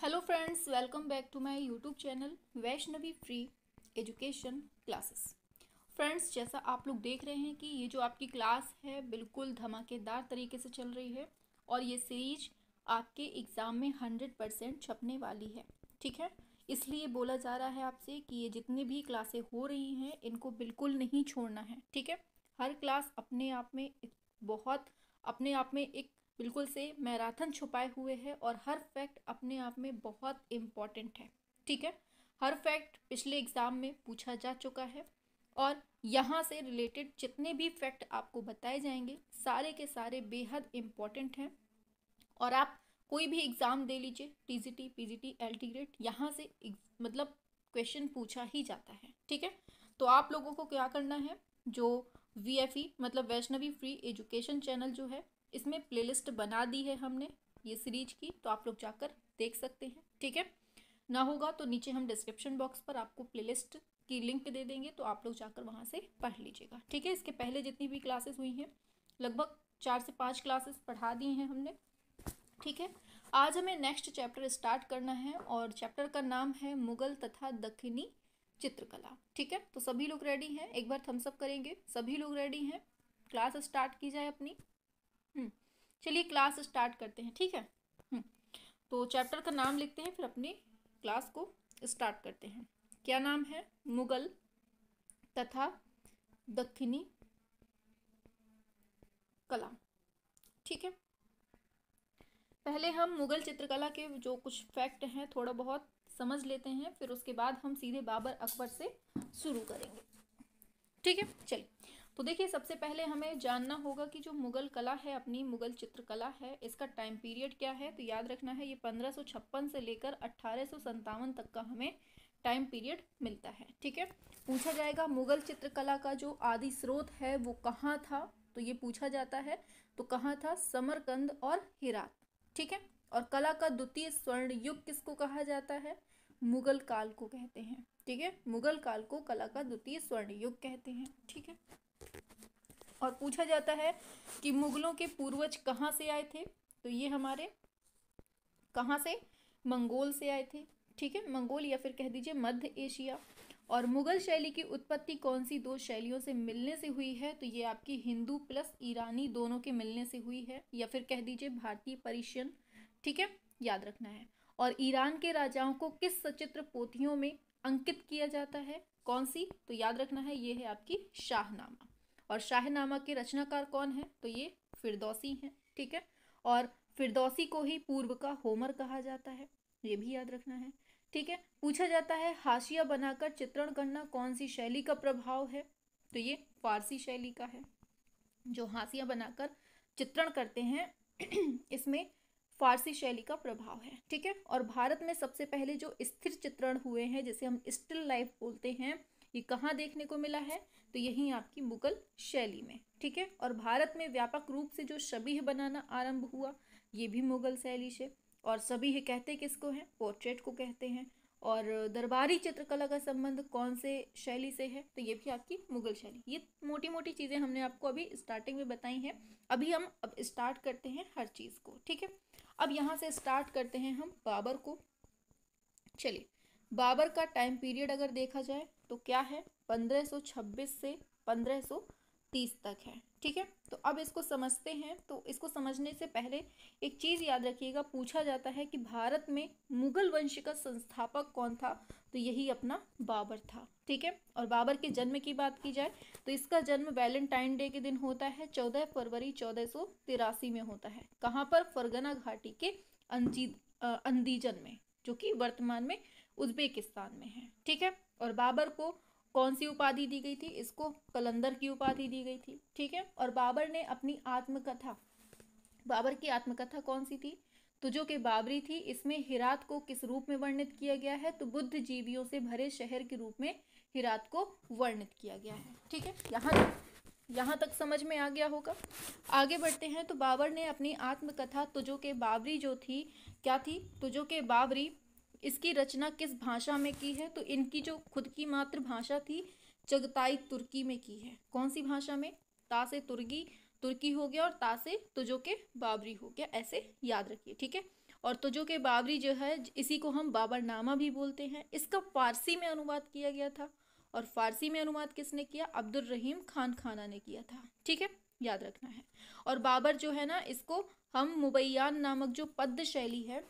Hello friends welcome back to my YouTube channel Vaishnavi free education classes friends जैसा आप लोग देख रहे हैं कि ये जो आपकी क्लास है, बिल्कुल धमाकेदार तरीके से चल रही है और ये सीरीज़ आपके एग्ज़ाम में हंड्रेड परसेंट छपने वाली है, ठीक है? इसलिए बोला जा रहा है आपसे कि ये जितनी भी क्लासें हो रही हैं, इनको बिल्कुल नहीं छोड़ना है, ठीक है? हर क्लास अपने आप में बहुत, अपने आप में एक बिल्कुल से मैराथन छुपाए हुए है और हर फैक्ट अपने आप में बहुत इंपॉर्टेंट है। ठीक है? हर फैक्ट पिछले एग्ज़ाम में पूछा जा चुका है और यहाँ से रिलेटेड जितने भी फैक्ट आपको बताए जाएँगे, सारे के सारे बेहद इंपॉर्टेंट हैं। और आप कोई भी एग्ज़ाम दे लीजिए T G T P G T L T grade यहाँ से मतलब क्वेश्चन पूछा ही जाता है। ठीक है? तो आप लोगों को क्या करना है? जो वी एफ़ ई मतलब वैष्णवी फ्री एजुकेशन चैनल जो है इसमें प्लेलिस्ट बना दी है हमने ये सीरीज़ की तो आप लोग जाकर देख सकते हैं, ठीक है? ना होगा तो नीचे हम डिस्क्रिप्शन बॉक्स पर आपको प्लेलिस्ट की लिंक दे देंगे तो आप लोग जाकर वहाँ से पढ़ लीजिएगा, ठीक है? इसके पहले जितनी भी क्लासेस हुई हैं, लगभग चार से पाँच क्लासेस पढ़ा दी हैं हमने, ठीक है? आज हमें नेक्स्ट चैप्टर स्टार्ट करना है, और चैप्टर का नाम है मुगल तथा दक्षिणी चित्रकला, ठीक है? तो सभी लोग रेडी हैं? एक बार थम्सअप करेंगे, सभी लोग रेडी हैं? क्लास स्टार्ट की जाए अपनी। चलिए क्लास स्टार्ट करते हैं ठीक है? हम्म, तो चैप्टर का नाम लिखते हैं फिर अपनी क्लास को स्टार्ट करते हैं। क्या नाम है? मुगल तथा दक्षिणी कला ठीक है? पहले हम मुगल चित्रकला के जो कुछ फैक्ट हैं थोड़ा बहुत समझ लेते हैं फिर उसके बाद हम सीधे बाबर अकबर से शुरू करेंगे। ठीक है? चलिए। तो देखिए, सबसे पहले हमें जानना होगा कि जो मुगल कला है, अपनी मुगल चित्रकला है, इसका टाइम पीरियड क्या है? तो याद रखना है, ये पंद्रह से लेकर अट्ठारह तक का हमें टाइम पीरियड मिलता है, ठीक है? पूछा जाएगा मुगल चित्रकला का जो आदि स्रोत है, वो कहाँ था? तो ये पूछा जाता है तो कहाँ था? समरकंद और हिरात, ठीक है? और कला का द्वितीय स्वर्ण युग किसको कहा जाता है? मुगल काल को कहते हैं, ठीक है? मुगल काल को कला का द्वितीय स्वर्ण युग कहते हैं, ठीक है? और पूछा जाता है कि मुगलों के पूर्वज कहाँ से आए थे? तो ये हमारे कहाँ से? मंगोल से आए थे। ठीक है? मंगोल या फिर कह दीजिए मध्य एशिया। और मुगल शैली की उत्पत्ति कौन सी दो शैलियों से मिलने से हुई है? तो ये आपकी हिंदू प्लस ईरानी दोनों के मिलने से हुई है। या फिर कह दीजिए भारतीय परिशियन ठीक है? याद रखना है। और ईरान के राजाओं को किस सचित्र पोथियों में अंकित किया जाता है? कौन सी? तो याद रखना है, ये है आपकी शाहनामा। और शाहनामा के रचनाकार कौन है? तो ये फिरदौसी हैं, ठीक है? और फिरदौसी को ही पूर्व का होमर कहा जाता है, ये भी याद रखना है, ठीक है? पूछा जाता है, हाशिया बनाकर चित्रण करना कौन सी शैली का प्रभाव है? तो ये फारसी शैली का है, जो हाशिया बनाकर चित्रण करते हैं, इसमें फारसी शैली का प्रभाव है, ठीक है? और भारत में सबसे पहले जो स्थिर चित्रण हुए हैं, जिसे हम स्टिल लाइफ बोलते हैं ये कहाँ देखने को मिला है? तो यही आपकी मुगल शैली में, ठीक है? और भारत में व्यापक रूप से जो शबीह बनाना आरंभ हुआ, ये भी मुगल शैली से। और सभी कहते किसको हैं? पोर्ट्रेट को कहते हैं। और दरबारी चित्रकला का संबंध कौन से शैली से है? तो ये भी आपकी मुगल शैली। ये मोटी मोटी चीज़ें हमने आपको अभी स्टार्टिंग में बताई हैं। अभी हम अब स्टार्ट करते हैं हर चीज़ को, ठीक है? अब यहाँ से स्टार्ट करते हैं हम बाबर को। चलिए, बाबर का टाइम पीरियड अगर देखा जाए तो क्या है? 1526 से 1530 तक है। ठीक है? तो अब इसको समझते हैं। तो इसको समझने से पहले एक चीज़ याद रखिएगा। पूछा जाता है कि भारत में मुगल वंश का संस्थापक कौन था? तो यही अपना बाबर था। ठीक है? और बाबर के जन्म की बात की जाए तो इसका जन्म वैलेंटाइन डे के दिन होता है। चौदह फरवरी चौदह में होता है। कहाँ पर? फरगना घाटी के अंजीद अंदीजन में, जो कि वर्तमान में उज्बेकिस्तान में है, ठीक है? और बाबर को कौन सी उपाधि दी गई थी? इसको कलंदर की उपाधि दी गई थी, ठीक है? और बाबर ने अपनी आत्मकथा, बाबर की आत्मकथा कौन सी थी? तो जो कि बाबरी थी। इसमें हिरात को किस रूप में वर्णित किया गया है? तो बुद्ध जीवियों से भरे शहर के रूप में हिरात को वर्णित किया गया है, ठीक है? यहाँ यहाँ तक समझ में आ गया होगा। आगे बढ़ते हैं। तो बाबर ने अपनी आत्मकथा तुजो के बाबरी जो थी, क्या थी? तुजो के बाबरी इसकी रचना किस भाषा में की है? तो इनकी जो खुद की मातृभाषा थी, चगताई तुर्की में की है। कौन सी भाषा में? ता से तुर्गी, तुर्की हो गया और ता से तुजो के बाबरी हो गया। ऐसे याद रखिए, ठीक है? और तुजो के बाबरी जो है, इसी को हम बाबरनामा भी बोलते हैं। इसका फारसी में अनुवाद किया गया था और फारसी में अनुवाद किसने किया? अब्दुल रहीम खान खाना ने किया था, ठीक है? याद रखना है। और बाबर जो है ना, इसको हम मुबैयान नामक जो पद्य शैली है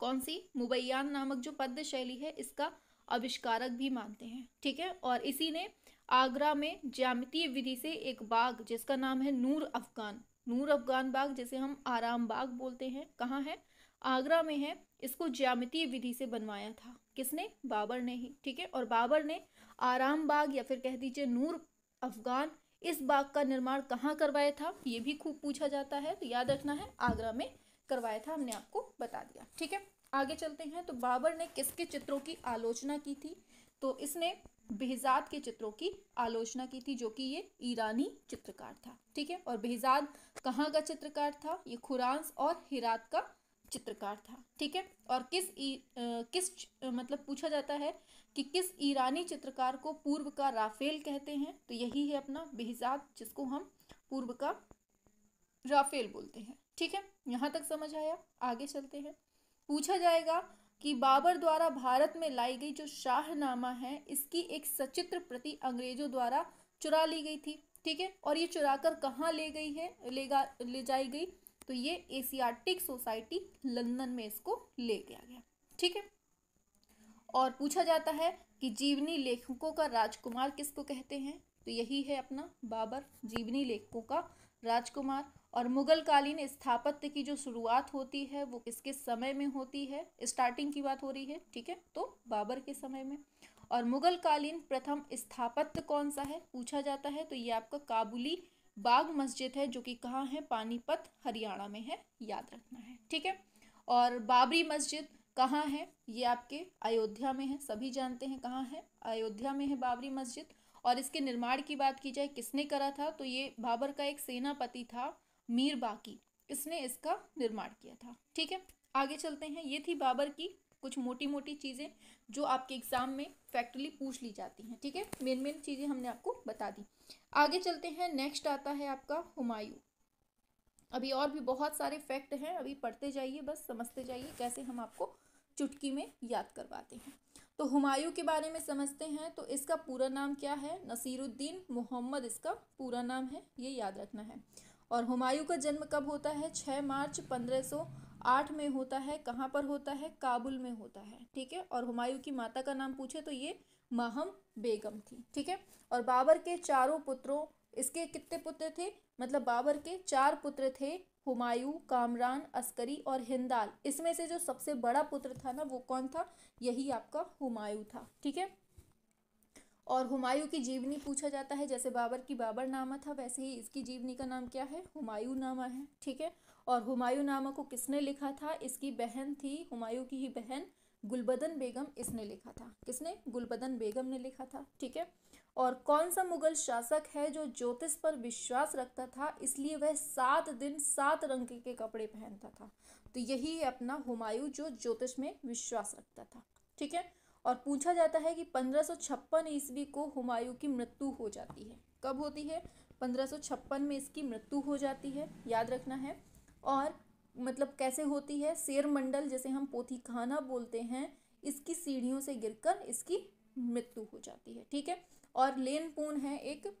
कौन सी? मुबैयान नामक जो पद्य शैली है, इसका आविष्कारक भी मानते हैं, ठीक है? और इसी ने आगरा में ज्यामितीय विधि से एक बाग, जिसका नाम है नूर अफगान नूर अफगान बाग, जिसे हम आराम बाग बोलते हैं, कहाँ है? आगरा में है, इसको ज्यामितीय विधि से बनवाया था। किसने? बाबर ने ही, ठीक है? और बाबर ने आराम बाग, या फिर कह दीजिए नूर अफगान, इस बाग का निर्माण कहाँ करवाया था? ये भी खूब पूछा जाता है तो याद रखना है, आगरा में करवाया था हमने आपको बता दिया। ठीक है? आगे चलते हैं। तो बाबर ने किसके चित्रों की आलोचना की थी? तो इसने बेहजाद के चित्रों की आलोचना की थी जो कि ये ईरानी चित्रकार था। ठीक है? और बेहजाद कहाँ का चित्रकार था? ये खुरांस और हिरात का चित्रकार था। ठीक है? और किस ई, आ, किस मतलब पूछा जाता है कि किस ईरानी चित्रकार को पूर्व का राफेल कहते हैं? तो यही है अपना बेहजाद जिसको हम पूर्व का राफेल बोलते हैं। ठीक है, यहाँ तक समझ आया, आगे चलते हैं। पूछा जाएगा कि बाबर द्वारा भारत में लाई गई जो शाहनामा है, इसकी एक सचित्र प्रति अंग्रेज़ों द्वारा चुरा ली गई थी, ठीक है? और ये चुरा कर कहाँ ले गई है ले ले जाई गई? तो ये एशियाटिक सोसाइटी लंदन में इसको ले गया गया, ठीक है? और पूछा जाता है कि जीवनी लेखकों का राजकुमार किसको कहते हैं? तो यही है अपना बाबर, जीवनी लेखकों का राजकुमार। और मुगल कालीन स्थापत्य की जो शुरुआत होती है, वो किसके समय में होती है? स्टार्टिंग की बात हो रही है, ठीक है? तो बाबर के समय में। और मुगल कालीन प्रथम स्थापत्य कौन सा है? पूछा जाता है तो ये आपका काबुली बाग मस्जिद है, जो कि कहाँ है? पानीपत, हरियाणा में है, याद रखना है, ठीक है? और बाबरी मस्जिद कहाँ है? ये आपके अयोध्या में है, सभी जानते हैं कहाँ है? अयोध्या में है बाबरी मस्जिद। और इसके निर्माण की बात की जाए, किसने करा था? तो ये बाबर का एक सेनापति था मीर बाकी इसने इसका निर्माण किया था। ठीक है? आगे चलते हैं। ये थी बाबर की कुछ मोटी मोटी चीज़ें जो आपके एग्ज़ाम में फैक्टली पूछ ली जाती हैं। ठीक है? मेन मेन चीज़ें हमने आपको बता दी। आगे चलते हैं। नेक्स्ट आता है आपका हुमायूं। अभी और भी बहुत सारे फैक्ट हैं। अभी पढ़ते जाइए, बस समझते जाइए कैसे हम आपको चुटकी में याद करवाते हैं। तो हुमायूं के बारे में समझते हैं। तो इसका पूरा नाम क्या है? नसीरुद्दीन मोहम्मद इसका पूरा नाम है। ये याद रखना है। और हुमायूं का जन्म कब होता है? छः मार्च पंद्रह सौ आठ में होता है। कहाँ पर होता है? काबुल में होता है। ठीक है? और हुमायूं की माता का नाम पूछे तो ये माहम बेगम थी। ठीक है? और बाबर के चारों पुत्रों, इसके कितने पुत्र थे? मतलब बाबर के चार पुत्र थे हुमायूं, कामरान, अस्करी और हिंदाल। इसमें से जो सबसे बड़ा पुत्र था ना, वो कौन था? यही आपका हुमायूं था। ठीक है? और हुमायूं की जीवनी पूछा जाता है, जैसे बाबर की बाबर नामा था, वैसे ही इसकी जीवनी का नाम क्या है? हुमायूं नामा है, ठीक है? और हुमायूं नामा को किसने लिखा था? इसकी बहन थी, हुमायूं की ही बहन गुलबदन बेगम इसने लिखा था। किसने? गुलबदन बेगम ने लिखा था, ठीक है? और कौन सा मुगल शासक है जो ज्योतिष पर विश्वास रखता था, इसलिए वह सात दिन सात रंग के कपड़े पहनता था? तो यही है अपना हुमायूं जो ज्योतिष में विश्वास रखता था, ठीक है? और पूछा जाता है कि पंद्रह ईस्वी को हुमायूं की मृत्यु हो जाती है। कब होती है? पंद्रह में इसकी मृत्यु हो जाती है, याद रखना है। और मतलब कैसे होती है? शेर मंडल, जैसे हम पोथी खाना बोलते हैं, इसकी सीढ़ियों से गिरकर इसकी मृत्यु हो जाती है, ठीक है? और लेन पून है एक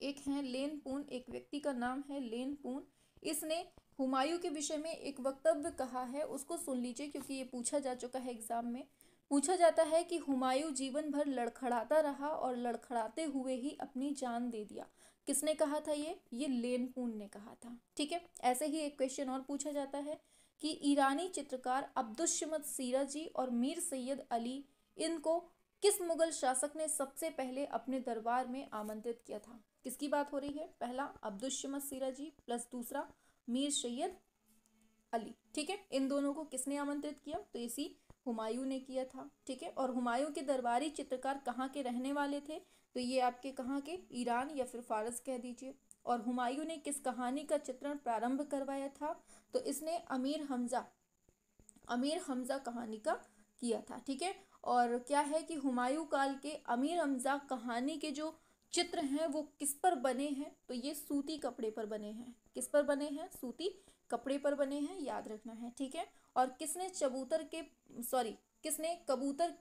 एक है लेन पून एक व्यक्ति का नाम है लेन पून इसने हुमायूं के विषय में एक वक्तव्य कहा है, उसको सुन लीजिए, क्योंकि ये पूछा जा चुका है एग्ज़ाम में। पूछा जाता है कि हुमायूं जीवन भर लड़खड़ाता रहा और लड़खड़ाते हुए ही अपनी जान दे दिया। किसने कहा था ये? ये लेनपून ने कहा था। ठीक है, ऐसे ही एक क्वेश्चन और पूछा जाता है कि ईरानी चित्रकार अब्दुलशमद सीरा जी और मीर सैयद अली इनको किस मुगल शासक ने सबसे पहले अपने दरबार में आमंत्रित किया था? किसकी बात हो रही है? पहला, अब्दुलशमद सीरा जी प्लस दूसरा, मीर सैयद अली। ठीक है, इन दोनों को किसने आमंत्रित किया? तो इसी हुमायूं ने किया था, ठीक है? और हुमायूं के दरबारी चित्रकार कहाँ के रहने वाले थे? तो ये आपके कहाँ के? ईरान या फिर फारस कह दीजिए। और हुमायूं ने किस कहानी का चित्रण प्रारंभ करवाया था? तो इसने अमीर हमजा अमीर हमजा कहानी का किया था, ठीक है? और क्या है कि हुमायूं काल के अमीर हमजा कहानी के जो चित्र हैं, वो किस पर बने हैं? तो ये सूती कपड़े पर बने हैं। किस पर बने हैं? सूती कपड़े पर बने हैं, याद रखना है, ठीक है? और किसने चबूतर के सॉरी किसने कबूतर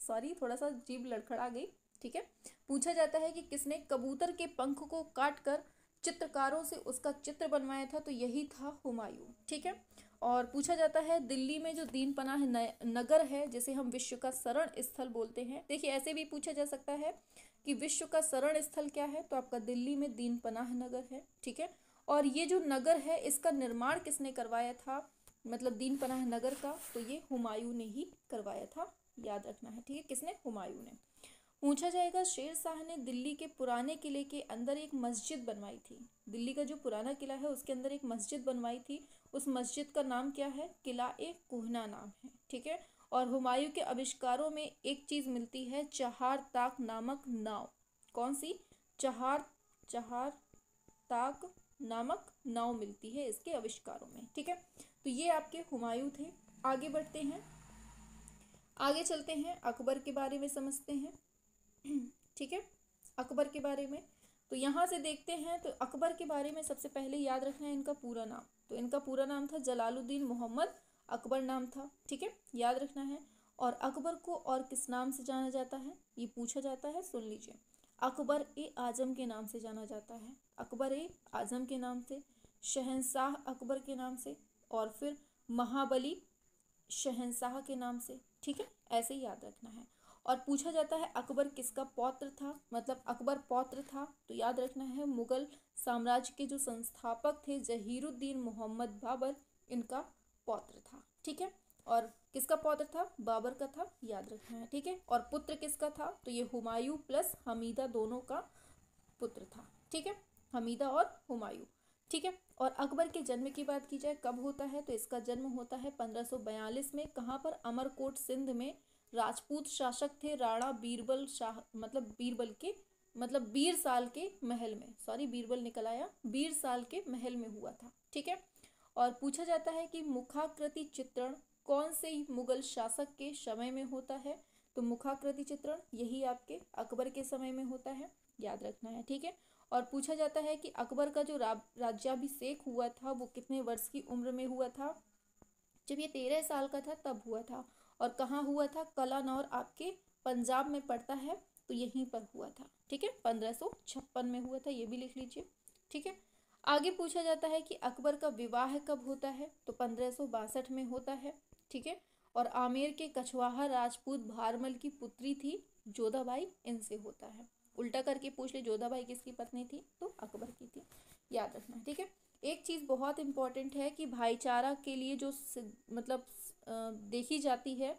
सॉरी थोड़ा सा जीभ लड़खड़ा गई, ठीक है? पूछा जाता है कि किसने कबूतर के पंख को काट कर चित्रकारों से उसका चित्र बनवाया था तो यही था हुमायूं, ठीक है? और पूछा जाता है दिल्ली में जो दीन पनाह नगर है, जिसे हम विश्व का शरण स्थल बोलते हैं। देखिए, ऐसे भी पूछा जा सकता है कि विश्व का शरण स्थल क्या है? तो आपका दिल्ली में दीन पनाह नगर है, ठीक है? और ये जो नगर है, इसका निर्माण किसने करवाया था? मतलब दीन पनाह नगर का तो ये हुमायूं ने ही करवाया था। याद रखना है, ठीक है? किसने? हुमायूं ने। पूछा जाएगा, शेर शाह ने दिल्ली के पुराने किले के अंदर एक मस्जिद बनवाई थी। दिल्ली का जो पुराना किला है, उसके अंदर एक मस्जिद बनवाई थी। उस मस्जिद का नाम क्या है? किला ए कोहना नाम है, ठीक है? और हुमायूं के आविष्कारों में एक चीज़ मिलती है, चहार ताक नामक नाव। कौन सी? चहार चहार ताक नामक नाव मिलती है इसके आविष्कारों में, ठीक है? तो ये आपके हुमायूं थे। आगे बढ़ते हैं। आगे चलते हैं। अकबर के बारे में समझते हैं। ठीक है? अकबर के बारे में। तो यहाँ से देखते हैं तो अकबर के बारे में सबसे पहले याद रखना है इनका पूरा नाम। तो इनका पूरा नाम था जलालुद्दीन मोहम्मद। अकबर नाम था। ठीक है? याद रखना है। और अकबर को और किस नाम से जाना जाता है? ये पूछा जाता है, सुन लीजिए। अकबर ए आज़म के नाम से जाना जाता है। अकबर ए आज़म के नाम से, शहनशाह अकबर के नाम से और फिर महाबली शहनशाह के नाम से, ठीक है? ऐसे ही याद रखना है। और पूछा जाता है अकबर किसका पौत्र था? मतलब अकबर पौत्र था तो याद रखना है, मुगल साम्राज्य के जो संस्थापक थे, जहीरुद्दीन मोहम्मद बाबर, इनका पौत्र था, ठीक है? और किसका पौत्र था? बाबर का था, याद रखना है, ठीक है? और पुत्र किसका था? तो ये हुमायूं प्लस हमीदा दोनों का पुत्र था, ठीक है? हमीदा और हुमायूं। ठीक है? और अकबर के जन्म की बात की जाए, कब होता है? तो इसका जन्म होता है 1542 में, कहाँ पर? अमरकोट सिंध में। राजपूत शासक थे राणा बीरबल शाह मतलब बीरबल के मतलब बीर साल के महल में। सॉरी बीरबल निकल आया। बीर साल के महल में हुआ था। ठीक है? और पूछा जाता है कि मुखाकृति चित्रण कौन से मुगल शासक के समय में होता है? तो मुखाकृति चित्रण यही आपके अकबर के समय में होता है। याद रखना है, ठीक है? और पूछा जाता है कि अकबर का जो राज्याभिषेक हुआ था, वो कितने वर्ष की उम्र में हुआ था? जब ये तेरह साल का था, तब हुआ था। और कहाँ हुआ था? कलानौर आपके पंजाब में पड़ता है तो यहीं पर हुआ था। ठीक है? पंद्रह सौ छप्पन में हुआ था, ये भी लिख लीजिए। ठीक है? आगे पूछा जाता है कि अकबर का विवाह कब होता है तो पंद्रह सौ बासठ में होता है। ठीक है? और आमेर के कछवाहा राजपूत भारमल की पुत्री थी, जोधाबाई, इनसे होता है। उल्टा करके पूछ ले जोधाबाई किसकी पत्नी थी? तो अकबर की थी। याद रखना, ठीक है? एक चीज़ बहुत इंपॉर्टेंट है कि भाईचारा के लिए जो मतलब देखी जाती है,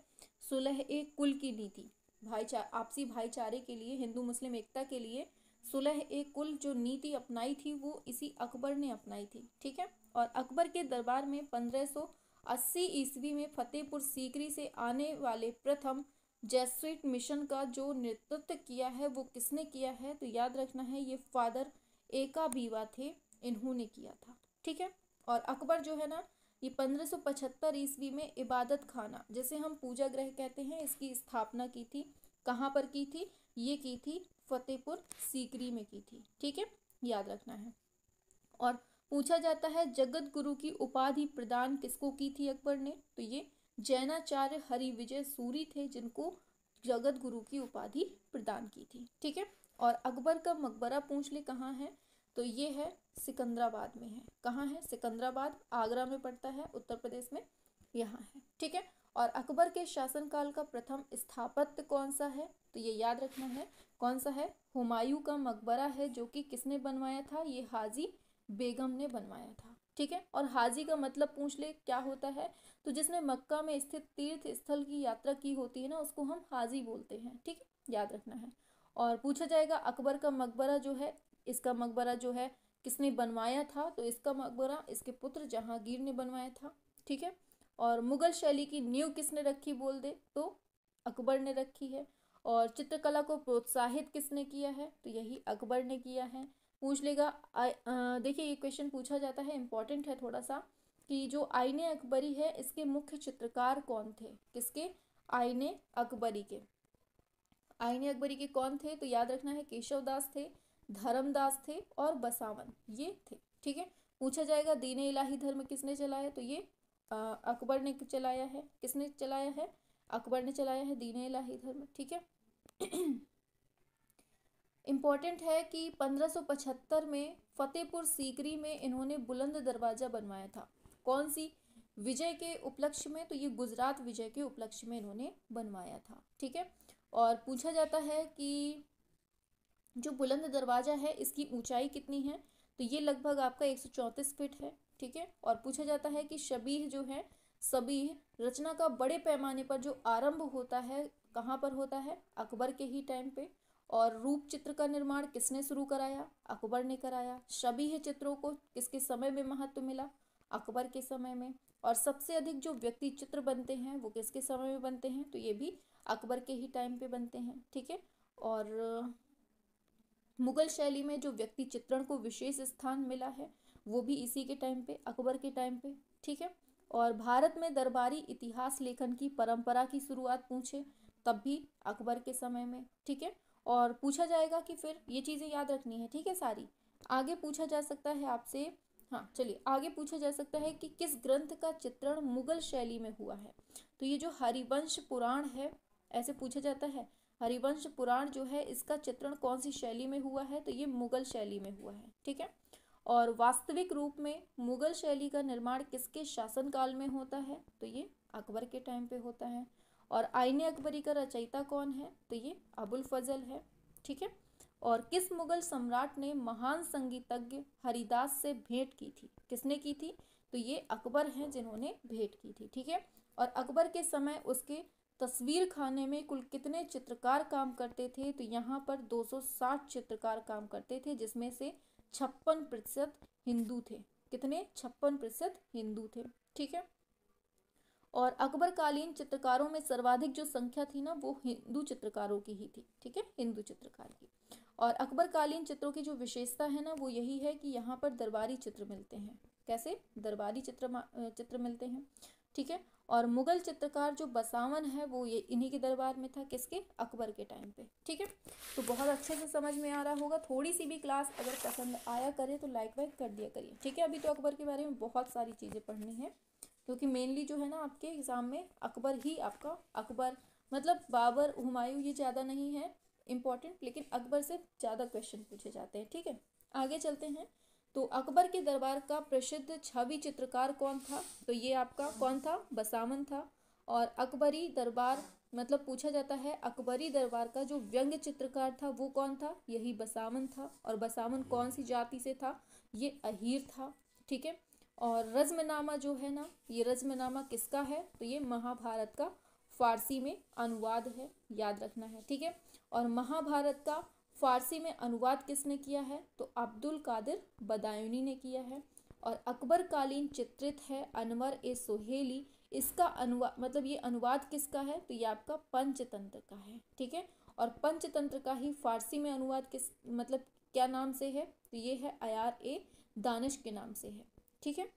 सुलह एक कुल की नीति। भाईचार आपसी भाईचारे के लिए, हिंदू, मुस्लिम एकता के लिए सुलह एक कुल जो नीति अपनाई थी, वो इसी अकबर ने अपनाई थी, ठीक है? और अकबर के दरबार में 1580 ईस्वी में फतेहपुर सीकरी से आने वाले प्रथम जैसुइट मिशन का जो नेतृत्व किया है, वो किसने किया है? तो याद रखना है, ये फादर एका बीवा थे, इन्होंने किया था, ठीक है? और अकबर जो है ना, ये 1575 ईस्वी में इबादत खाना, जिसे हम पूजा ग्रह कहते हैं, इसकी स्थापना की थी, कहाँ पर की थी? ये की थी फतेहपुर सीकरी में की थी, ठीक है? याद रखना है। और पूछा जाता है, जगत गुरु की उपाधि प्रदान किसको की थी अकबर ने? तो ये जैनाचार्य हरि विजय सूरी थे, जिनको जगत गुरु की उपाधि प्रदान की थी। ठीक है? और अकबर का मकबरा पूछ ले कहाँ है? तो ये है सिकंदराबाद में है। कहाँ है? सिकंदराबाद, आगरा में पड़ता है, उत्तर प्रदेश में यहाँ है। ठीक है? और अकबर के शासनकाल का प्रथम स्थापत्य कौन सा है? तो ये याद रखना है, कौन सा है? हुमायूं का मकबरा है, जो कि किसने बनवाया था? ये हाजी बेगम ने बनवाया था। ठीक है? और हाजी का मतलब पूछ ले, क्या होता है? तो जिसने मक्का में स्थित तीर्थ स्थल की यात्रा की होती है ना, उसको हम हाजी बोलते हैं, ठीक है? याद रखना है। और पूछा जाएगा, अकबर का मकबरा जो है, इसका मकबरा जो है, किसने बनवाया था? तो इसका मकबरा, इसके पुत्र जहांगीर ने बनवाया था, ठीक है? और मुगल शैली की नींव किसने रखी बोल दे? तो अकबर ने रखी है। और चित्रकला को प्रोत्साहित किसने किया है? तो यही अकबर ने किया है। पूछ लेगा। देखिए, ये क्वेश्चन पूछा जाता है इंपॉर्टेंट है थोड़ा सा कि जो आईने अकबरी है, इसके मुख्य चित्रकार कौन थे? किसके? आईने अकबरी के। आईने अकबरी के कौन थे? तो याद रखना है, केशव दास थे धर्मदास थे और बसावन ये थे, ठीक है? पूछा जाएगा, दीन इलाही धर्म किसने चलाया? तो ये अकबर ने चलाया है। किसने चलाया है? अकबर ने चलाया है, दीन इलाही धर्म, ठीक है? इंपॉर्टेंट है कि 1575 में फतेहपुर सीकरी में इन्होंने बुलंद दरवाज़ा बनवाया था। कौन सी? विजय के उपलक्ष्य में तो ये गुजरात विजय के उपलक्ष्य में इन्होंने बनवाया था, ठीक है? और पूछा जाता है कि जो बुलंद दरवाज़ा है, इसकी ऊंचाई कितनी है? तो ये लगभग आपका एक फीट है, ठीक है? और पूछा जाता है कि शबीह जो है सबीह रचना का बड़े पैमाने पर जो आरंभ होता है, कहाँ पर होता है? अकबर के ही टाइम पे। और रूप चित्र का निर्माण किसने शुरू कराया? अकबर ने कराया। शबीह चित्रों को किसके समय में महत्व मिला? अकबर के समय में। और सबसे अधिक जो व्यक्ति चित्र बनते हैं, वो किसके समय में बनते हैं? तो ये भी अकबर के ही टाइम पे बनते हैं, ठीक है? और मुगल शैली में जो व्यक्ति चित्रण को विशेष स्थान मिला है, वो भी इसी के टाइम पे, अकबर के टाइम पे, ठीक है? और भारत में दरबारी इतिहास लेखन की परंपरा की शुरुआत पूछे, तब भी अकबर के समय में, ठीक है? और पूछा जाएगा कि फिर ये चीज़ें याद रखनी है, ठीक है सारी? आगे पूछा जा सकता है आपसे हाँ चलिए, आगे पूछा जा सकता है कि किस ग्रंथ का चित्रण मुगल शैली में हुआ है? तो ये जो हरिवंश पुराण है, ऐसे पूछा जाता है, हरिवंश पुराण जो है, इसका चित्रण कौन सी शैली में हुआ है? तो ये मुगल शैली में हुआ है, ठीक है? और वास्तविक रूप में मुगल शैली का निर्माण किसके शासनकाल में होता है? तो ये अकबर के टाइम पे होता है। और आईने अकबरी का रचयिता कौन है? तो ये अबुल फजल है, ठीक है? और किस मुगल सम्राट ने महान संगीतज्ञ हरिदास से भेंट की थी? किसने की थी? तो ये अकबर हैं जिन्होंने भेंट की थी, ठीक है? और अकबर के समय उसके तस्वीर खाने में कुल कितने चित्रकार काम करते थे? तो यहाँ पर 260 चित्रकार काम करते थे, जिसमें से छप्पन प्रतिशत हिंदू थे। कितने? छप्पन प्रतिशत हिंदू थे, ठीक है? और अकबर कालीन चित्रकारों में सर्वाधिक जो संख्या थी ना, वो हिंदू चित्रकारों की ही थी, ठीक है? हिंदू चित्रकार की। और अकबर कालीन चित्रों की जो विशेषता है ना, वो यही है कि यहाँ पर दरबारी चित्र मिलते हैं। कैसे? दरबारी चित्र चित्र मिलते हैं, ठीक है? और मुगल चित्रकार जो बसावन है, वो ये इन्हीं के दरबार में था, किसके? अकबर के टाइम पे, ठीक है? तो बहुत अच्छे से समझ में आ रहा होगा। थोड़ी सी भी क्लास अगर पसंद आया करे तो लाइक वाइक कर दिया करिए, ठीक है? अभी तो अकबर के बारे में बहुत सारी चीज़ें पढ़नी है। क्योंकि मेनली जो है ना आपके एग्ज़ाम में अकबर ही आपका अकबर मतलब बाबर, हुमायूं ये ज़्यादा नहीं है इंपॉर्टेंट लेकिन अकबर से ज़्यादा क्वेश्चन पूछे जाते हैं, ठीक है? आगे चलते हैं। तो अकबर के दरबार का प्रसिद्ध छवि चित्रकार कौन था? तो ये आपका कौन था? बसावन था। और अकबरी दरबार मतलब पूछा जाता है अकबरी दरबार का जो व्यंग्य चित्रकार था वो कौन था? यही बसावन था। और बसावन कौन सी जाति से था? ये अहीर था, ठीक है? और रज्मनामा जो है ना, ये रज्मनामा किसका है? तो ये महाभारत का फारसी में अनुवाद है, याद रखना है, ठीक है? और महाभारत का फारसी में अनुवाद किसने किया है? तो अब्दुल कादिर बदायूनी ने किया है। और अकबर कालीन चित्रित है अनवर ए सोहेली। इसका अनुवाद मतलब ये अनुवाद किसका है? तो ये आपका पंचतंत्र का है, ठीक है? और पंचतंत्र का ही फारसी में अनुवाद किस मतलब क्या नाम से है? तो ये है अयार ए दानिश के नाम से है। ठीक है?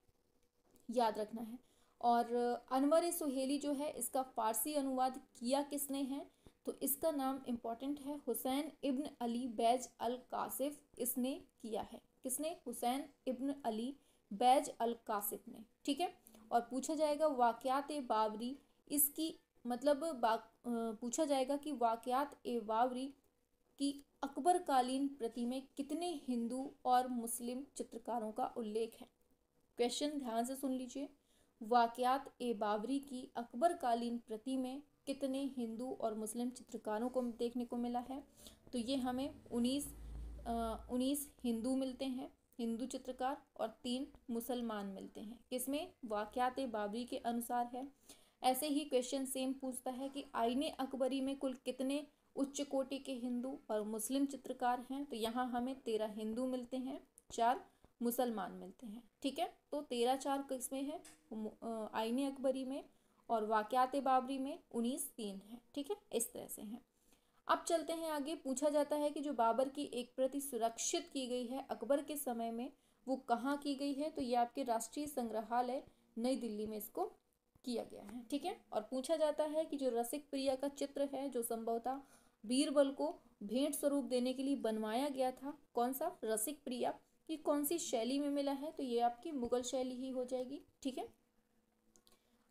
याद रखना है। और अनवर सुहेली जो है, इसका फारसी अनुवाद किया किसने है? तो इसका नाम इंपॉर्टेंट है, हुसैन इब्न अली बैज अल कासिफ इसने किया है। किसने? हुसैन इब्न अली बैज अल कासिफ ने। ठीक है? और पूछा जाएगा वाक़ात ए बावरी, इसकी मतलब बा पूछा जाएगा कि वाक़ात ए बावरी की अकबर कालीन प्रति में कितने हिंदू और मुस्लिम चित्रकारों का उल्लेख है? क्वेश्चन ध्यान से सुन लीजिए। वाक़ात ए बाबरी की अकबर कालीन प्रति में कितने हिंदू और मुस्लिम चित्रकारों को देखने को मिला है? तो ये हमें उन्नीस उन्नीस हिंदू मिलते हैं, हिंदू चित्रकार और तीन मुसलमान मिलते हैं। किसमें वाक़ात बाबरी के अनुसार है। ऐसे ही क्वेश्चन सेम पूछता है कि आईने अकबरी में कुल कितने उच्च कोटि के हिंदू और मुस्लिम चित्रकार हैं? तो यहाँ हमें तेरह हिंदू मिलते हैं, चार मुसलमान मिलते हैं, ठीक है? तो तेरह चार किसमें है आईने अकबरी में और वाक़ात बाबरी में उन्नीस तीन है, ठीक है? इस तरह से हैं। अब चलते हैं आगे। पूछा जाता है कि जो बाबर की एक प्रति सुरक्षित की गई है, अकबर के समय में वो कहाँ की गई है? तो ये आपके राष्ट्रीय संग्रहालय नई दिल्ली में इसको किया गया है, ठीक है? और पूछा जाता है कि जो रसिक प्रिया का चित्र है, जो संभवतः बीरबल को भेंट स्वरूप देने के लिए बनवाया गया था, कौन सा? रसिक प्रिया कि कौन सी शैली में मिला है तो ये आपकी मुगल शैली ही हो जाएगी, ठीक है?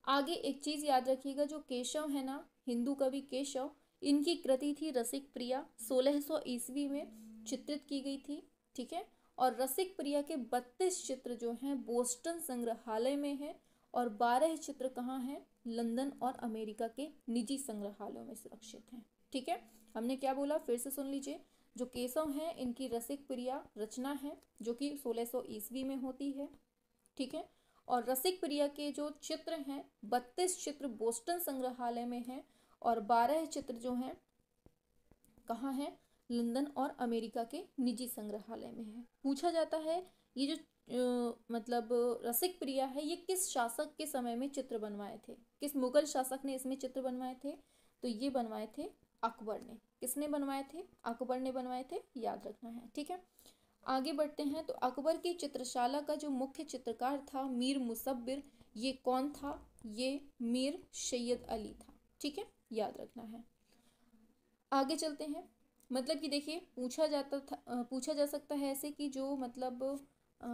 आगे एक चीज़ याद रखिएगा, जो केशव है ना, हिंदू कवि केशव, इनकी कृति थी रसिक प्रिया। सोलह सौ ईस्वी में चित्रित की गई थी, ठीक है? और रसिक प्रिया के बत्तीस चित्र जो हैं, बोस्टन संग्रहालय में हैं, और बारह चित्र कहाँ हैं? लंदन और अमेरिका के निजी संग्रहालयों में सुरक्षित हैं, ठीक है? हमने क्या बोला? फिर से सुन लीजिए। जो केशव हैं, इनकी रसिक प्रिया रचना है, जो कि 1600 ईस्वी में होती है, ठीक है? और रसिक प्रिया के जो चित्र हैं, बत्तीस चित्र बोस्टन संग्रहालय में हैं और बारह चित्र जो हैं, कहाँ हैं? लंदन और अमेरिका के निजी संग्रहालय में है। पूछा जाता है, ये जो मतलब रसिक प्रिया है, ये किस शासक के समय में चित्र बनवाए थे? किस मुगल शासक ने इसमें चित्र बनवाए थे? तो ये बनवाए थे अकबर ने। किसने बनवाए थे? अकबर ने बनवाए थे? याद रखना है ठीक है? आगे बढ़ते हैं तो अकबर की चित्रशाला का जो मुख्य चित्रकार था मीर मुसब्बिर ये कौन था? ये मीर सैयद अली था ठीक है? याद रखना है। आगे चलते हैं मतलब कि देखिए पूछा जाता था पूछा जा सकता है ऐसे कि जो मतलब आ,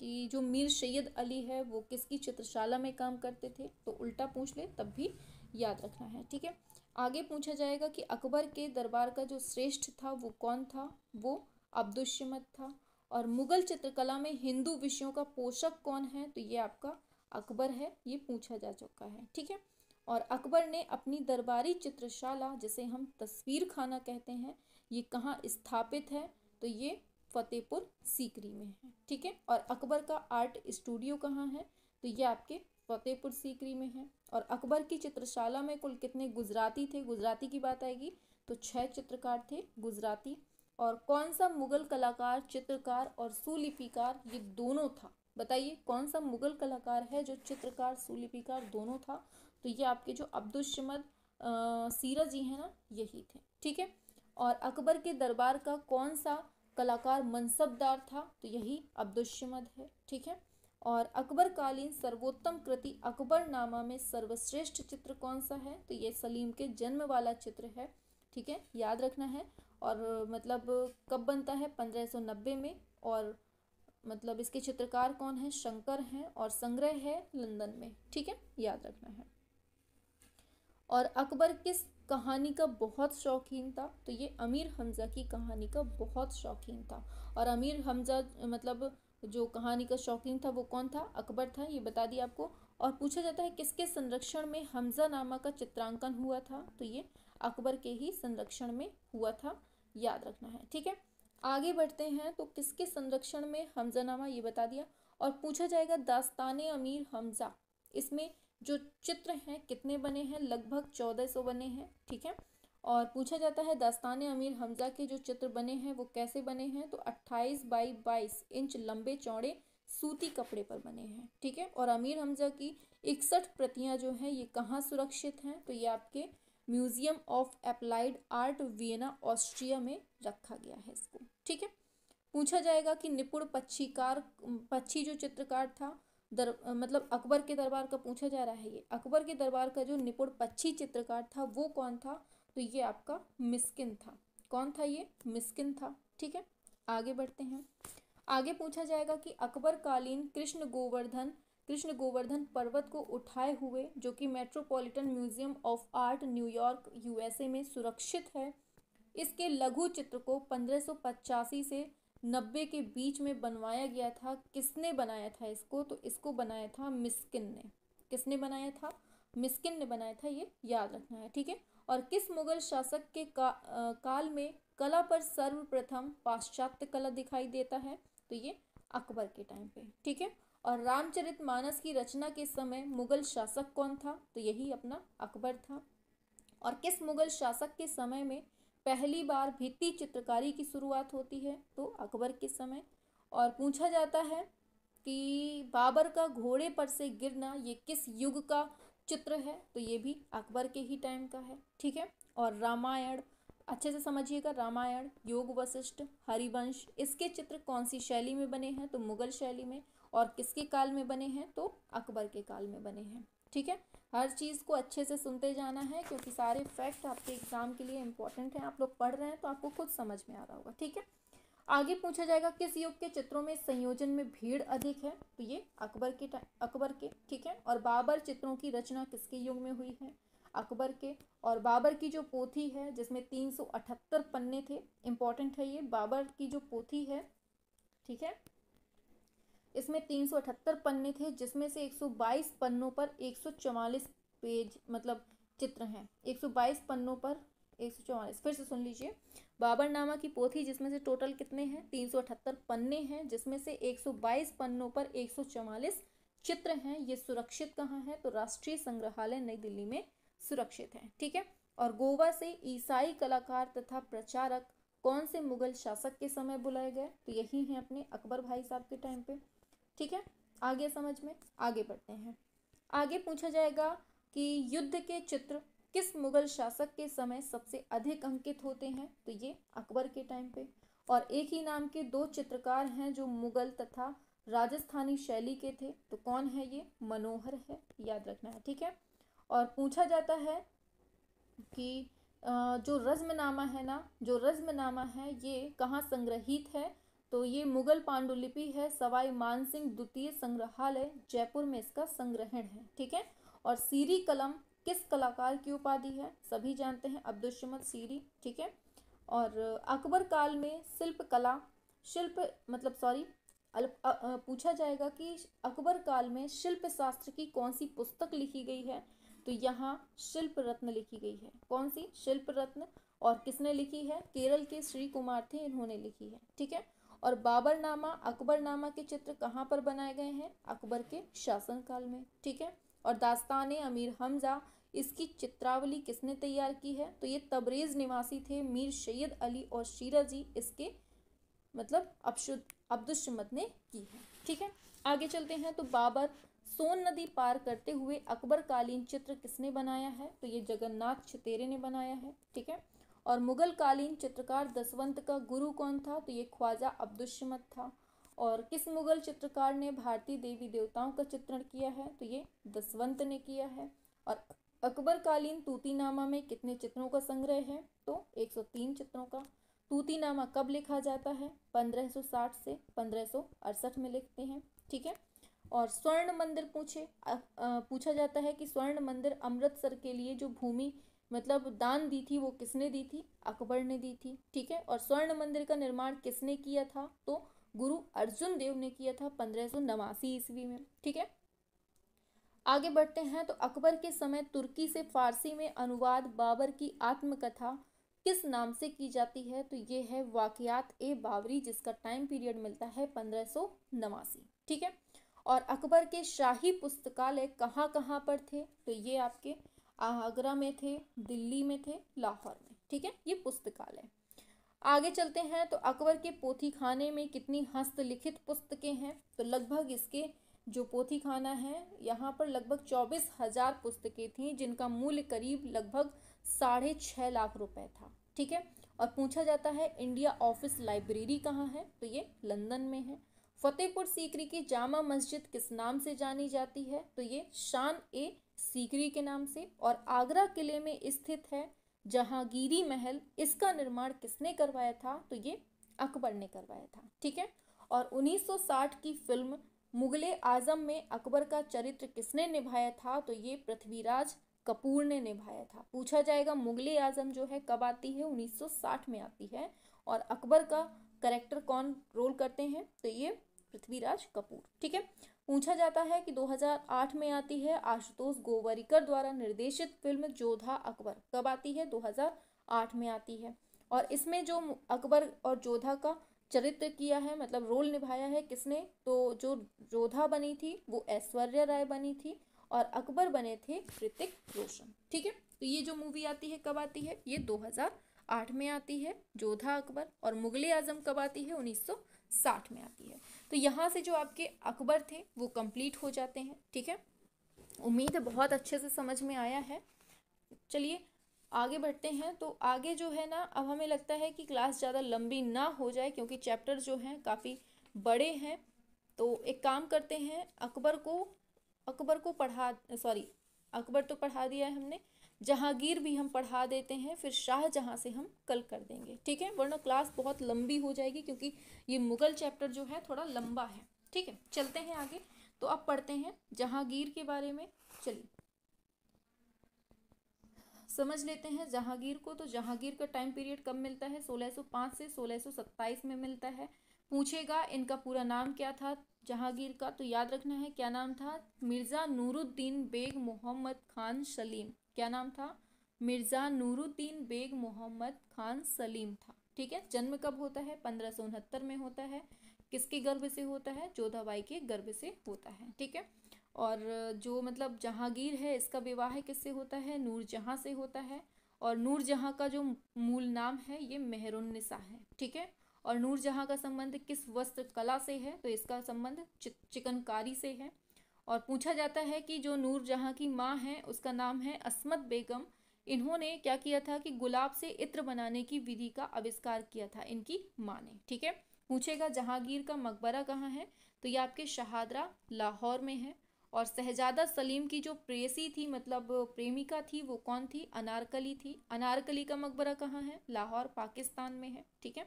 कि जो मीर सैयद अली है वो किसकी चित्रशाला में काम करते थे? तो उल्टा पूछ ले तब भी याद रखना है ठीक है? आगे पूछा जाएगा कि अकबर के दरबार का जो श्रेष्ठ था, वो कौन था? वो अब्दुलशमद था। और मुगल चित्रकला में हिंदू विषयों का पोषक कौन है? तो ये आपका अकबर है, ये पूछा जा चुका है, ठीक है? और अकबर ने अपनी दरबारी चित्रशाला, जिसे हम तस्वीर खाना कहते हैं, ये कहाँ स्थापित है? तो ये फतेहपुर सीकरी में है, ठीक है? और अकबर का आर्ट स्टूडियो कहाँ है? तो ये आपके फतेहपुर सीकरी में है। और अकबर की चित्रशाला में कुल कितने गुजराती थे? गुजराती की बात आएगी तो छह चित्रकार थे, गुजराती। और कौन सा मुगल कलाकार, चित्रकार और सुलिपिकार, ये दोनों था? बताइए, कौन सा मुगल कलाकार है जो चित्रकार, सुलिपिकार दोनों था? तो ये आपके जो अब्दुल शमद सीरा जी हैं ना, यही थे, ठीक है? और अकबर के दरबार का कौन सा कलाकार, मनसबदार था? तो यही अब्दुल शमद है, ठीक है? और अकबर कालीन सर्वोत्तम कृति अकबर नामा में सर्वश्रेष्ठ चित्र कौन सा है? तो ये सलीम के जन्म वाला चित्र है, ठीक है? याद रखना है और मतलब कब बनता है? 1590 में और मतलब इसके चित्रकार कौन है? शंकर हैं और संग्रह है लंदन में, ठीक है? याद रखना है। और अकबर किस कहानी का बहुत शौकीन था? तो ये अमीर हमज़ा की कहानी का बहुत शौकीन था और अमीर हमज़ा मतलब जो कहानी का शौकीन था वो कौन था? अकबर था, ये बता दिया आपको। और पूछा जाता है किसके संरक्षण में हमज़ा नामा का चित्रांकन हुआ था? तो ये अकबर के ही संरक्षण में हुआ था। याद रखना है, ठीक है? आगे बढ़ते हैं तो किसके संरक्षण में हमज़ा नामा, ये बता दिया। और पूछा जाएगा दास्तान अमीर हमज़ा, इसमें जो चित्र हैं, कितने बने हैं? लगभग चौदह सौ बने हैं, ठीक है? और पूछा जाता है दास्तान अमीर हमज़ा के जो चित्र बने हैं, वो कैसे बने हैं? तो अट्ठाईस बाई बाईस इंच लंबे चौड़े सूती कपड़े पर बने हैं, ठीक है? और अमीर हमज़ा की इकसठ प्रतियाँ जो हैं, ये कहाँ सुरक्षित हैं? तो ये आपके museum of applied art Vienna, Austria में रखा गया है इसको, ठीक है? पूछा जाएगा कि निपुण पक्षीकार, पक्षी जो चित्रकार था, दर मतलब अकबर के दरबार का पूछा जा रहा है ये। अकबर के दरबार का जो निपुण पक्षी चित्रकार था, वो कौन था? तो ये आपका मिस्किन था। कौन था ये? मिस्किन था, ठीक है? आगे बढ़ते हैं। आगे पूछा जाएगा कि अकबर कालीन कृष्ण गोवर्धन कृष्ण गोवर्धन पर्वत को उठाए हुए, जो कि metropolitan museum of art New York USA में सुरक्षित है, इसके लघु चित्र को पंद्रह से नब्बे के बीच में बनवाया गया था। किसने बनाया था इसको? तो इसको बनाया था मिस्किन ने। किसने बनाया था? मिस्किन ने बनाया था, ये याद रखना है, ठीक है? और किस मुगल शासक के का, आ, काल में कला पर सर्वप्रथम पाश्चात्य कला दिखाई देता है? तो ये अकबर के टाइम पे ठीक है? और रामचरित मानस की रचना के समय मुगल शासक कौन था? तो यही अपना अकबर था। और किस मुगल शासक के समय में पहली बार भित्ति चित्रकारी की शुरुआत होती है? तो अकबर के समय। और पूछा जाता है कि बाबर का घोड़े पर से गिरना ये किस युग का चित्र है तो ये भी अकबर के ही टाइम का है, ठीक है? और रामायण, अच्छे से समझिएगा, रामायण, योग वशिष्ठ, हरिवंश, इसके चित्र कौन सी शैली में बने हैं? तो मुगल शैली में, और किसके काल में बने हैं? तो अकबर के काल में बने हैं, ठीक है? हर चीज़ को अच्छे से सुनते जाना है, क्योंकि सारे फैक्ट आपके एग्ज़ाम के लिए इंपॉर्टेंट हैं, आप लोग पढ़ रहे हैं तो आपको खुद समझ में आ रहा होगा, ठीक है? आगे पूछा जाएगा किस युग के चित्रों में संयोजन में भीड़ अधिक है? तो ये अकबर के अकबर के, ठीक है? और बाबर चित्रों की रचना किसके युग में हुई है? अकबर के। और बाबर की जो पोथी है, जिसमें तीन सौ अठहत्तर पन्ने थे इंपॉर्टेंट है ये। बाबर की जो पोथी है, ठीक है? इसमें तीन सौ अठहत्तर पन्ने थे, जिसमें से एक सौ बाईस पन्नों पर एक सौ चवालीस पेज मतलब चित्र हैं। एक सौ बाईस पन्नों पर एक सौ चौवालीस। फिर से सुन लीजिए। बाबरनामा की पोथी, जिसमें से टोटल कितने हैं? तीन सौ अठहत्तर पन्ने हैं, जिसमें से एक सौ बाईस पन्नों पर एक सौ चौवालीस चित्र हैं। ये सुरक्षित कहाँ है? तो राष्ट्रीय संग्रहालय नई दिल्ली में सुरक्षित है, ठीक है? और गोवा से ईसाई कलाकार तथा प्रचारक कौन से मुगल शासक के समय बुलाए गए? तो यही हैं अपने अकबर भाई साहब के टाइम पे, ठीक है? आगे समझ में? आगे बढ़ते हैं। आगे पूछा जाएगा कि युद्ध के चित्र किस मुगल शासक के समय सबसे अधिक अंकित होते हैं? तो ये अकबर के टाइम पे। और एक ही नाम के दो चित्रकार हैं जो मुगल तथा राजस्थानी शैली के थे। तो कौन है ये? मनोहर है। याद रखना है, ठीक है? और पूछा जाता है कि जो रज्मनामा है ना, जो रज्मनामा है, ये कहाँ संग्रहित है? तो ये मुगल पांडुलिपि है, सवाई मानसिंह द्वितीय संग्रहालय जयपुर में इसका संग्रहण है, ठीक है? और सीरी कलम किस कलाकार की उपाधि है, सभी जानते हैं अब्दुल सीरी, ठीक है? और अकबर काल में शिल्प कला, शिल्प मतलब सॉरी पूछा जाएगा कि अकबर काल में शिल्प शास्त्र की कौन सी पुस्तक लिखी गई है? तो यहाँ शिल्प रत्न लिखी गई है। कौन सी? शिल्प रत्न। और किसने लिखी है? केरल के श्री कुमार थे, इन्होंने लिखी है, ठीक है? और बाबरनामा, अकबरनामा के चित्र कहाँ पर बनाए गए हैं? अकबर के शासनकाल में, ठीक है? और दास्तान अमीर हमजा इसकी चित्रावली किसने तैयार की है? तो ये तबरेज निवासी थे मीर सैयद अली और शीरा जी। इसके मतलब अब्दुल अब्दुलशमत ने की है। ठीक है? आगे चलते हैं। तो बाबर सोन नदी पार करते हुए अकबर कालीन चित्र किसने बनाया है? तो ये जगन्नाथ छतेरे ने बनाया है। ठीक है? और मुगल कालीन चित्रकार दसवंत का गुरु कौन था? तो ये ख्वाजा अब्दुलशमत था। और किस मुगल चित्रकार ने भारतीय देवी देवताओं का चित्रण किया है? तो ये दसवंत ने किया है। और अकबर कालीन तूतीनामा में कितने चित्रों का संग्रह है? तो 103 चित्रों का। तूतीनामा कब लिखा जाता है? 1560 से पंद्रह में लिखते हैं ठीक है? और स्वर्ण मंदिर पूछे आ, आ, पूछा जाता है कि स्वर्ण मंदिर अमृतसर के लिए जो भूमि मतलब दान दी थी वो किसने दी थी? अकबर ने दी थी ठीक है? और स्वर्ण मंदिर का निर्माण किसने किया था? तो गुरु अर्जुन देव ने किया था पंद्रह सौ ईस्वी में ठीक है? आगे बढ़ते हैं तो अकबर के समय तुर्की से फारसी में अनुवाद बाबर की आत्मकथा किस नाम से की जाती है? तो ये है वाकयात ए बाबरी जिसका टाइम पीरियड मिलता है पंद्रह ठीक है? और अकबर के शाही पुस्तकालय कहाँ कहाँ पर थे? तो ये आपके आगरा में थे, दिल्ली में थे, लाहौर में। ठीक है? ये पुस्तकालय। आगे चलते हैं तो अकबर के पोथी खाने में कितनी हस्तलिखित पुस्तकें हैं? तो लगभग इसके जो पोथी खाना है, यहाँ पर लगभग चौबीस हज़ार पुस्तकें थीं, जिनका मूल्य करीब लगभग साढ़े छः लाख रुपए था, ठीक है? और पूछा जाता है, इंडिया ऑफ़िस लाइब्रेरी कहाँ है? तो ये लंदन में है। फतेहपुर सीकरी की जामा मस्जिद किस नाम से जानी जाती है? तो ये शान ए सीकरी के नाम से, और आगरा किले में स्थित है जहांगीरी महल। इसका निर्माण किसने करवाया था? तो ये अकबर ने करवाया था, ठीक है? और 1960 की फ़िल्म मुगले आज़म में अकबर का चरित्र किसने निभाया था? तो ये पृथ्वीराज कपूर ने निभाया था। पूछा जाएगा, मुगले आज़म जो है, कब आती है? 1960 में आती है। और अकबर का करेक्टर कौन रोल करते हैं? तो ये पृथ्वीराज कपूर। ठीक है? पूछा जाता है कि 2008 में आती है। आशुतोष गोवरिकर द्वारा निर्देशित फ़िल्म जोधा अकबर कब आती है? 2008 में आती है। और इसमें जो अकबर और जोधा का चरित्र किया है मतलब रोल निभाया है किसने तो जो जोधा बनी थी, वो ऐश्वर्या राय बनी थी और अकबर बने थे ऋतिक रोशन। ठीक है? तो ये जो मूवी आती है, कब आती है? ये 2008 में आती है, जोधा अकबर और मुगल आज़म कब आती है? 1960 में आती है। तो यहाँ से जो आपके अकबर थे, वो कंप्लीट हो जाते हैं। ठीक है? उम्मीद है बहुत अच्छे से समझ में आया है। चलिए आगे बढ़ते हैं तो आगे जो है ना, अब हमें लगता है कि क्लास ज़्यादा लंबी ना हो जाए क्योंकि चैप्टर जो हैं काफ़ी बड़े हैं। तो एक काम करते हैं, अकबर को अकबर को पढ़ा, सॉरी, अकबर तो पढ़ा दिया है हमने, जहांगीर भी हम पढ़ा देते हैं, फिर शाहजहाँ से हम कल कर देंगे, ठीक है? वरना क्लास बहुत लंबी हो जाएगी क्योंकि ये मुगल चैप्टर जो है थोड़ा लंबा है, ठीक है? चलते हैं आगे तो अब पढ़ते हैं जहांगीर के बारे में, चलिए। समझ लेते हैं। जहांगीर को तो जहांगीर का टाइम पीरियड कब मिलता है? 1605 से 1627 में मिलता है। पूछेगा, इनका पूरा नाम क्या था? जहांगीर का तो याद रखना है, क्या नाम था? मिर्ज़ा नूरुद्दीन बेग मोहम्मद खान सलीम। क्या नाम था? मिर्ज़ा नूरुद्दीन बेग मोहम्मद खान सलीम था। ठीक है? जन्म कब होता है? पंद्रह में होता है। किसके गर्भ से होता है? जोधाबाई के गर्भ से होता है। ठीक है? और जो मतलब जहांगीर है, इसका विवाह किससे होता है? नूरजहाँ से होता है। और नूरजहाँ का जो मूल नाम है, ये मेहरुन्निसा है, ठीक है? और नूरजहाँ का संबंध किस वस्त्र कला से है तो इसका संबंध चिकनकारी से है। और पूछा जाता है कि जो नूरजहाँ की माँ है, उसका नाम है असमत बेगम। इन्होंने क्या किया था कि गुलाब से इत्र बनाने की विधि का आविष्कार किया था, इनकी माँ ने, ठीक है? पूछेगा जहांगीर का मकबरा कहाँ है? तो ये आपके शहादरा, लाहौर में है। और शहजादा सलीम की जो प्रेसी थी मतलब प्रेमिका थी, वो कौन थी? अनारकली थी। अनारकली का मकबरा कहाँ है? लाहौर, पाकिस्तान में है, ठीक है?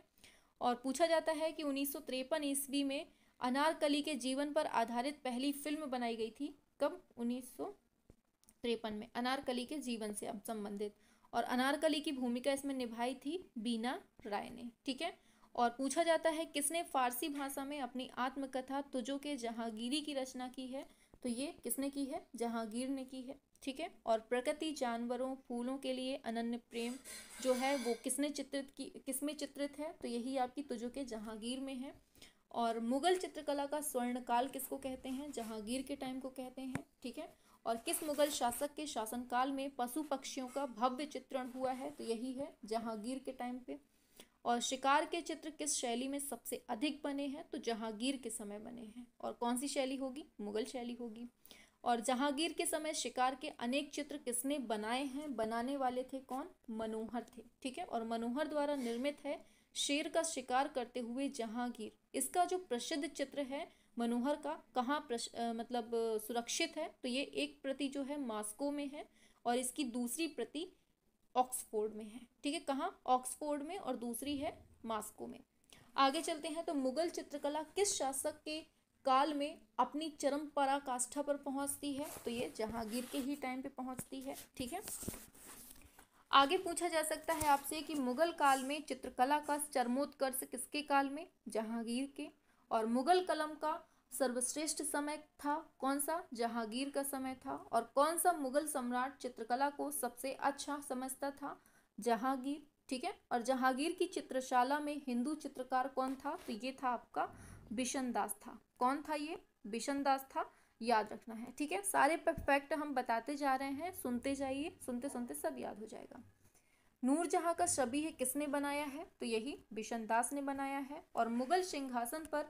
और पूछा जाता है कि उन्नीस सौ ईस्वी में अनारकली के जीवन पर आधारित पहली फ़िल्म बनाई गई थी, कब? उन्नीस तिरपन में। अनारकली के जीवन से अब संबंधित। और अनारकली की भूमिका इसमें निभाई थी बीना राय ने, ठीक है? और पूछा जाता है किसने फारसी भाषा में अपनी आत्मकथा तुजो के जहांगीरी की रचना की है? तो ये किसने की है? जहांगीर ने की है, ठीक है? और प्रकृति जानवरों, फूलों के लिए अनन्य प्रेम जो है, वो किसने चित्रित की, किसमें चित्रित है? तो यही आपकी तुजो के जहांगीर में है। और मुगल चित्रकला का स्वर्णकाल किसको कहते हैं? जहांगीर के टाइम को कहते हैं, ठीक है? और किस मुगल शासक के शासनकाल में पशु पक्षियों का भव्य चित्रण हुआ है? तो यही है जहांगीर के टाइम पे। और शिकार के चित्र किस शैली में सबसे अधिक बने हैं? तो जहांगीर के समय बने हैं। और कौन सी शैली होगी? मुगल शैली होगी। और जहांगीर के समय शिकार के अनेक चित्र किसने बनाए हैं? बनाने वाले थे कौन? मनोहर थे। ठीक है? और मनोहर द्वारा निर्मित है शेर का शिकार करते हुए जहांगीर। इसका जो प्रसिद्ध चित्र है मनोहर का, कहाँ मतलब सुरक्षित है? तो ये एक प्रति जो है मास्को में है। और इसकी दूसरी प्रति ऑक्सफोर्ड में है। ठीक है, कहाँ? ऑक्सफोर्ड में और दूसरी है मास्को में। आगे चलते हैं तो मुगल चित्रकला किस शासक के काल में अपनी चरम पराकाष्ठा पर पहुँचती है? तो ये जहांगीर के ही टाइम पे पहुँचती है। ठीक है? आगे पूछा जा सकता है आपसे कि मुगल काल में चित्रकला का चरमोत्कर्ष किसके काल में? जहांगीर के। और मुगल कलम का सर्वश्रेष्ठ समय था कौन सा? जहांगीर का समय था। और कौन सा मुगल सम्राट चित्रकला को सबसे अच्छा समझता था? जहांगीर, ठीक है? और जहांगीर की चित्रशाला में हिंदू चित्रकार कौन था? तो ये था आपका बिशन दास था। कौन था ये? बिशन दास था। याद रखना है, ठीक है? सारे फैक्ट हम बताते जा रहे हैं, सुनते जाइए, सुनते सुनते सब याद हो जाएगा। नूरजहाँ का शबी किसने बनाया है? तो यही बिशन दास ने बनाया है। और मुगल सिंहासन पर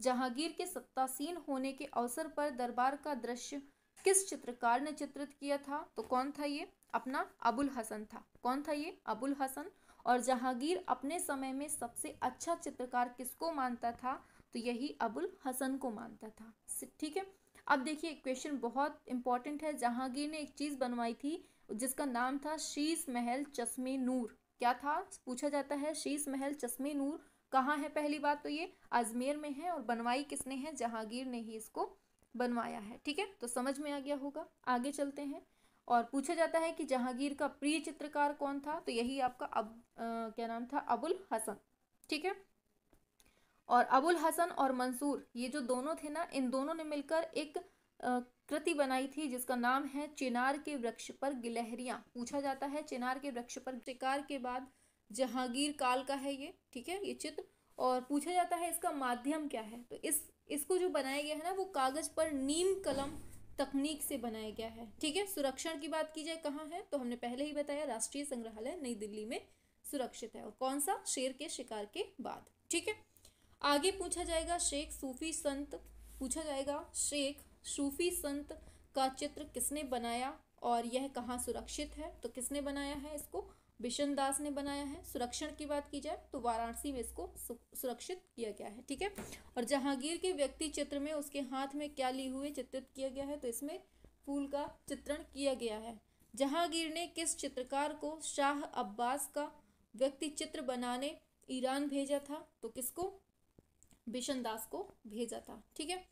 जहांगीर के सत्तासीन होने के अवसर पर दरबार का दृश्य किस चित्रकार ने चित्रित किया था? तो कौन था ये? अपना अबुल हसन था। कौन था ये? अबुल हसन। और जहांगीर अपने समय में सबसे अच्छा चित्रकार किसको मानता था? तो यही अबुल हसन को मानता था। ठीक है? अब देखिए क्वेश्चन बहुत इंपॉर्टेंट है। जहांगीर ने एक चीज़ बनवाई थी, जिसका नाम था शीश महल चश्मे नूर। क्या था? पूछा जाता है शीश महल चश्मे नूर कहाँ है पहली बात तो ये अजमेर में है और बनवाई किसने है? जहांगीर ने ही इसको बनवाया है ठीक है? तो समझ में आ गया होगा आगे चलते हैं। और पूछा जाता है कि जहांगीर का प्रिय चित्रकार कौन था? तो यही आपका अब आ, क्या नाम था? अबुल हसन ठीक है? और अबुल हसन और मंसूर ये जो दोनों थे ना इन दोनों ने मिलकर एक कृति बनाई थी जिसका नाम है चिनार के वृक्ष पर गिलहरियाँ। पूछा जाता है चिनार के वृक्ष पर शिकार के बाद जहांगीर काल का है ये, ठीक है, ये चित्र। और पूछा जाता है इसका माध्यम क्या है। तो इस, इसको जो बनाया गया है ना, वो कागज़ पर नीम कलम तकनीक से बनाया गया है, ठीक है। सुरक्षण की बात की जाए कहाँ है तो हमने पहले ही बताया राष्ट्रीय संग्रहालय नई दिल्ली में सुरक्षित है। और कौन सा? शेर के शिकार के बाद, ठीक है। आगे पूछा जाएगा शेख सूफी संत, पूछा जाएगा शेख सूफी संत का चित्र किसने बनाया और यह कहाँ सुरक्षित है तो किसने बनाया है इसको? बिशन दास ने बनाया है। सुरक्षण की बात की जाए तो वाराणसी में इसको सुरक्षित किया गया है, ठीक है? और जहांगीर के व्यक्ति चित्र में उसके हाथ में क्या ली हुए चित्रित किया गया है तो इसमें फूल का चित्रण किया गया है। जहांगीर ने किस चित्रकार को शाह अब्बास का व्यक्ति चित्र बनाने ईरान भेजा था? तो किसको? बिशन दास को भेजा था, ठीक है?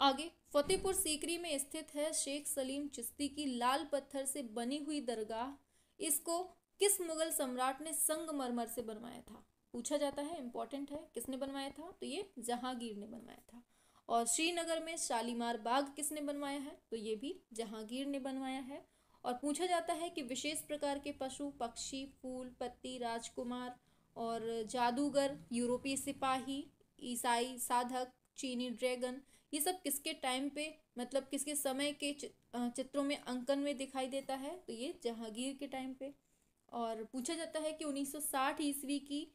आगे, फतेहपुर सीकरी में स्थित है शेख सलीम चिश्ती की लाल पत्थर से बनी हुई दरगाह। इसको किस मुगल सम्राट ने संगमरमर से बनवाया था? पूछा जाता है इंपॉर्टेंट है, किसने बनवाया था? तो ये जहांगीर ने बनवाया था। और श्रीनगर में शालीमार बाग किसने बनवाया है? तो ये भी जहांगीर ने बनवाया है। और पूछा जाता है कि विशेष प्रकार के पशु, पक्षी, फूल, पत्ती, राजकुमार और जादूगर, यूरोपीय सिपाही, ईसाई, साधक, चीनी ड्रैगन, ये सब किसके टाइम पे मतलब किसके समय के चित्रों में अंकन में दिखाई देता है? तो ये जहांगीर के टाइम पे। और पूछा जाता है कि 1960 ईस्वी की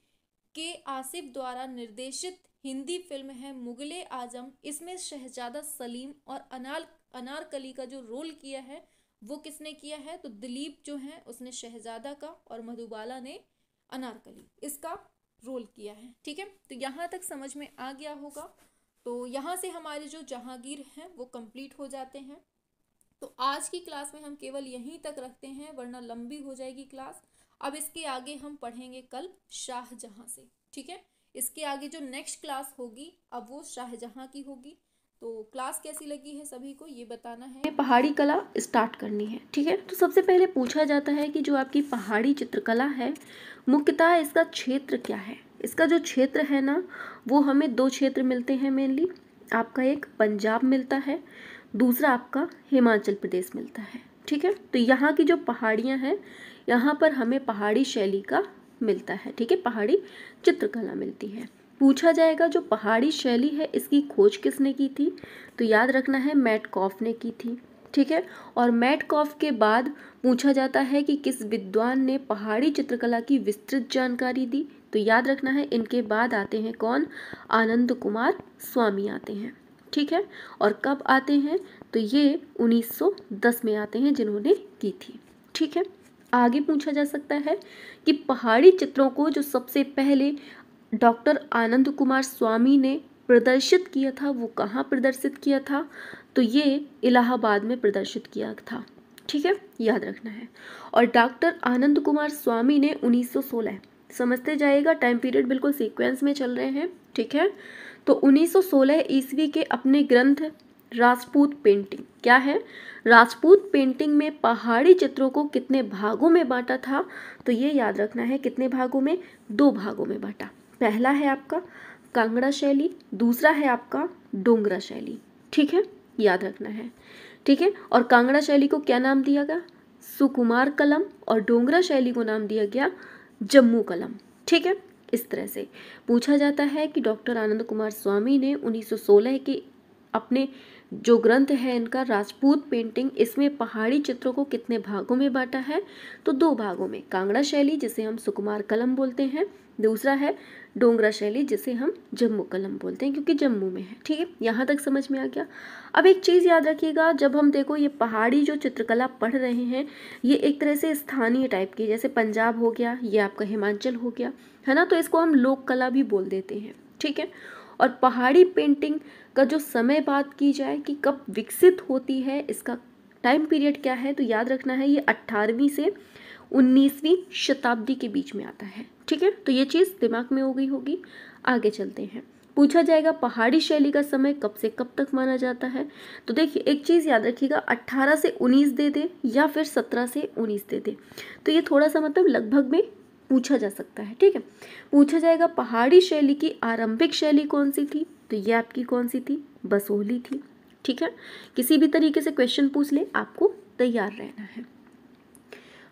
के आसिफ द्वारा निर्देशित हिंदी फ़िल्म है मुगले आज़म। इसमें शहजादा सलीम और अनाल, अनारकली का जो रोल किया है, वो किसने किया है? तो दिलीप जो है, उसने शहजादा का और मधुबाला ने अनारकली इसका रोल किया है। ठीक है? तो यहाँ तक समझ में आ गया होगा। तो यहाँ से हमारे जो जहांगीर हैं, वो कंप्लीट हो जाते हैं। तो आज की क्लास में हम केवल यहीं तक रखते हैं, वरना लंबी हो जाएगी क्लास। अब इसके आगे हम पढ़ेंगे कल शाहजहाँ से, ठीक है? इसके आगे जो नेक्स्ट क्लास होगी, अब वो शाहजहाँ की होगी। तो क्लास कैसी लगी है सभी को, ये बताना है। पहाड़ी कला स्टार्ट करनी है, ठीक है? तो सबसे पहले पूछा जाता है कि जो आपकी पहाड़ी चित्रकला है, मुख्यतः इसका क्षेत्र क्या है? इसका जो क्षेत्र है ना, वो हमें दो क्षेत्र मिलते हैं मेनली आपका एक पंजाब मिलता है दूसरा आपका हिमाचल प्रदेश मिलता है, ठीक है? तो यहाँ की जो पहाड़ियाँ हैं, यहाँ पर हमें पहाड़ी शैली का मिलता है, ठीक है? पहाड़ी चित्रकला मिलती है। पूछा जाएगा जो पहाड़ी शैली है, इसकी खोज किसने की थी? तो याद रखना है, मैट कॉफ ने की थी, ठीक है? और मैट कॉफ के बाद पूछा जाता है कि किस विद्वान ने पहाड़ी चित्रकला की विस्तृत जानकारी दी? तो याद रखना है, इनके बाद आते हैं कौन? आनंद कुमार स्वामी आते हैं। ठीक है? और कब आते हैं? तो ये 1910 में आते हैं जिन्होंने की थी। ठीक है? आगे पूछा जा सकता है कि पहाड़ी चित्रों को जो सबसे पहले डॉक्टर आनंद कुमार स्वामी ने प्रदर्शित किया था, वो कहाँ प्रदर्शित किया था? तो ये इलाहाबाद में प्रदर्शित किया था। ठीक है? याद रखना है। और डॉक्टर आनंद कुमार स्वामी ने 1916 समझते जाएगा टाइम पीरियड बिल्कुल सीक्वेंस में चल रहे हैं। ठीक है? तो 1916 ईस्वी के अपने ग्रंथ राजपूत पेंटिंग क्या है? राजपूत पेंटिंग में पहाड़ी चित्रों को कितने भागों में बांटा था? तो ये याद रखना है, कितने भागों में? दो भागों में बांटा। पहला है आपका कांगड़ा शैली, दूसरा है आपका डोंगरा शैली। ठीक है? याद रखना है। ठीक है? और कांगड़ा शैली को क्या नाम दिया गया? सुकुमार कलम, और डोंगरा शैली को नाम दिया गया जम्मू कलम। ठीक है? इस तरह से। पूछा जाता है कि डॉक्टर आनंद कुमार स्वामी ने 1916 के अपने जो ग्रंथ है, इनका राजपूत पेंटिंग इसमें पहाड़ी चित्रों को कितने भागों में बांटा है? तो दो भागों में, कांगड़ा शैली, जिसे हम सुकुमार कलम बोलते हैं, दूसरा है डोंगरा शैली, जिसे हम जम्मू कलम बोलते हैं, क्योंकि जम्मू में है, ठीक है? यहाँ तक समझ में आ गया? अब एक चीज़ याद रखिएगा, जब हम देखो ये पहाड़ी जो चित्रकला पढ़ रहे हैं, ये एक तरह से स्थानीय टाइप की जैसे पंजाब हो गया, ये आपका हिमाचल हो गया, है ना? तो इसको हम लोक कला भी बोल देते हैं, ठीक है? और पहाड़ी पेंटिंग का जो समय बात की जाए कि कब विकसित होती है, इसका टाइम पीरियड क्या है तो याद रखना है, ये अट्ठारहवीं से उन्नीसवीं शताब्दी के बीच में आता है। ठीक है? तो ये चीज़ दिमाग में हो गई होगी। आगे चलते हैं। पूछा जाएगा पहाड़ी शैली का समय कब से कब तक माना जाता है? तो देखिए, एक चीज़ याद रखिएगा 18 से 19 दे दे या फिर 17 से 19 दे दे। तो ये थोड़ा सा मतलब लगभग में पूछा जा सकता है, ठीक है? पूछा जाएगा पहाड़ी शैली की आरंभिक शैली कौन सी थी? तो ये आपकी कौन सी थी? बसोली थी, ठीक है? किसी भी तरीके से क्वेश्चन पूछ ले, आपको तैयार रहना है।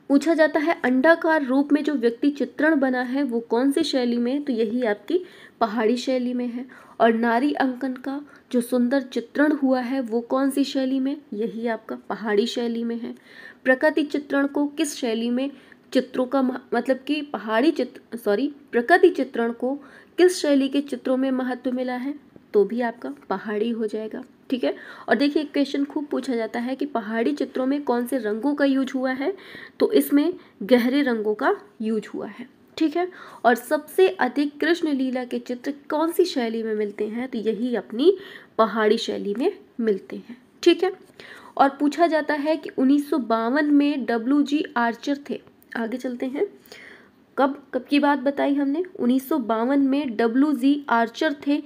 पूछा जाता है अंडाकार रूप में जो व्यक्ति चित्रण बना है, वो कौन सी शैली में तो यही आपकी पहाड़ी शैली में है। और नारी अंकन का जो सुंदर चित्रण हुआ है, वो कौन सी शैली में? यही आपका पहाड़ी शैली में है। प्रकृति चित्रण को किस शैली में चित्रों का मतलब कि पहाड़ी चित्र सॉरी प्रकृति चित्रण को किस शैली के चित्रों में महत्व मिला है तो भी आपका पहाड़ी हो जाएगा, ठीक है? और देखिए, एक क्वेश्चन खूब पूछा जाता है कि पहाड़ी चित्रों में कौन से रंगों का यूज़ हुआ है तो इसमें गहरे रंगों का यूज़ हुआ है, ठीक है? और सबसे अधिक कृष्ण लीला के चित्र कौन सी शैली में मिलते हैं तो यही अपनी पहाड़ी शैली में मिलते हैं, ठीक है? और पूछा जाता है कि उन्नीस सौ बावन में डब्ल्यू जी आर्चर थे आगे चलते हैं। कब कब की बात बताई हमने? उन्नीस सौ बावन में डब्ल्यू जी आर्चर थे।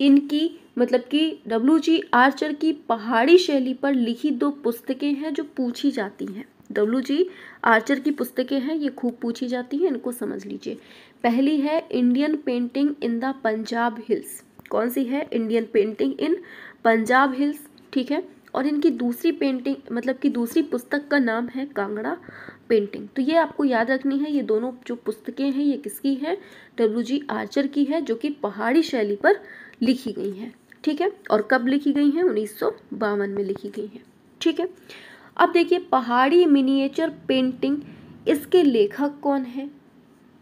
इनकी मतलब कि डब्ल्यू जी आर्चर की पहाड़ी शैली पर लिखी दो पुस्तकें हैं जो पूछी जाती हैं। डब्ल्यू जी आर्चर की पुस्तकें हैं, ये खूब पूछी जाती हैं, इनको समझ लीजिए। पहली है Indian painting in the Punjab hills कौन सी है Indian painting in Punjab hills ठीक है। और इनकी दूसरी पेंटिंग मतलब कि दूसरी पुस्तक का नाम है कांगड़ा। पेंटिंग। तो ये आपको याद रखनी है, ये दोनों जो पुस्तकें हैं, ये किसकी है? डब्ल्यू जी आर्चर की है, जो कि पहाड़ी शैली पर लिखी गई हैं। ठीक है? और कब लिखी गई हैं? उन्नीस सौ बावन में लिखी गई हैं। ठीक है? अब देखिए, पहाड़ी मिनिएचर पेंटिंग इसके लेखक कौन है?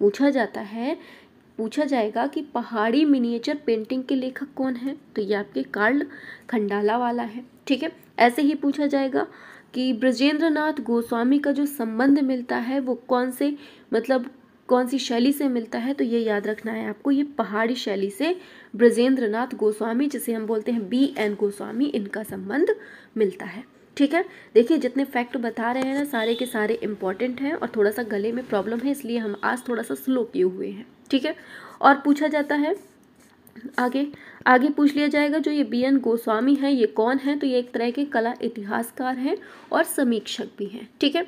पूछा जाता है, पूछा जाएगा कि पहाड़ी मिनिएचर पेंटिंग के लेखक कौन है? तो ये आपके कार्ल खंडाला वाला है। ठीक है? ऐसे ही पूछा जाएगा कि ब्रजेंद्र नाथ गोस्वामी का जो संबंध मिलता है, वो कौन से मतलब कौन सी शैली से मिलता है तो ये याद रखना है आपको। ये पहाड़ी शैली से ब्रजेंद्र नाथ गोस्वामी, जिसे हम बोलते हैं बी एन गोस्वामी, इनका संबंध मिलता है। ठीक है? देखिए, जितने फैक्ट बता रहे हैं ना, सारे के सारे इंपॉर्टेंट हैं और थोड़ा सा गले में प्रॉब्लम है, इसलिए हम आज थोड़ा सा स्लो किए हुए हैं। ठीक है? और पूछा जाता है आगे आगे पूछ लिया जाएगा, जो ये बी एन गोस्वामी है, ये कौन है? तो ये एक तरह के कला इतिहासकार हैं और समीक्षक भी हैं, ठीक है?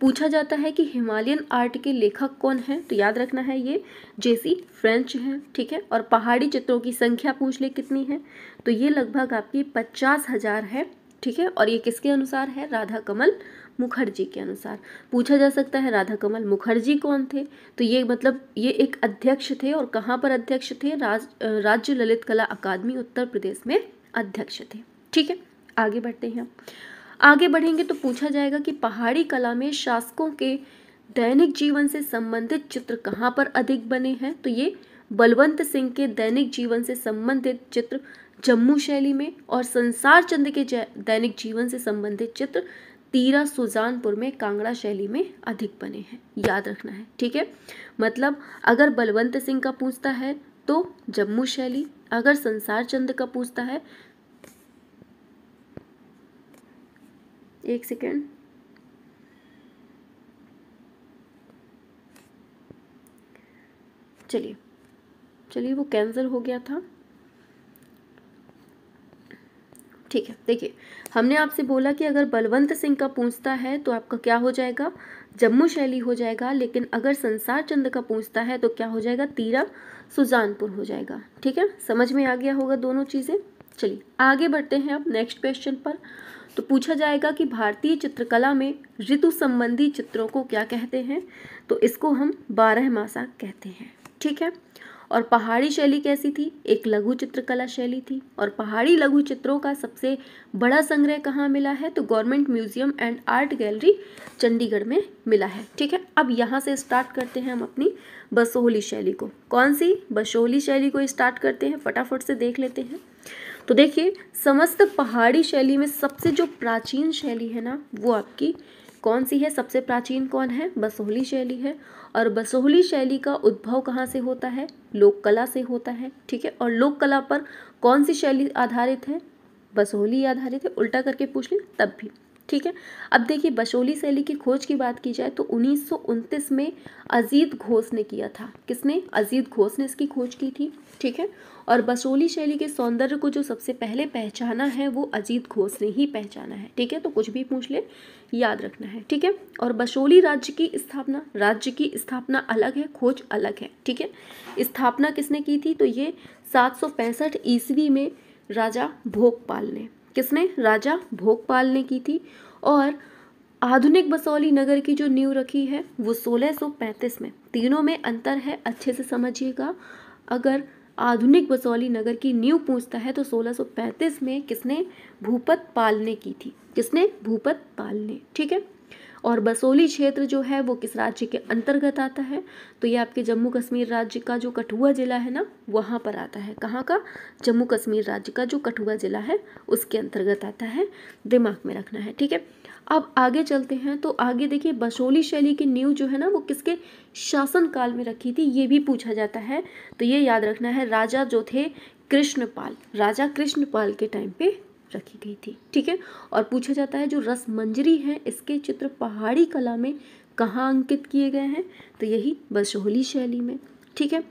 पूछा जाता है कि हिमालयन आर्ट के लेखक कौन है? तो याद रखना है ये, जेसी फ्रेंच हैं, ठीक है? और पहाड़ी चित्रों की संख्या पूछ ले कितनी है? तो ये लगभग आपकी पचास हज़ार है, ठीक है? और ये किसके अनुसार है? राधा कमल मुखर्जी के अनुसार। पूछा जा सकता है राधा कमल मुखर्जी कौन थे? तो ये मतलब ये एक अध्यक्ष थे और कहाँ पर अध्यक्ष थे? राज राज्य ललित कला अकादमी उत्तर प्रदेश में अध्यक्ष थे। ठीक है, आगे बढ़ते हैं आगे बढ़ेंगे तो पूछा जाएगा कि पहाड़ी कला में शासकों के दैनिक जीवन से संबंधित चित्र कहाँ पर अधिक बने हैं? तो ये बलवंत सिंह के दैनिक जीवन से संबंधित चित्र जम्मू शैली में और संसार चंद के दैनिक जीवन से संबंधित चित्र तीरा सुजानपुर में कांगड़ा शैली में अधिक बने हैं। याद रखना है, ठीक है? मतलब अगर बलवंत सिंह का पूछता है तो जम्मू शैली। अगर संसार चंद का पूछता है, एक सेकेंड। चलिए चलिए, वो कैंसिल हो गया था। ठीक है, देखिए, हमने आपसे बोला कि अगर बलवंत सिंह का पूछता है तो आपका क्या हो जाएगा? जम्मू शैली हो जाएगा, लेकिन अगर संसार चंद का पूछता है तो क्या हो जाएगा? तीरा सुजानपुर हो जाएगा। ठीक है? समझ में आ गया होगा दोनों चीज़ें? चलिए, आगे बढ़ते हैं अब नेक्स्ट क्वेश्चन पर। तो पूछा जाएगा कि भारतीय चित्रकला में ऋतु संबंधी चित्रों को क्या कहते हैं? तो इसको हम बारह मासा कहते हैं। ठीक है? और पहाड़ी शैली कैसी थी? एक लघु चित्रकला शैली थी। और पहाड़ी लघु चित्रों का सबसे बड़ा संग्रह कहाँ मिला है? तो government museum and art gallery Chandigarh में मिला है। ठीक है, अब यहाँ से स्टार्ट करते हैं हम अपनी बसोहली शैली को। कौन सी बसोहली शैली को स्टार्ट करते हैं? फटाफट से देख लेते हैं। तो देखिए, समस्त पहाड़ी शैली में सबसे जो प्राचीन शैली है ना, वो आपकी कौन सी है? सबसे प्राचीन कौन है? बसोहली शैली है। और बसोहली शैली का उद्भव कहाँ से होता है? लोक कला से होता है, ठीक है? और लोक कला पर कौन सी शैली आधारित है? बसोहली आधारित है। उल्टा करके पूछ लें, तब भी, ठीक है? अब देखिए बसोली शैली की खोज की बात की जाए तो उन्नीस में अजीत घोष ने किया था। किसने? अजीत घोष ने इसकी खोज की थी, ठीक है? और बसोली शैली के सौंदर्य को जो सबसे पहले पहचाना है, वो अजीत घोष ने ही पहचाना है। ठीक है तो कुछ भी पूछ ले, याद रखना है। ठीक है, और बसोली राज्य की स्थापना, राज्य की स्थापना अलग है, खोज अलग है। ठीक है, स्थापना किसने की थी? तो ये सात ईस्वी में राजा भोगपाल ने। किसने? राजा भोगपाल ने की थी। और आधुनिक बसौली नगर की जो नींव रखी है, वो 1635 में। तीनों में अंतर है, अच्छे से समझिएगा। अगर आधुनिक बसौली नगर की नींव पूछता है तो 1635 में किसने भूपत पाल ने की थी? किसने? भूपत पाल ने, ठीक है? और बसोली क्षेत्र जो है, वो किस राज्य के अंतर्गत आता है? तो ये आपके जम्मू कश्मीर राज्य का जो कठुआ ज़िला है ना, वहाँ पर आता है। कहाँ का? जम्मू कश्मीर राज्य का जो कठुआ ज़िला है, उसके अंतर्गत आता है। दिमाग में रखना है, ठीक है? अब आगे चलते हैं तो आगे देखिए, बसोली शैली की नींव जो है ना, वो किसके शासन काल में रखी थी, ये भी पूछा जाता है। तो ये याद रखना है, राजा जो थे कृष्णपाल, राजा कृष्णपाल के टाइम पे रखी गई थी, ठीक है? और पूछा जाता है, जो रस मंजरी है, इसके चित्र पहाड़ी कला में कहाँ अंकित किए गए हैं? तो यही बसोहली शैली में, ठीक है?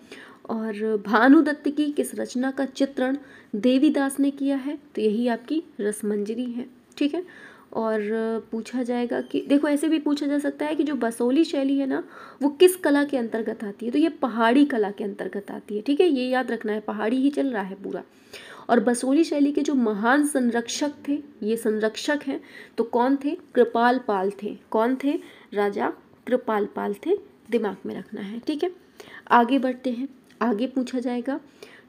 और भानुदत्त की किस रचना का चित्रण देवीदास ने किया है? तो यही आपकी रसमंजरी है, ठीक है? और पूछा जाएगा कि, देखो ऐसे भी पूछा जा सकता है कि जो बसोली शैली है ना, वो किस कला के अंतर्गत आती है? तो ये पहाड़ी कला के अंतर्गत आती है, ठीक है? ये याद रखना है, पहाड़ी ही चल रहा है पूरा। और बसोली शैली के जो महान संरक्षक थे, ये संरक्षक हैं तो कौन थे? कृपाल पाल थे। कौन थे? राजा कृपाल पाल थे। दिमाग में रखना है, ठीक है? आगे बढ़ते हैं। आगे पूछा जाएगा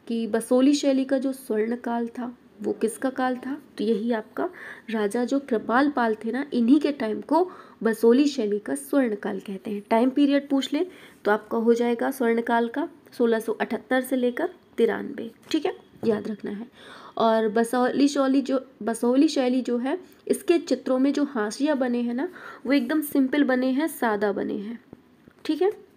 कि बसोली शैली का जो स्वर्ण काल था वो किसका काल था? तो यही आपका राजा जो कृपाल पाल थे ना, इन्हीं के टाइम को बसोली शैली का स्वर्ण काल कहते हैं। टाइम पीरियड पूछ ले तो आपका हो जाएगा स्वर्ण काल का 1678 से लेकर तिरानवे। ठीक है? याद रखना है। और बसौली शैली जो, बसौली शैली जो है, इसके चित्रों में जो हाशिया बने हैं ना, वो एकदम सिंपल बने हैं, सादा बने हैं। ठीक है?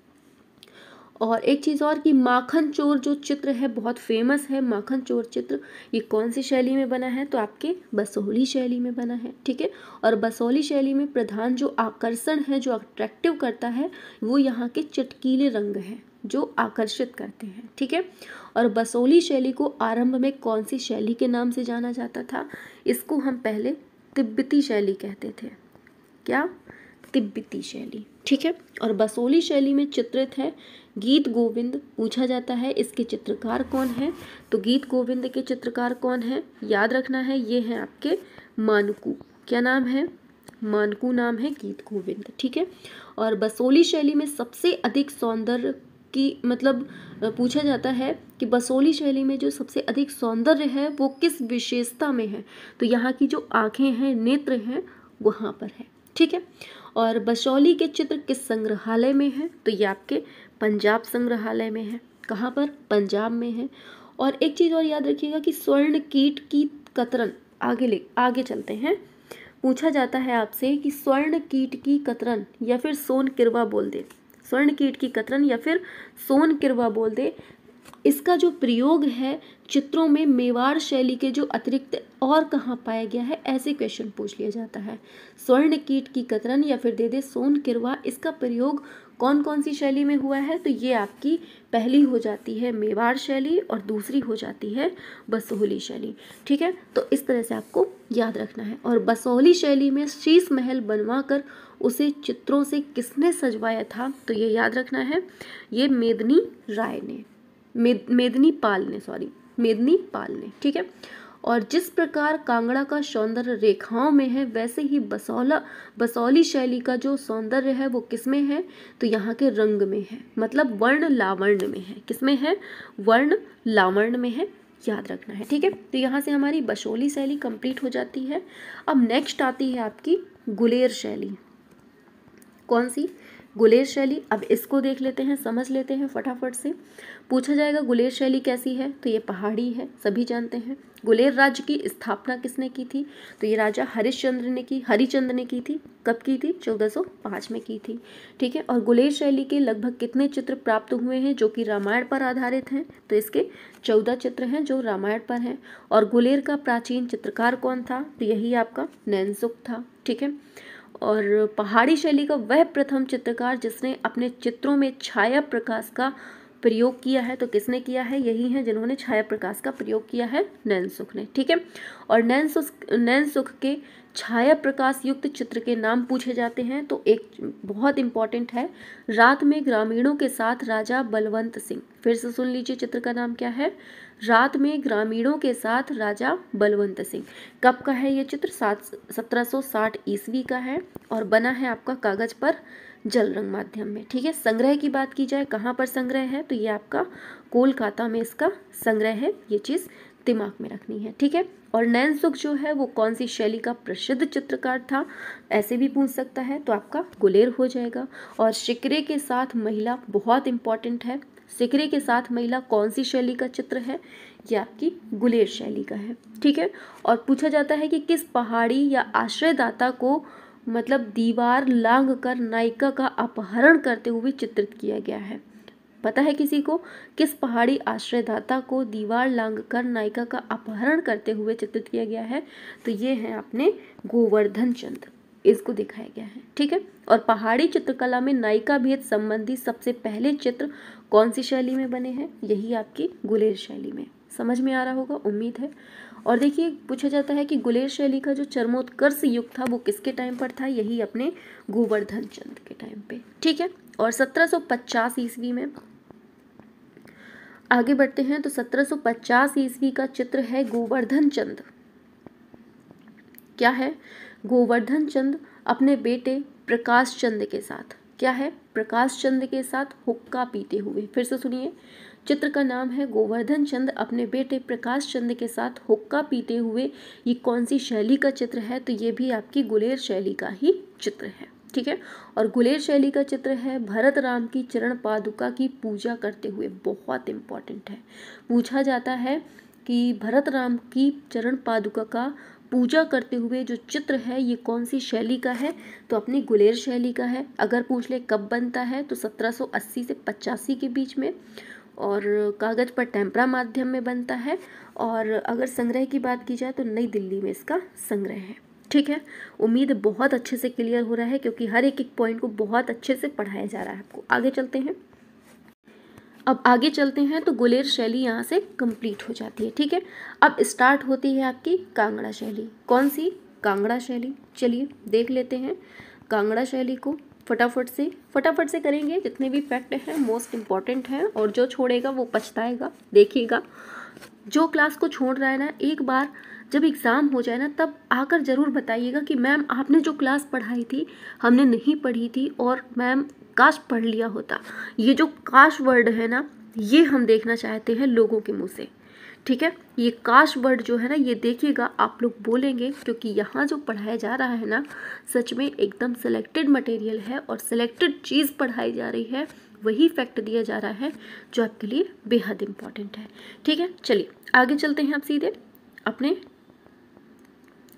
और एक चीज़ और कि माखन चोर जो चित्र है, बहुत फ़ेमस है। माखन चोर चित्र, ये कौन सी शैली में बना है? तो आपके बसोली शैली में बना है, ठीक है? और बसोली शैली में प्रधान जो आकर्षण है, जो अट्रैक्टिव करता है, वो यहाँ के चटकीले रंग हैं, जो आकर्षित करते हैं, ठीक है? और बसोली शैली को आरंभ में कौन सी शैली के नाम से जाना जाता था? इसको हम पहले तिब्बती शैली कहते थे। क्या? तिब्बती शैली। ठीक है? और बसोली शैली में चित्रित है। गीत गोविंद पूछा जाता है, इसके चित्रकार कौन है? तो गीत गोविंद के चित्रकार कौन है? याद रखना है, ये हैं आपके मानकू। क्या नाम है? मानकू नाम है गीत गोविंद, ठीक है? और बसोली शैली में सबसे अधिक सौंदर्य की मतलब पूछा जाता है कि बसोली शैली में जो सबसे अधिक सौंदर्य है, वो किस विशेषता में है? तो यहाँ की जो आँखें हैं, नेत्र हैं, वहाँ पर है, ठीक है? और बसौली के चित्र किस संग्रहालय में है? तो ये आपके पंजाब संग्रहालय में है। कहाँ पर? पंजाब में है। और एक चीज़ और याद रखिएगा कि स्वर्ण कीट की कतरन, आगे ले, आगे चलते हैं। पूछा जाता है आपसे कि स्वर्ण कीट की कतरन या फिर सोन किरवा बोल दे। स्वर्ण कीट की कतरन या फिर सोन किरवा बोल दे इसका जो प्रयोग है चित्रों में मेवाड़ शैली के जो अतिरिक्त और कहाँ पाया गया है, ऐसे क्वेश्चन पूछ लिया जाता है। स्वर्ण कीट की कतरन या फिर दे दे सोन किरवा, इसका प्रयोग कौन कौन सी शैली में हुआ है? तो ये आपकी पहली हो जाती है मेवाड़ शैली और दूसरी हो जाती है बसोहली शैली। ठीक है? तो इस तरह से आपको याद रखना है। और बसोहली शैली में शीश महल बनवा कर उसे चित्रों से किसने सजवाया था? तो ये याद रखना है। ये मेदनी राय ने। मेद, मेदनी पाल ने सॉरी मेदनी पाल ने, ठीक है? और जिस प्रकार कांगड़ा का सौंदर्य रेखाओं में है, वैसे ही बसौला, बसौली शैली का जो सौंदर्य है, वो किसमें है? तो यहाँ के रंग में है मतलब वर्ण लावर्ण में है। किसमें है? वर्ण लावर्ण में है, याद रखना है, ठीक है? तो यहाँ से हमारी बसोली शैली कंप्लीट हो जाती है। अब नेक्स्ट आती है आपकी गुलेर शैली। कौन सी? गुलेर शैली, अब इसको देख लेते हैं, समझ लेते हैं फटाफट से। पूछा जाएगा, गुलेर शैली कैसी है? तो ये पहाड़ी है, सभी जानते हैं। गुलेर राज्य की स्थापना किसने की थी? तो ये राजा हरिश्चंद्र ने की, हरिचंद्र ने की थी। कब की थी? 1405 में की थी। ठीक है, और गुलेर शैली के लगभग कितने चित्र प्राप्त हुए हैं जो कि रामायण पर आधारित हैं? तो इसके चौदह चित्र हैं जो रामायण पर हैं। और गुलेर का प्राचीन चित्रकार कौन था? तो यही आपका नैनसुख था। ठीक है और पहाड़ी शैली का वह प्रथम चित्रकार जिसने अपने चित्रों में छाया प्रकाश का प्रयोग किया है तो किसने किया है? यही है जिन्होंने छाया प्रकाश का प्रयोग किया है, नैन सुख ने, ठीक है? और नैन सुख नैन सुख के छाया प्रकाश युक्त चित्र के नाम पूछे जाते हैं तो एक बहुत इंपॉर्टेंट है, रात में ग्रामीणों के साथ राजा बलवंत सिंह। फिर से सुन लीजिए चित्र का नाम क्या है? रात में ग्रामीणों के साथ राजा बलवंत सिंह। कब का है ये चित्र? सात, सत्रह ईस्वी का है और बना है आपका कागज़ पर जल रंग माध्यम में। ठीक है, संग्रह की बात की जाए, कहाँ पर संग्रह है? तो ये आपका कोलकाता में इसका संग्रह है। ये चीज़ दिमाग में रखनी है। ठीक है, और नैन सुख जो है, वो कौन सी शैली का प्रसिद्ध चित्रकार था? ऐसे भी पूछ सकता है तो आपका गुलेर हो जाएगा। और शिकरे के साथ महिला बहुत इंपॉर्टेंट है। सिकरे के साथ महिला कौन सी शैली का चित्र है ये आपकी गुलेर शैली का है? ठीक है? और पूछा जाता है कि किस पहाड़ी या आश्रयदाता को मतलब दीवार लांग कर नायिका का अपहरण करते हुए चित्रित किया गया है? पता है किसी को? किस पहाड़ी आश्रयदाता को दीवार लांग कर नायिका का अपहरण करते हुए चित्रित किया गया है? तो ये है अपने गोवर्धन चंद इसको दिखाया गया है, ठीक है? और पहाड़ी चित्रकला में नायिका भेद संबंधी सबसे पहले चित्र कौन सी शैली में बने हैं? यही आपकी गुलेर शैली में। समझ में आ रहा होगा? उम्मीद है। और देखिए, पूछा जाता है कि गुलेर शैली का जो चरमोत्कर्ष युग था, वो किसके टाइम पर था? यही अपने गोवर्धन चंद के टाइम पे, ठीक है? और 1750 ईस्वी में आगे बढ़ते हैं तो 1750 ईस्वी का चित्र है गोवर्धन चंद क्या है? गोवर्धन चंद अपने बेटे प्रकाश चंद के साथ। क्या है? प्रकाश चंद के साथ हुक्का पीते हुए। फिर से सुनिए। चित्र का नाम है गोवर्धन चंद अपने बेटे प्रकाश चंद के साथ हुक्का पीते हुए। ये कौन सी शैली का चित्र है? तो ये भी आपकी गुलेर शैली का ही चित्र है। ठीक है? और गुलेर शैली का चित्र है भरत राम की चरण पादुका की पूजा करते हुए। बहुत इंपॉर्टेंट है। पूछा जाता है कि भरत राम की चरण पादुका का पूजा करते हुए जो चित्र है, ये कौन सी शैली का है? तो अपनी गुलेर शैली का है। अगर पूछ ले कब बनता है तो 1780 से पचासी के बीच में और कागज़ पर टेम्परा माध्यम में बनता है। और अगर संग्रह की बात की जाए तो नई दिल्ली में इसका संग्रह है। ठीक है? उम्मीद बहुत अच्छे से क्लियर हो रहा है, क्योंकि हर एक एक पॉइंट को बहुत अच्छे से पढ़ाया जा रहा है आपको। आगे चलते हैं। अब आगे चलते हैं तो गुलेर शैली यहाँ से कंप्लीट हो जाती है, ठीक है? अब स्टार्ट होती है आपकी कांगड़ा शैली। कौन सी? कांगड़ा शैली। चलिए देख लेते हैं कांगड़ा शैली को फटाफट से। फटाफट से करेंगे, जितने भी फैक्ट हैं मोस्ट इंपॉर्टेंट हैं, और जो छोड़ेगा वो पछताएगा देखिएगा जो क्लास को छोड़ रहा है ना, एक बार जब एग्ज़ाम हो जाए ना, तब आकर ज़रूर बताइएगा कि मैम, आपने जो क्लास पढ़ाई थी, हमने नहीं पढ़ी थी, और मैम काश पढ़ लिया होता। ये जो काश वर्ड है ना, ये हम देखना चाहते हैं लोगों के मुँह से। ठीक है? ये काश वर्ड जो है ना, ये देखिएगा, आप लोग बोलेंगे, क्योंकि यहाँ जो पढ़ाया जा रहा है ना, सच में एकदम सेलेक्टेड मटेरियल है और सेलेक्टेड चीज़ पढ़ाई जा रही है, वही फैक्ट दिया जा रहा है, जो आपके लिए बेहद इंपॉर्टेंट है। ठीक है? चलिए, आगे चलते हैं आप सीधे, अपने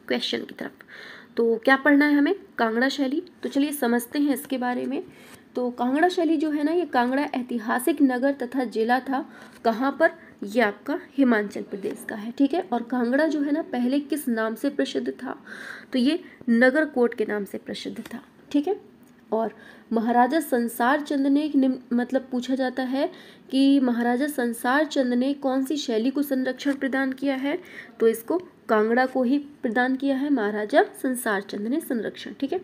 क्वेश्चन की तरफ़। तो क्या पढ़ना है हमें? कांगड़ा शैली। तो चलिए समझते हैं इसके बारे में। तो कांगड़ा शैली जो है ना, ये कांगड़ा ऐतिहासिक नगर तथा जिला था। कहाँ पर? ये आपका हिमाचल प्रदेश का है, ठीक है? और कांगड़ा जो है ना, पहले किस नाम से प्रसिद्ध था? तो ये नगर कोट के नाम से प्रसिद्ध था, ठीक है? और महाराजा संसार चंद ने मतलब पूछा जाता है कि महाराजा संसार चंद ने कौन सी शैली को संरक्षण प्रदान किया है? तो इसको कांगड़ा को ही प्रदान किया है, महाराजा संसार चंद ने संरक्षण, ठीक है?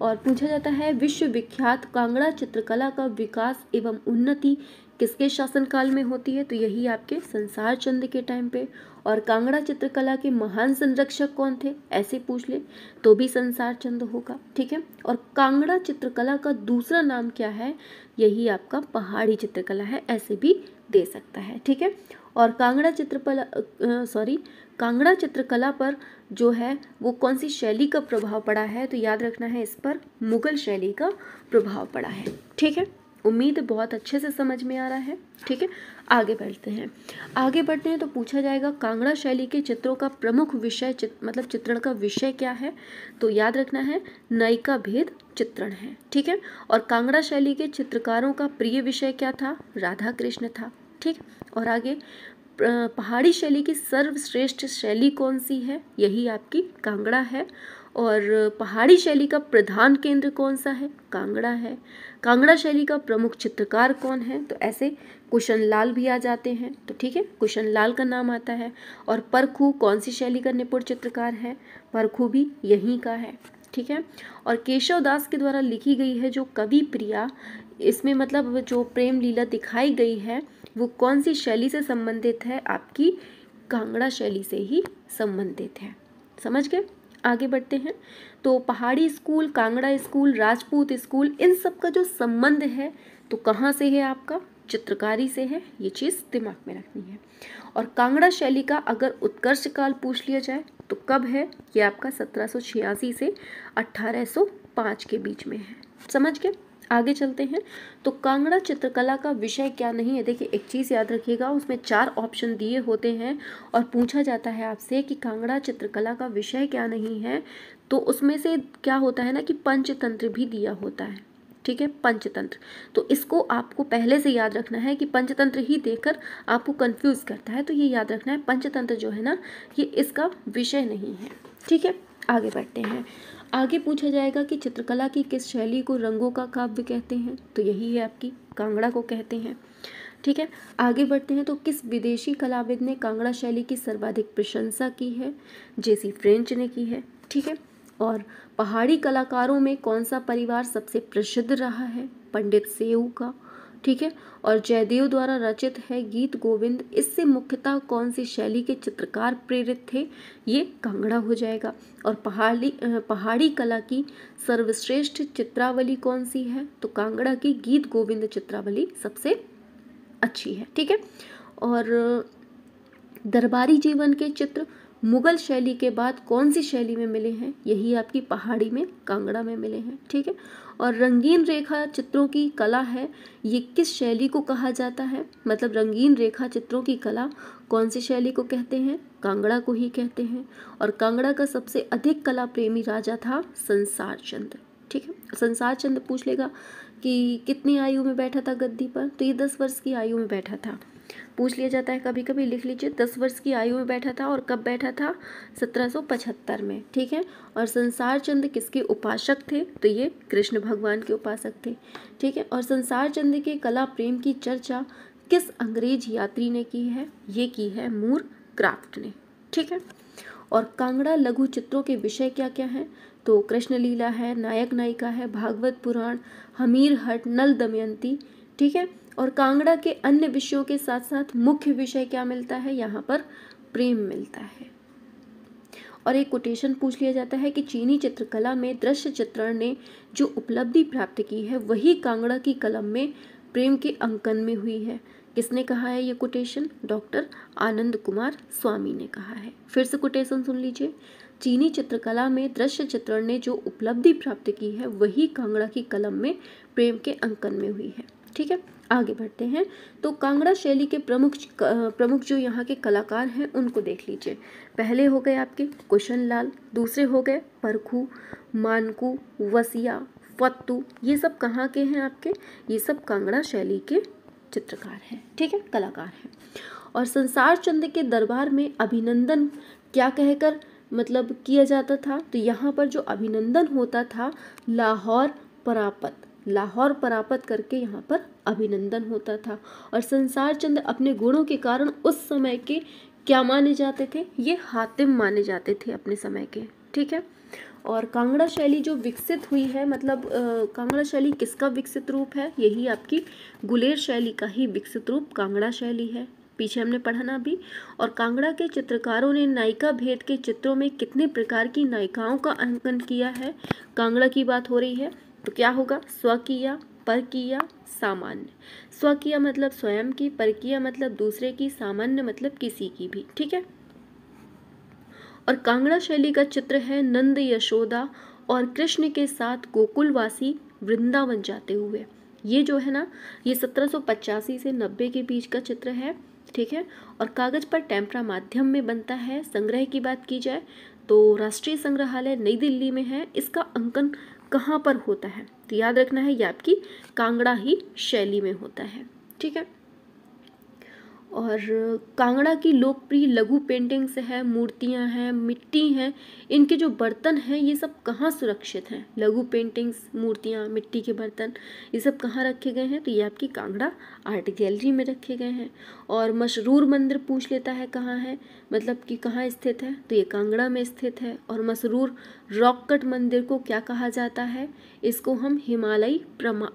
और पूछा जाता है विश्व विख्यात कांगड़ा चित्रकला का विकास एवं उन्नति किसके शासनकाल में होती है? तो यही आपके संसार चंद के टाइम पे। और कांगड़ा चित्रकला के महान संरक्षक कौन थे? ऐसे पूछ ले तो भी संसार चंद होगा, ठीक है? और कांगड़ा चित्रकला का दूसरा नाम क्या है? यही आपका पहाड़ी चित्रकला है, ऐसे भी दे सकता है, ठीक है? और कांगड़ा चित्रकला सॉरी कांगड़ा चित्रकला पर जो है वो कौन सी शैली का प्रभाव पड़ा है? तो याद रखना है इस पर मुगल शैली का प्रभाव पड़ा है। ठीक है? उम्मीद बहुत अच्छे से समझ में आ रहा है। ठीक है? आगे बढ़ते हैं। आगे बढ़ते हैं तो पूछा जाएगा कांगड़ा शैली के चित्रों का प्रमुख विषय चित, मतलब चित्रण का विषय क्या है? तो याद रखना है नयिका भेद चित्रण है। ठीक है? और कांगड़ा शैली के चित्रकारों का प्रिय विषय क्या था? राधा कृष्ण था। ठीक? और आगे पहाड़ी शैली की सर्वश्रेष्ठ शैली कौन सी है? यही आपकी कांगड़ा है। और पहाड़ी शैली का प्रधान केंद्र कौन सा है? कांगड़ा है। कांगड़ा शैली का प्रमुख चित्रकार कौन है? तो ऐसे कुशन लाल भी आ जाते हैं। तो ठीक है, कुशन लाल का नाम आता है। और परखू कौन सी शैली का निपुण चित्रकार है? परखू भी यहीं का है। ठीक है? और केशव दास के द्वारा लिखी गई है जो कवि प्रिया इसमें मतलब जो प्रेम लीला दिखाई गई है, वो कौन सी शैली से संबंधित है? आपकी कांगड़ा शैली से ही संबंधित है। समझ गए? आगे बढ़ते हैं। तो Pahari school, Kangra school, Rajput school, इन सब का जो संबंध है तो कहाँ से है आपका? चित्रकारी से है। ये चीज़ दिमाग में रखनी है। और कांगड़ा शैली का अगर उत्कर्ष काल पूछ लिया जाए तो कब है? ये आपका सत्रह सौ छियासी से अट्ठारह के बीच में है। समझ गए? आगे चलते हैं। तो कांगड़ा चित्रकला का विषय क्या नहीं है? देखिए, एक चीज़ याद रखिएगा, उसमें चार ऑप्शन दिए होते हैं और पूछा जाता है आपसे कि कांगड़ा चित्रकला का विषय क्या नहीं है। तो उसमें से क्या होता है ना कि पंचतंत्र भी दिया होता है, ठीक है? पंचतंत्र। तो इसको आपको पहले से याद रखना है कि पंचतंत्र ही देखकर आपको कंफ्यूज करता है। तो ये याद रखना है, पंचतंत्र जो है ना, ये इसका विषय नहीं है, ठीक है? आगे बढ़ते हैं। आगे पूछा जाएगा कि चित्रकला की किस शैली को रंगों का काव्य कहते हैं? तो यही है आपकी कांगड़ा को कहते हैं। ठीक है, आगे बढ़ते हैं तो किस विदेशी कलाविद ने कांगड़ा शैली की सर्वाधिक प्रशंसा की है? जेसी फ्रेंच ने की है। ठीक है, और पहाड़ी कलाकारों में कौन सा परिवार सबसे प्रसिद्ध रहा है? पंडित सेऊ का ठीक है? और जयदेव द्वारा रचित है गीत गोविंद। इससे मुख्यतः कौन सी शैली के चित्रकार प्रेरित थे? ये कांगड़ा हो जाएगा। और पहाड़ी पहाड़ी कला की सर्वश्रेष्ठ चित्रावली कौन सी है? तो कांगड़ा की गीत गोविंद चित्रावली सबसे अच्छी है, ठीक है? और दरबारी जीवन के चित्र मुगल शैली के बाद कौन सी शैली में मिले हैं? यही आपकी पहाड़ी में, कांगड़ा में मिले हैं, ठीक है? और रंगीन रेखा चित्रों की कला है। ये किस शैली को कहा जाता है? मतलब रंगीन रेखा चित्रों की कला कौन सी शैली को कहते हैं? कांगड़ा को ही कहते हैं। और कांगड़ा का सबसे अधिक कला प्रेमी राजा था संसार चंद्र। ठीक है? संसार चंद्र पूछ लेगा कि कितनी आयु में बैठा था गद्दी पर? तो ये दस वर्ष की आयु में बैठा था। पूछ लिया जाता है। कभी कभी लिख लीजिए, दस वर्ष की आयु में बैठा था और कब बैठा था? सत्रह सौ पचहत्तर में, ठीक है? और संसार चंद किसके उपासक थे? तो ये कृष्ण भगवान के उपासक थे, ठीक है? और संसार चंद के कला प्रेम की चर्चा किस अंग्रेज़ यात्री ने की है? ये की है मूर क्राफ्ट ने, ठीक है? और कांगड़ा लघु चित्रों के विषय क्या क्या हैं? तो कृष्ण लीला है, नायक नायिका है, भागवत पुराण हमीर हट नल दमयंती, ठीक है? और कांगड़ा के अन्य विषयों के साथ साथ मुख्य विषय क्या मिलता है? यहाँ पर प्रेम मिलता है। और एक कोटेशन पूछ लिया जाता है कि चीनी चित्रकला में दृश्य चित्रण ने जो उपलब्धि प्राप्त की है, वही कांगड़ा की कलम में प्रेम के अंकन में हुई है। किसने कहा है ये कोटेशन डॉक्टर आनंद कुमार स्वामी ने कहा है। फिर से कोटेशन सुन लीजिए। चीनी चित्रकला में दृश्य चित्रण ने जो उपलब्धि प्राप्त की है, वही कांगड़ा की कलम में प्रेम के अंकन में हुई है। ठीक है? आगे बढ़ते हैं। तो कांगड़ा शैली के प्रमुख प्रमुख जो यहाँ के कलाकार हैं, उनको देख लीजिए। पहले हो गए आपके कुशन लाल, दूसरे हो गए परखू, मानकू, वसिया, फत्तू। ये सब कहाँ के हैं आपके? ये सब कांगड़ा शैली के चित्रकार हैं, ठीक है? कलाकार हैं। और संसार चंद के दरबार में अभिनंदन क्या कहकर मतलब किया जाता था? तो यहाँ पर जो अभिनंदन होता था, लाहौर परापत। लाहौर परापत करके यहाँ पर अभिनंदन होता था और संसार चंद अपने गुणों के कारण उस समय के क्या माने जाते थे? ये हातिम माने जाते थे अपने समय के, ठीक है? और कांगड़ा शैली जो विकसित हुई है मतलब कांगड़ा शैली किसका विकसित रूप है? यही आपकी गुलेर शैली का ही विकसित रूप कांगड़ा शैली है। पीछे हमने पढ़ा ना भी और कांगड़ा के चित्रकारों ने नायिका भेद के चित्रों में कितने प्रकार की नायिकाओं का अंकन किया है? कांगड़ा की बात हो रही है तो क्या होगा? स्वकीय परकीय सामान्य। स्वकीय मतलब स्वयं की परकीय मतलब दूसरे की, सामान्य मतलब किसी की भी, ठीक है? और कांगड़ा शैली का चित्र है नंद यशोदा और कृष्ण के साथ गोकुलवासी वृंदावन जाते हुए। ये जो है ना, ये सत्रह सौ पचासी से नब्बे के बीच का चित्र है, ठीक है? और कागज़ पर टेम्परा माध्यम में बनता है। संग्रह की बात की जाए तो राष्ट्रीय संग्रहालय नई दिल्ली में है। इसका अंकन कहाँ पर होता है? तो याद रखना है, ये आपकी कांगड़ा ही शैली में होता है। ठीक है? और कांगड़ा की लोकप्रिय लघु पेंटिंग्स है, मूर्तियाँ हैं, मिट्टी हैं, इनके जो बर्तन हैं, ये सब कहाँ सुरक्षित हैं? लघु पेंटिंग्स मूर्तियाँ, मिट्टी के बर्तन, ये सब कहाँ रखे गए हैं? तो ये आपकी कांगड़ा आर्ट गैलरी में रखे गए हैं। और मशरूर मंदिर पूछ लेता है कहाँ है? मतलब कि कहाँ स्थित है? तो ये कांगड़ा में स्थित है। और मसरूर रॉककट मंदिर को क्या कहा जाता है? इसको हम हिमालयी प्रमा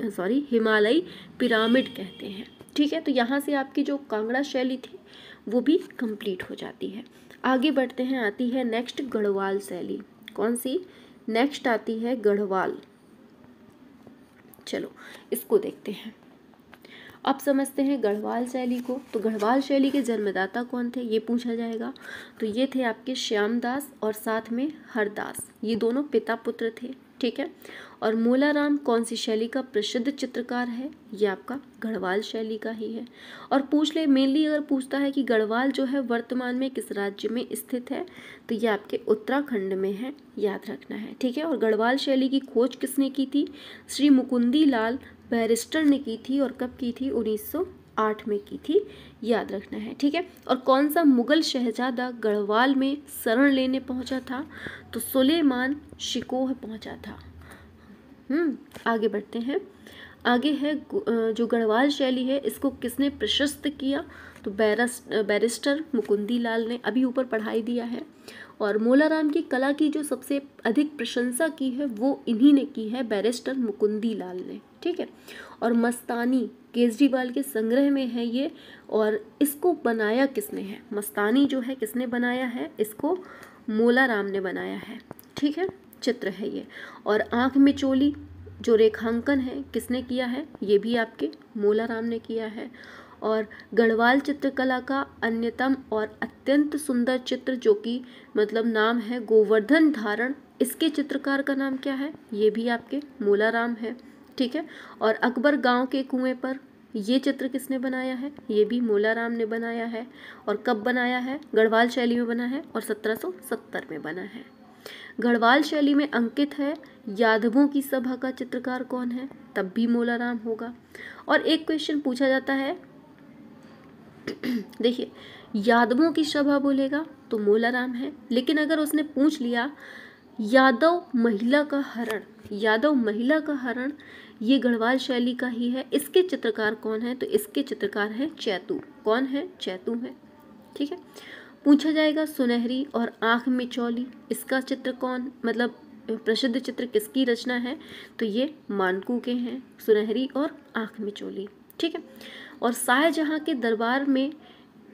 सॉरी हिमालयी पिरामिड कहते हैं। ठीक है तो यहाँ से आपकी जो कांगड़ा शैली थी, वो भी कंप्लीट हो जाती है। आगे बढ़ते हैं, आती है नेक्स्ट गढ़वाल शैली। कौन सी? नेक्स्ट आती है गढ़वाल। चलो, इसको देखते हैं। अब समझते हैं गढ़वाल शैली को। तो गढ़वाल शैली के जन्मदाता कौन थे, ये पूछा जाएगा। तो ये थे आपके श्यामदास और साथ में हरदास। ये दोनों पिता पुत्र थे, ठीक है? और मोलाराम कौन सी शैली का प्रसिद्ध चित्रकार है? ये आपका गढ़वाल शैली का ही है। और पूछ ले मेनली अगर पूछता है कि गढ़वाल जो है वर्तमान में किस राज्य में स्थित है तो ये आपके उत्तराखंड में है, याद रखना है, ठीक है? और गढ़वाल शैली की खोज किसने की थी? श्री मुकुंदी लाल बैरिस्टर ने की थी और कब की थी? उन्नीस आठ में की थी, याद रखना है, ठीक है? और कौन सा मुगल शहजादा गढ़वाल में शरण लेने पहुँचा था? तो सुलेमान शिकोह पहुँचा था। आगे बढ़ते हैं। आगे है जो गढ़वाल शैली है, इसको किसने प्रशस्त किया? तो बैरस बैरिस्टर मुकुंदी लाल ने अभी ऊपर पढ़ाई दिया है। और मोलाराम की कला की जो सबसे अधिक प्रशंसा की है, वो इन्हीं ने की है, बैरिस्टर मुकुंदी लाल ने। ठीक है? और मस्तानी केजरीवाल के संग्रह में है ये, और इसको बनाया किसने है? मस्तानी जो है, किसने बनाया है? इसको मोलाराम ने बनाया है। ठीक है? चित्र है ये। और आँख में चोली, जो रेखांकन है, किसने किया है? ये भी आपके मोलाराम ने किया है। और गढ़वाल चित्रकला का अन्यतम और अत्यंत सुंदर चित्र, जो कि मतलब नाम है गोवर्धन धारण, इसके चित्रकार का नाम क्या है? ये भी आपके मोलाराम है, ठीक है? और अकबर गाँव के कुएँ पर ये चित्र किसने बनाया है? ये भी मोलाराम ने बनाया है। और कब बनाया है? गढ़वाल शैली में बना है और 1770 में बना है। गढ़वाल शैली में अंकित है। यादवों की सभा का चित्रकार कौन है? तब भी मोलाराम होगा। और एक क्वेश्चन पूछा जाता है। देखिए, यादवों की सभा बोलेगा तो मोलाराम है। लेकिन अगर उसने पूछ लिया, यादव महिला का हरण, यादव महिला का हरण, ये गढ़वाल शैली का ही है। इसके चित्रकार कौन है? तो इसके चित्रकार हैं चैतू। कौन है? चैतू है। ठीक है? पूछा जाएगा सुनहरी और आँख में चौली। इसका चित्र कौन? मतलब प्रसिद्ध चित्र किसकी रचना है? तो ये मानकू के हैं, सुनहरी और आँख में चोली। ठीक है? और शाहजहाँ के दरबार में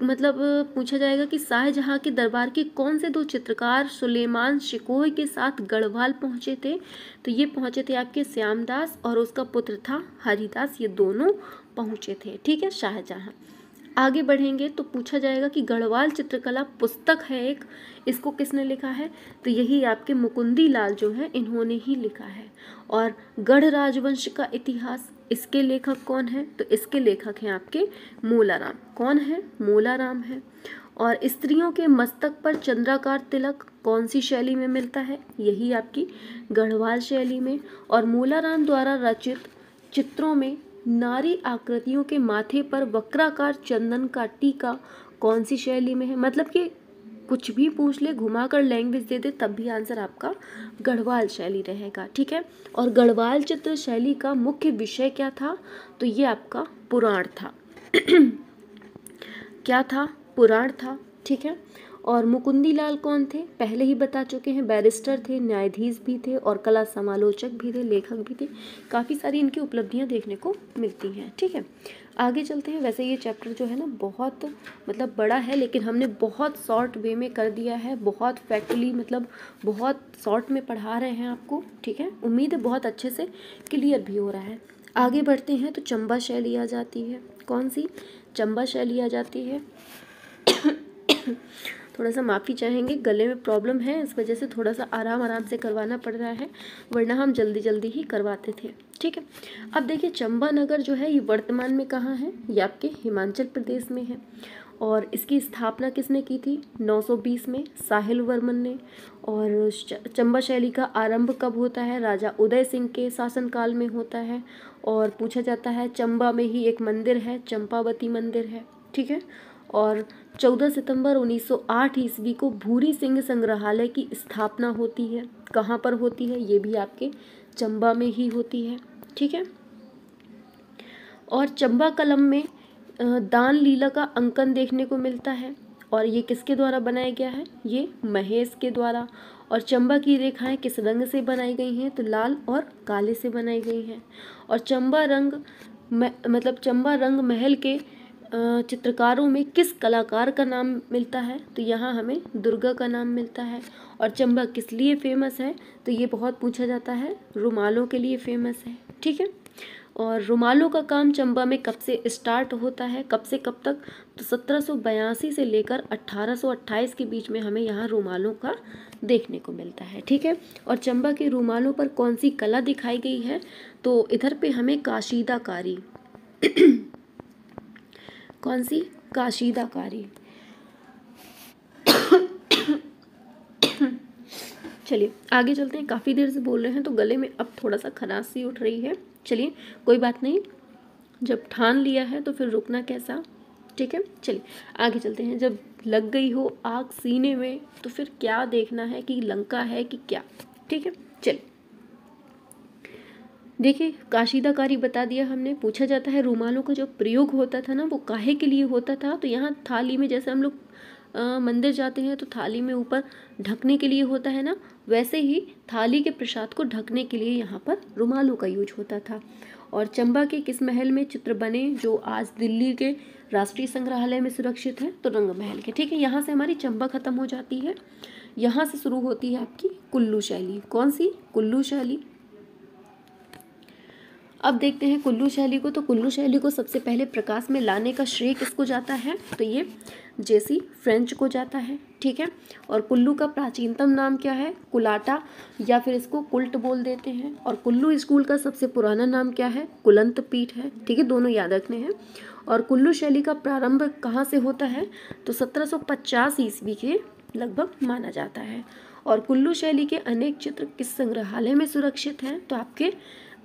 मतलब पूछा जाएगा कि शाहजहाँ के दरबार के कौन से दो चित्रकार सुलेमान शिकोह के साथ गढ़वाल पहुँचे थे? तो ये पहुँचे थे आपके श्यामदास और उसका पुत्र था हरिदास। ये दोनों पहुँचे थे। ठीक है? शाहजहाँ। आगे बढ़ेंगे तो पूछा जाएगा कि गढ़वाल चित्रकला पुस्तक है एक। इसको किसने लिखा है? तो यही आपके मुकुंदी लाल जो है, इन्होंने ही लिखा है। और गढ़ राजवंश का इतिहास, इसके लेखक कौन है? तो इसके लेखक हैं आपके मोलाराम। कौन है? मोलाराम है। और स्त्रियों के मस्तक पर चंद्राकार तिलक कौन सी शैली में मिलता है? यही आपकी गढ़वाल शैली में। और मोलाराम द्वारा रचित चित्रों में नारी आकृतियों के माथे पर वक्राकार चंदन का टीका कौन सी शैली में है? मतलब कि कुछ भी पूछ ले, घुमाकर लैंग्वेज दे दे, तब भी आंसर आपका गढ़वाल शैली रहेगा, ठीक है? और गढ़वाल चित्र शैली का मुख्य विषय क्या था? तो ये आपका पुराण था। क्या था? पुराण था, ठीक है? और मुकुंदी लाल कौन थे? पहले ही बता चुके हैं, बैरिस्टर थे, न्यायाधीश भी थे और कला समालोचक भी थे, लेखक भी थे। काफ़ी सारी इनकी उपलब्धियाँ देखने को मिलती हैं, ठीक है? आगे चलते हैं। वैसे ये चैप्टर जो है ना, बहुत मतलब बड़ा है, लेकिन हमने बहुत शॉर्ट वे में कर दिया है, बहुत फैक्टली मतलब बहुत शॉर्ट में पढ़ा रहे हैं आपको, ठीक है? उम्मीद है बहुत अच्छे से क्लियर भी हो रहा है। आगे बढ़ते हैं तो चंबा शैली आ जाती है। कौन सी? चंबा शैली आ जाती है। थोड़ा सा माफ़ी चाहेंगे। गले में प्रॉब्लम है, इस वजह से थोड़ा सा आराम आराम से करवाना पड़ रहा है, वरना हम जल्दी जल्दी ही करवाते थे। ठीक है? अब देखिए चंबा नगर जो है, ये वर्तमान में कहाँ है? ये आपके हिमाचल प्रदेश में है। और इसकी स्थापना किसने की थी? 920 में साहिल वर्मन ने। और चंबा शैली का आरंभ कब होता है? राजा उदय सिंह के शासनकाल में होता है। और पूछा जाता है, चंबा में ही एक मंदिर है, चंपावती मंदिर है। ठीक है? और 14 सितंबर 1908 ईस्वी को भूरी सिंह संग्रहालय की स्थापना होती है। कहाँ पर होती है? ये भी आपके चंबा में ही होती है। ठीक है? और चंबा कलम में दान लीला का अंकन देखने को मिलता है। और ये किसके द्वारा बनाया गया है? ये महेश के द्वारा। और चंबा की रेखाएँ किस रंग से बनाई गई हैं? तो लाल और काले से बनाई गई हैं। और चंबा रंग मतलब चंबा रंग महल के चित्रकारों में किस कलाकार का नाम मिलता है? तो यहाँ हमें दुर्गा का नाम मिलता है। और चंबा किस लिए फ़ेमस है? तो ये बहुत पूछा जाता है। रुमालों के लिए फ़ेमस है। ठीक है? और रुमालों का काम चंबा में कब से स्टार्ट होता है? कब से कब तक? तो सत्रह सौ बयासी से लेकर 1828 के बीच में हमें यहाँ रुमालों का देखने को मिलता है। ठीक है? और चंबा के रुमालों पर कौन सी कला दिखाई गई है? तो इधर पे हमें काशीदाकारी कौन सी? काशीदाकारी। चलिए, आगे चलते हैं। काफ़ी देर से बोल रहे हैं तो गले में अब थोड़ा सा खराश सी उठ रही है। चलिए, कोई बात नहीं। जब ठान लिया है तो फिर रुकना कैसा? ठीक है? चलिए, आगे चलते हैं। जब लग गई हो आग सीने में तो फिर क्या देखना है कि लंका है कि क्या? ठीक है? चलिए। देखिए, काशीदाकारी बता दिया हमने। पूछा जाता है रूमालों का जो प्रयोग होता था ना, वो काहे के लिए होता था? तो यहाँ थाली में जैसे हम लोग मंदिर जाते हैं तो थाली में ऊपर ढकने के लिए होता है ना, वैसे ही थाली के प्रसाद को ढकने के लिए यहाँ पर रुमालों का यूज़ होता था। और चंबा के किस महल में चित्र बने, जो आज दिल्ली के राष्ट्रीय संग्रहालय में सुरक्षित है तो रंग महल के। ठीक है, यहाँ से हमारी चंबा खत्म हो जाती है। यहाँ से शुरू होती है आपकी कुल्लू शैली। कौन सी? कुल्लू शैली। अब देखते हैं कुल्लू शैली को। तो कुल्लू शैली को सबसे पहले प्रकाश में लाने का श्रेय किसको जाता है? तो ये जेसी फ्रेंच को जाता है, ठीक है? और कुल्लू का प्राचीनतम नाम क्या है? कुलाटा, या फिर इसको कुल्ट बोल देते हैं। और कुल्लू स्कूल का सबसे पुराना नाम क्या है? कुलंत पीठ है, ठीक है? दोनों याद रखने हैं। और कुल्लू शैली का प्रारंभ कहाँ से होता है? तो 1750 ईस्वी के लगभग माना जाता है। और कुल्लू शैली के अनेक चित्र किस संग्रहालय में सुरक्षित हैं? तो आपके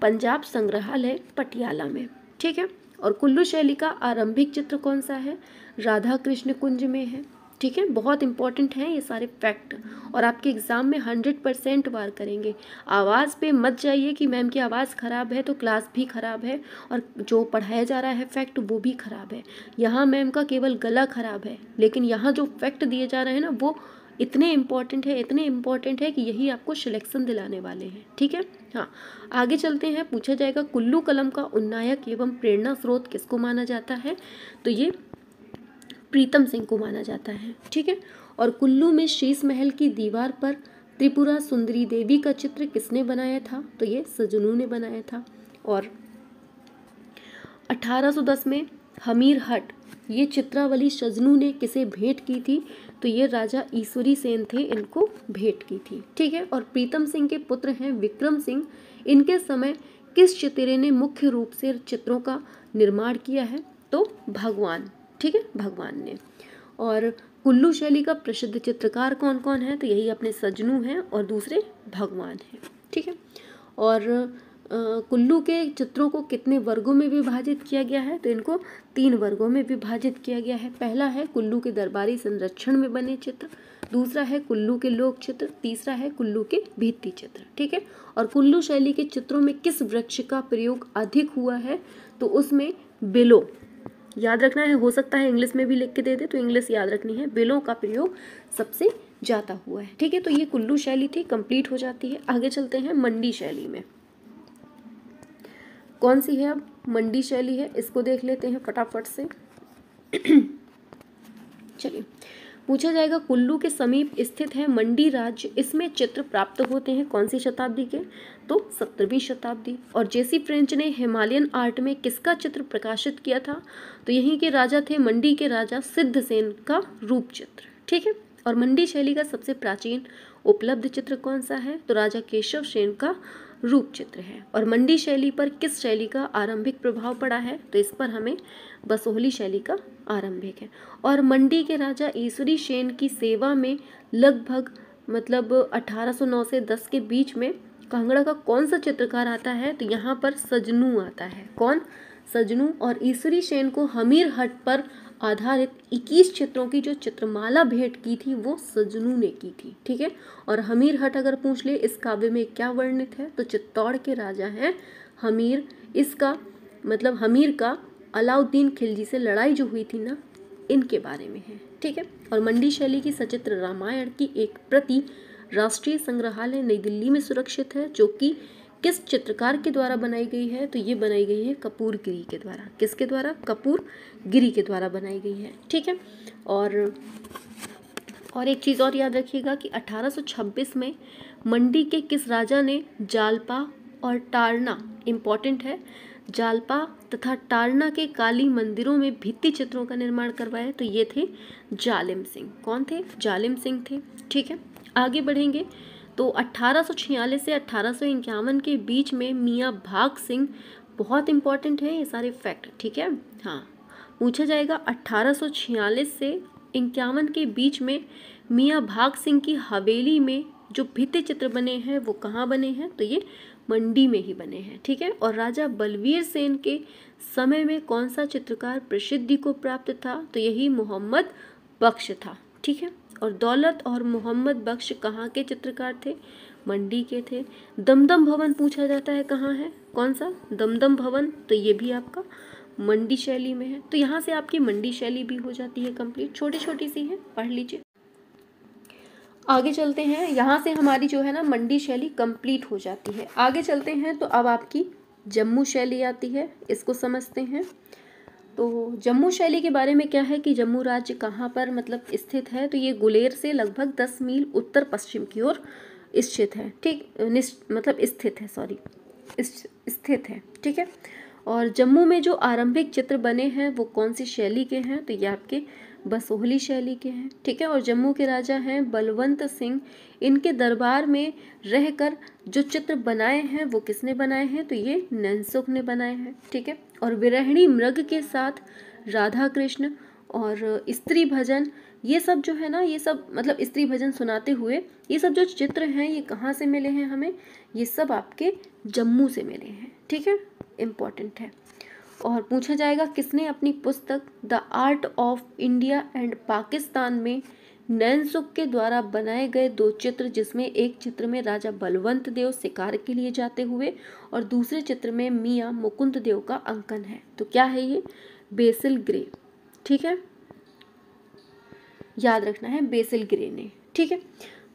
पंजाब संग्रहालय पटियाला में। ठीक है? और कुल्लू शैली का आरंभिक चित्र कौन सा है? राधा कृष्ण कुंज में है। ठीक है? बहुत इंपॉर्टेंट हैं ये सारे फैक्ट और आपके एग्ज़ाम में हंड्रेड परसेंट वार करेंगे। आवाज़ पे मत जाइए कि मैम की आवाज़ ख़राब है तो क्लास भी ख़राब है और जो पढ़ाया जा रहा है फैक्ट वो भी ख़राब है। यहाँ मैम का केवल गला ख़राब है, लेकिन यहाँ जो फैक्ट दिए जा रहे हैं ना, वो इतने इंपॉर्टेंट है, इतने इंपॉर्टेंट है कि यही आपको सिलेक्शन दिलाने वाले हैं। ठीक है? हाँ। आगे चलते हैं। पूछा जाएगा, कुल्लू कलम का उन्नायक एवं प्रेरणा स्रोत किसको माना जाता है? तो ये प्रीतम सिंह को माना जाता है। ठीक है? और कुल्लू में शीश महल की दीवार पर त्रिपुरा सुंदरी देवी का चित्र किसने बनाया था? तो ये सजनू ने बनाया था। और 1810 में हमीर हट ये चित्रावली सजनू ने किसे भेंट की थी? तो ये राजा ईश्वरी सेन थे, इनको भेंट की थी। ठीक है, और प्रीतम सिंह के पुत्र हैं विक्रम सिंह। इनके समय किस चितरे ने मुख्य रूप से चित्रों का निर्माण किया है? तो भगवान। ठीक है, भगवान ने। और कुल्लू शैली का प्रसिद्ध चित्रकार कौन कौन है? तो यही अपने सजनू हैं और दूसरे भगवान हैं। ठीक है, और कुल्लू के चित्रों को कितने वर्गों में विभाजित किया गया है? तो इनको तीन वर्गों में विभाजित किया गया है। पहला है कुल्लू के दरबारी संरक्षण में बने चित्र, दूसरा है कुल्लू के लोक चित्र, तीसरा है कुल्लू के भित्ति चित्र, ठीक है? और कुल्लू शैली के चित्रों में किस वृक्ष का प्रयोग अधिक हुआ है? तो उसमें बिलो, याद रखना है, हो सकता है इंग्लिश में भी लिख के दे दे तो इंग्लिश याद रखनी है, बिलों का प्रयोग सबसे ज़्यादा हुआ है, ठीक है? तो ये कुल्लू शैली थी, कंप्लीट हो जाती है। आगे चलते हैं मंडी शैली में। कौन सी है? अब मंडी शैली है, इसको देख लेते हैं फटाफट से। चलिए, पूछा जाएगा, कुल्लू के समीप स्थित है मंडी राज्य, इसमें चित्र प्राप्त होते हैं कौन सी शताब्दी के? तो सत्रहवीं शताब्दी। और जेसी फ्रेंच ने हिमालयन आर्ट में किसका चित्र प्रकाशित किया था? तो यहीं के राजा थे, मंडी के राजा सिद्धसेन का रूप चित्र ठीक है? और मंडी शैली का सबसे प्राचीन उपलब्ध चित्र कौन सा है? तो राजा केशव सेन का रूप चित्र है। और मंडी शैली पर किस शैली का आरंभिक प्रभाव पड़ा है तो इस पर हमें बसोहली शैली का आरंभिक है। और मंडी के राजा ईश्वरी सेन की सेवा में लगभग मतलब 1809 से 10 के बीच में कांगड़ा का कौन सा चित्रकार आता है तो यहाँ पर सजनू आता है। कौन? सजनू और ईश्वरी सेन को हमीर हट पर आधारित 21 चित्रों की जो चित्रमाला भेंट की थी, वो सजनू ने की थी, ठीक है? और हमीर हट अगर पूछ ले, इस काव्य में क्या वर्णित है? तो चित्तौड़ के राजा हैं हमीर। इसका मतलब हमीर का अलाउद्दीन खिलजी से लड़ाई जो हुई थी ना, इनके बारे में है, ठीक है? और मंडी शैली की सचित्र रामायण की एक प्रति राष्ट्रीय संग्रहालय नई दिल्ली में सुरक्षित है, जो कि किस चित्रकार के द्वारा बनाई गई है? तो ये बनाई गई है कपूर गिरी के द्वारा। किसके द्वारा? कपूर गिरी के द्वारा बनाई गई है। ठीक है? और और एक चीज़ और याद रखिएगा कि 1826 में मंडी के किस राजा ने जालपा और टारना इंपॉर्टेंट है, जालपा तथा टारना के काली मंदिरों में भित्ति चित्रों का निर्माण करवाया तो ये थे जालिम सिंह। कौन थे? जालिम सिंह थे। ठीक है? आगे बढ़ेंगे। तो अट्ठारह से अट्ठारह के बीच में मियाँ भाग सिंह बहुत इंपॉर्टेंट है, ये सारे फैक्ट ठीक है? हाँ। पूछा जाएगा अट्ठारह से इक्यावन के बीच में मियाँ भाग सिंह की हवेली में जो भित्ति चित्र बने हैं, वो कहाँ बने हैं? तो ये मंडी में ही बने हैं, ठीक है? और राजा बलवीर सेन के समय में कौन सा चित्रकार प्रसिद्धि को प्राप्त था? तो यही मोहम्मद बख्श था, ठीक है? और दौलत और मोहम्मद बख्श कहाँ के चित्रकार थे? मंडी के थे। दमदम भवन पूछा जाता है कहाँ है? कौन सा? दमदम भवन तो ये भी आपका मंडी शैली में है। तो यहाँ से आपकी मंडी शैली भी हो जाती है कंप्लीट छोटी छोटी सी है, पढ़ लीजिए। आगे चलते हैं। यहाँ से हमारी जो है ना मंडी शैली कंप्लीट हो जाती है। आगे चलते हैं तो अब आपकी जम्मू शैली आती है, इसको समझते हैं। तो जम्मू शैली के बारे में क्या है कि जम्मू राज्य कहाँ पर मतलब स्थित है? तो ये गुलेर से लगभग दस मील उत्तर पश्चिम की ओर स्थित है। ठीक मतलब स्थित है सॉरी स्थित है। ठीक है? और जम्मू में जो आरंभिक चित्र बने हैं, वो कौन सी शैली के हैं? तो ये आपके बसोहली शैली के हैं। ठीक है? और जम्मू के राजा हैं बलवंत सिंह। इनके दरबार में रहकर जो चित्र बनाए हैं, वो किसने बनाए हैं? तो ये नैनसुख ने बनाए हैं। ठीक है? और विरहिणी मृग के साथ राधा कृष्ण और स्त्री भजन, ये सब जो है ना, ये सब मतलब स्त्री भजन सुनाते हुए, ये सब जो चित्र हैं, ये कहाँ से मिले हैं हमें? ये सब आपके जम्मू से मिले हैं, ठीक है? इंपॉर्टेंट है। और पूछा जाएगा, किसने अपनी पुस्तक the art of India and Pakistan में नैनसुख के द्वारा बनाए गए दो चित्र, जिसमें एक चित्र में राजा बलवंत देव शिकार के लिए जाते हुए और दूसरे चित्र में मियाँ मुकुंद देव का अंकन है। तो क्या है ये? Basil Gray. ठीक है? याद रखना है, बेसिल ग्रे ने। ठीक है?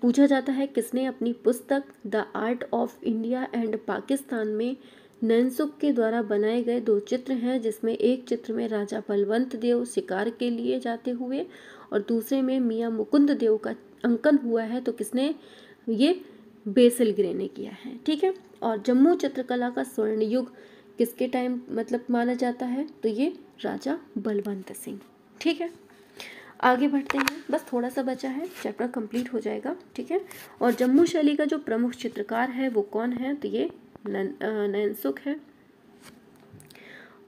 पूछा जाता है किसने अपनी पुस्तक the art of India and Pakistan में नैनसुख के द्वारा बनाए गए दो चित्र हैं, जिसमें एक चित्र में राजा बलवंत देव शिकार के लिए जाते हुए और दूसरे में मियाँ मुकुंद देव का अंकन हुआ है तो किसने? ये बेसिल ग्रे ने किया है, ठीक है? और जम्मू चित्रकला का स्वर्ण युग किसके टाइम मतलब माना जाता है? तो ये राजा बलवंत सिंह, ठीक है? आगे बढ़ते हैं, बस थोड़ा सा बचा है चैप्टर कंप्लीट हो जाएगा, ठीक है? और जम्मू शैली का जो प्रमुख चित्रकार है वो कौन है? तो ये नैनसुख है।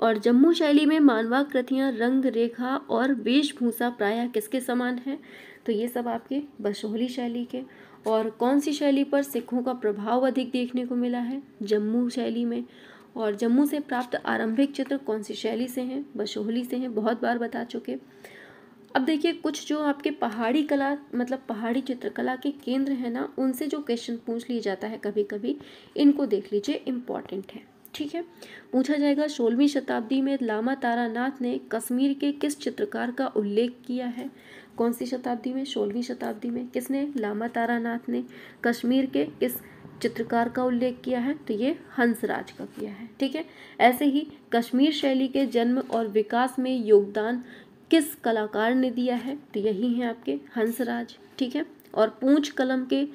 और जम्मू शैली में मानवाकृतियाँ रंग, रेखा और वेशभूषा प्रायः किसके समान है? तो ये सब आपके बशोहली शैली के। और कौन सी शैली पर सिखों का प्रभाव अधिक देखने को मिला है? जम्मू शैली में। और जम्मू से प्राप्त आरंभिक चित्र कौन सी शैली से हैं? बशोहली से हैं, बहुत बार बता चुके। अब देखिए, कुछ जो आपके पहाड़ी कला मतलब पहाड़ी चित्रकला के केंद्र है ना, उनसे जो क्वेश्चन पूछ लिया जाता है कभी कभी इनको देख लीजिए इंपॉर्टेंट है। ठीक है। पूछा जाएगा, सोलहवीं शताब्दी में लामा तारानाथ ने कश्मीर के किस चित्रकार का उल्लेख किया है? कौन सी शताब्दी में? सोलहवीं शताब्दी में। किसने? लामा तारानाथ ने कश्मीर के किस चित्रकार का उल्लेख किया है? तो ये हंसराज का किया है। ठीक है? ऐसे ही कश्मीर शैली के जन्म और विकास में योगदान किस कलाकार ने दिया है? तो यही है आपके हंसराज। ठीक है? और पूंछ कलम के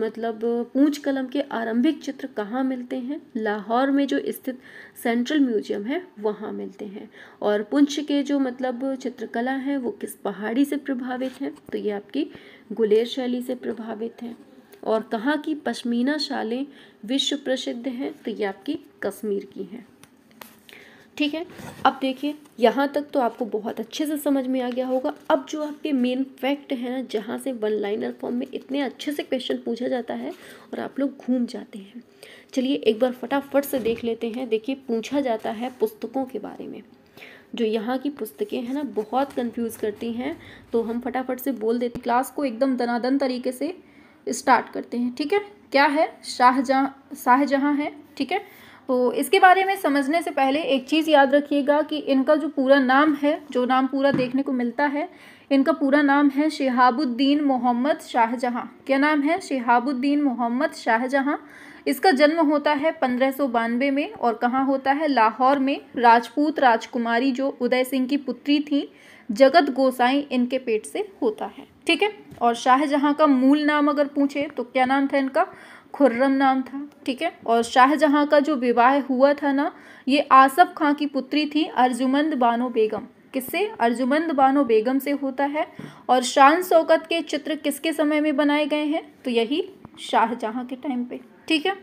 मतलब पूंछ कलम के आरंभिक चित्र कहाँ मिलते हैं? लाहौर में जो स्थित सेंट्रल म्यूज़ियम है, वहाँ मिलते हैं। और पुंछ के जो मतलब चित्रकला है, वो किस पहाड़ी से प्रभावित हैं? तो ये आपकी गुलेर शैली से प्रभावित हैं। और कहाँ की पश्मीना शालें विश्व प्रसिद्ध हैं? तो ये आपकी कश्मीर की हैं। ठीक है? अब देखिए, यहाँ तक तो आपको बहुत अच्छे से समझ में आ गया होगा। अब जो आपके मेन फैक्ट है ना, जहाँ से वन लाइनर फॉर्म में इतने अच्छे से क्वेश्चन पूछा जाता है और आप लोग घूम जाते हैं। चलिए, एक बार फटाफट से देख लेते हैं। देखिए, पूछा जाता है पुस्तकों के बारे में। जो यहाँ की पुस्तकें हैं ना, बहुत कंफ्यूज करती हैं। तो हम फटाफट से बोल देते क्लास को एकदम दनादन तरीके से स्टार्ट करते हैं। ठीक है? क्या है? शाहजहाँ शाहजहाँ है। ठीक है? तो इसके बारे में समझने से पहले एक चीज़ याद रखिएगा कि इनका जो पूरा नाम है, जो नाम पूरा देखने को मिलता है, इनका पूरा नाम है शिहाबुद्दीन मोहम्मद शाहजहाँ। क्या नाम है? शिहाबुद्दीन मोहम्मद शाहजहाँ। इसका जन्म होता है पंद्रह में और कहाँ होता है? लाहौर में राजपूत राजकुमारी जो उदय सिंह की पुत्री थी, जगत गोसाई इनके पेट से होता है। ठीक है? और शाहजहाँ का मूल नाम अगर पूछे तो क्या नाम था इनका? खुर्रम नाम था, ठीक है? और शाहजहां का जो विवाह हुआ था ना, ये आसफ खां की पुत्री थी अर्जुमंद बानो बेगम। किससे? अर्जुमंद बानो बेगम से होता है। और शान शौकत के चित्र किसके समय में बनाए गए हैं? तो यही शाहजहां के टाइम पे, ठीक है?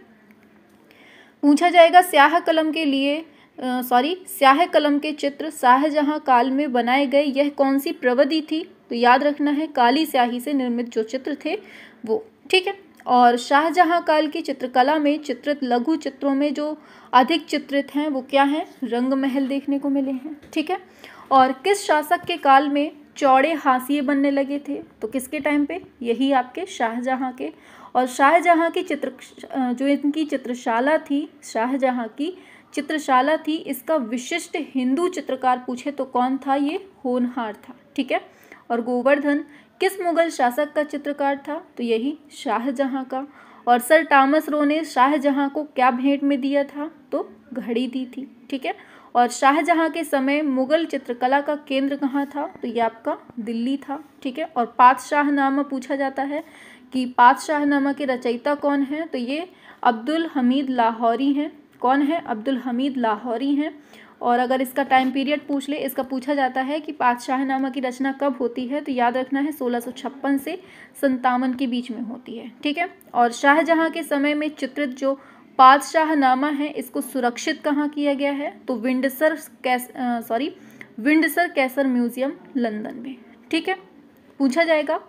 पूछा जाएगा स्याह कलम के लिए सॉरी स्याह कलम के चित्र शाहजहां काल में बनाए गए, यह कौन सी प्रवधि थी? तो याद रखना है, काली स्याही से निर्मित जो चित्र थे, वो, ठीक है? और शाहजहां काल की चित्रकला में चित्रित लघु चित्रों में जो अधिक चित्रित हैं, वो क्या हैं? रंग महल देखने को मिले हैं, ठीक है? और किस शासक के काल में चौड़े हाशिए बनने लगे थे? तो किसके टाइम पे? यही आपके शाहजहां के। और शाहजहां की चित्र, जो इनकी चित्रशाला थी, शाहजहां की चित्रशाला थी, इसका विशिष्ट हिंदू चित्रकार पूछे तो कौन था ये? होनहार था, ठीक है? और गोवर्धन किस मुगल शासक का चित्रकार था? तो यही शाहजहां का। और सर टामस रो ने शाहजहां को क्या भेंट में दिया था? तो घड़ी दी थी, ठीक है? और शाहजहां के समय मुगल चित्रकला का केंद्र कहाँ था? तो ये आपका दिल्ली था, ठीक है? और पातशाहनामा पूछा जाता है कि पातशाह पातशाहनामा के रचयिता कौन है? तो ये अब्दुल हमीद लाहौरी हैं। कौन है? अब्दुल हमीद लाहौरी हैं। और अगर इसका टाइम पीरियड पूछ ले, इसका पूछा जाता है कि पातशाहनामा की रचना कब होती है तो याद रखना है सोलह से संतावन के बीच में होती है, ठीक है? और शाहजहाँ के समय में चित्रित जो पातशाहनामा है, इसको सुरक्षित कहाँ किया गया है? तो विंडसर कैस sorry Windsor Castle museum London में, ठीक है? पूछा जाएगा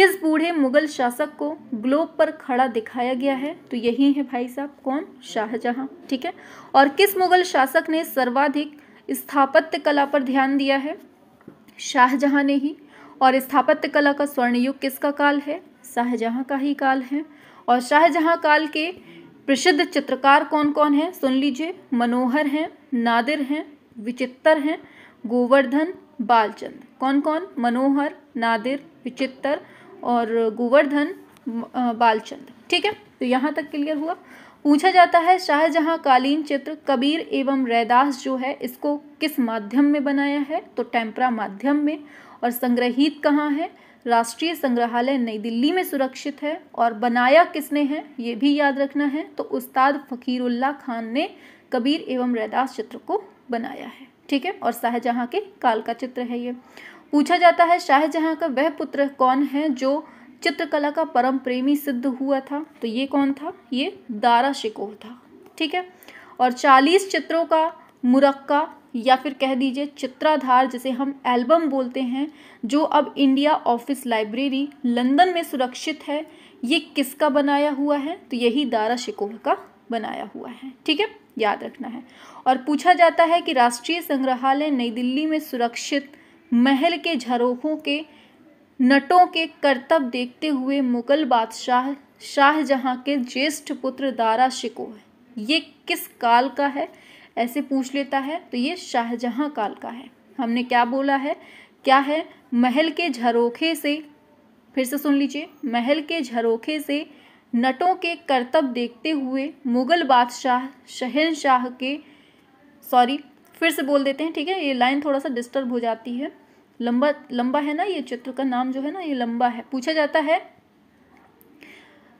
किस बूढ़े मुगल शासक को ग्लोब पर खड़ा दिखाया गया है? तो यही है भाई साहब, कौन? शाहजहां, ठीक है? और किस मुगल शासक ने सर्वाधिक स्थापत्य कला पर ध्यान दिया है? शाहजहां ने ही। और स्थापत्य कला का स्वर्ण युग किसका काल है? शाहजहां का ही काल है। और शाहजहां काल के प्रसिद्ध चित्रकार कौन कौन है? सुन लीजिए। मनोहर हैं, नादिर हैं, विचित्र हैं, गोवर्धन, बालचंद। कौन कौन मनोहर, नादिर, विचित्र और गोवर्धन बालचंद। ठीक है? तो यहाँ तक क्लियर हुआ। पूछा जाता है, शाहजहां कालीन चित्र कबीर एवं रैदास जो है, इसको किस माध्यम में बनाया है? तो टेम्परा माध्यम में। और संग्रहित कहाँ है? राष्ट्रीय संग्रहालय नई दिल्ली में सुरक्षित है। और बनाया किसने है? ये भी याद रखना है। तो उस्ताद फ़कीरुल्ला खान ने कबीर एवं रैदास चित्र को बनाया है। ठीक है? और शाहजहां के काल का चित्र है ये। पूछा जाता है शाहजहां का वह पुत्र कौन है जो चित्रकला का परम प्रेमी सिद्ध हुआ था? तो ये कौन था? ये दारा शिकोह था, ठीक है? और चालीस चित्रों का मुरक्का, या फिर कह दीजिए चित्राधार जिसे हम एल्बम बोलते हैं, जो अब इंडिया ऑफ़िस लाइब्रेरी लंदन में सुरक्षित है, ये किसका बनाया हुआ है? तो यही दारा शिकोह का बनाया हुआ है, ठीक है? याद रखना है। और पूछा जाता है कि राष्ट्रीय संग्रहालय नई दिल्ली में सुरक्षित महल के झरोखों के नटों के करतब देखते हुए मुगल बादशाह शाहजहां के ज्येष्ठ पुत्र दारा शिको है। ये किस काल का है? ऐसे पूछ लेता है तो ये शाहजहां काल का है। हमने क्या बोला है? क्या है? महल के झरोखे से, फिर से सुन लीजिए, महल के झरोखे से नटों के करतब देखते हुए मुगल बादशाह शहनशाह के, सॉरी, फिर से बोल देते हैं, ठीक है? ये लाइन थोड़ा सा डिस्टर्ब हो जाती है। लंबा लंबा है ना ये चित्र का नाम जो है ना ये लंबा है। पूछा जाता है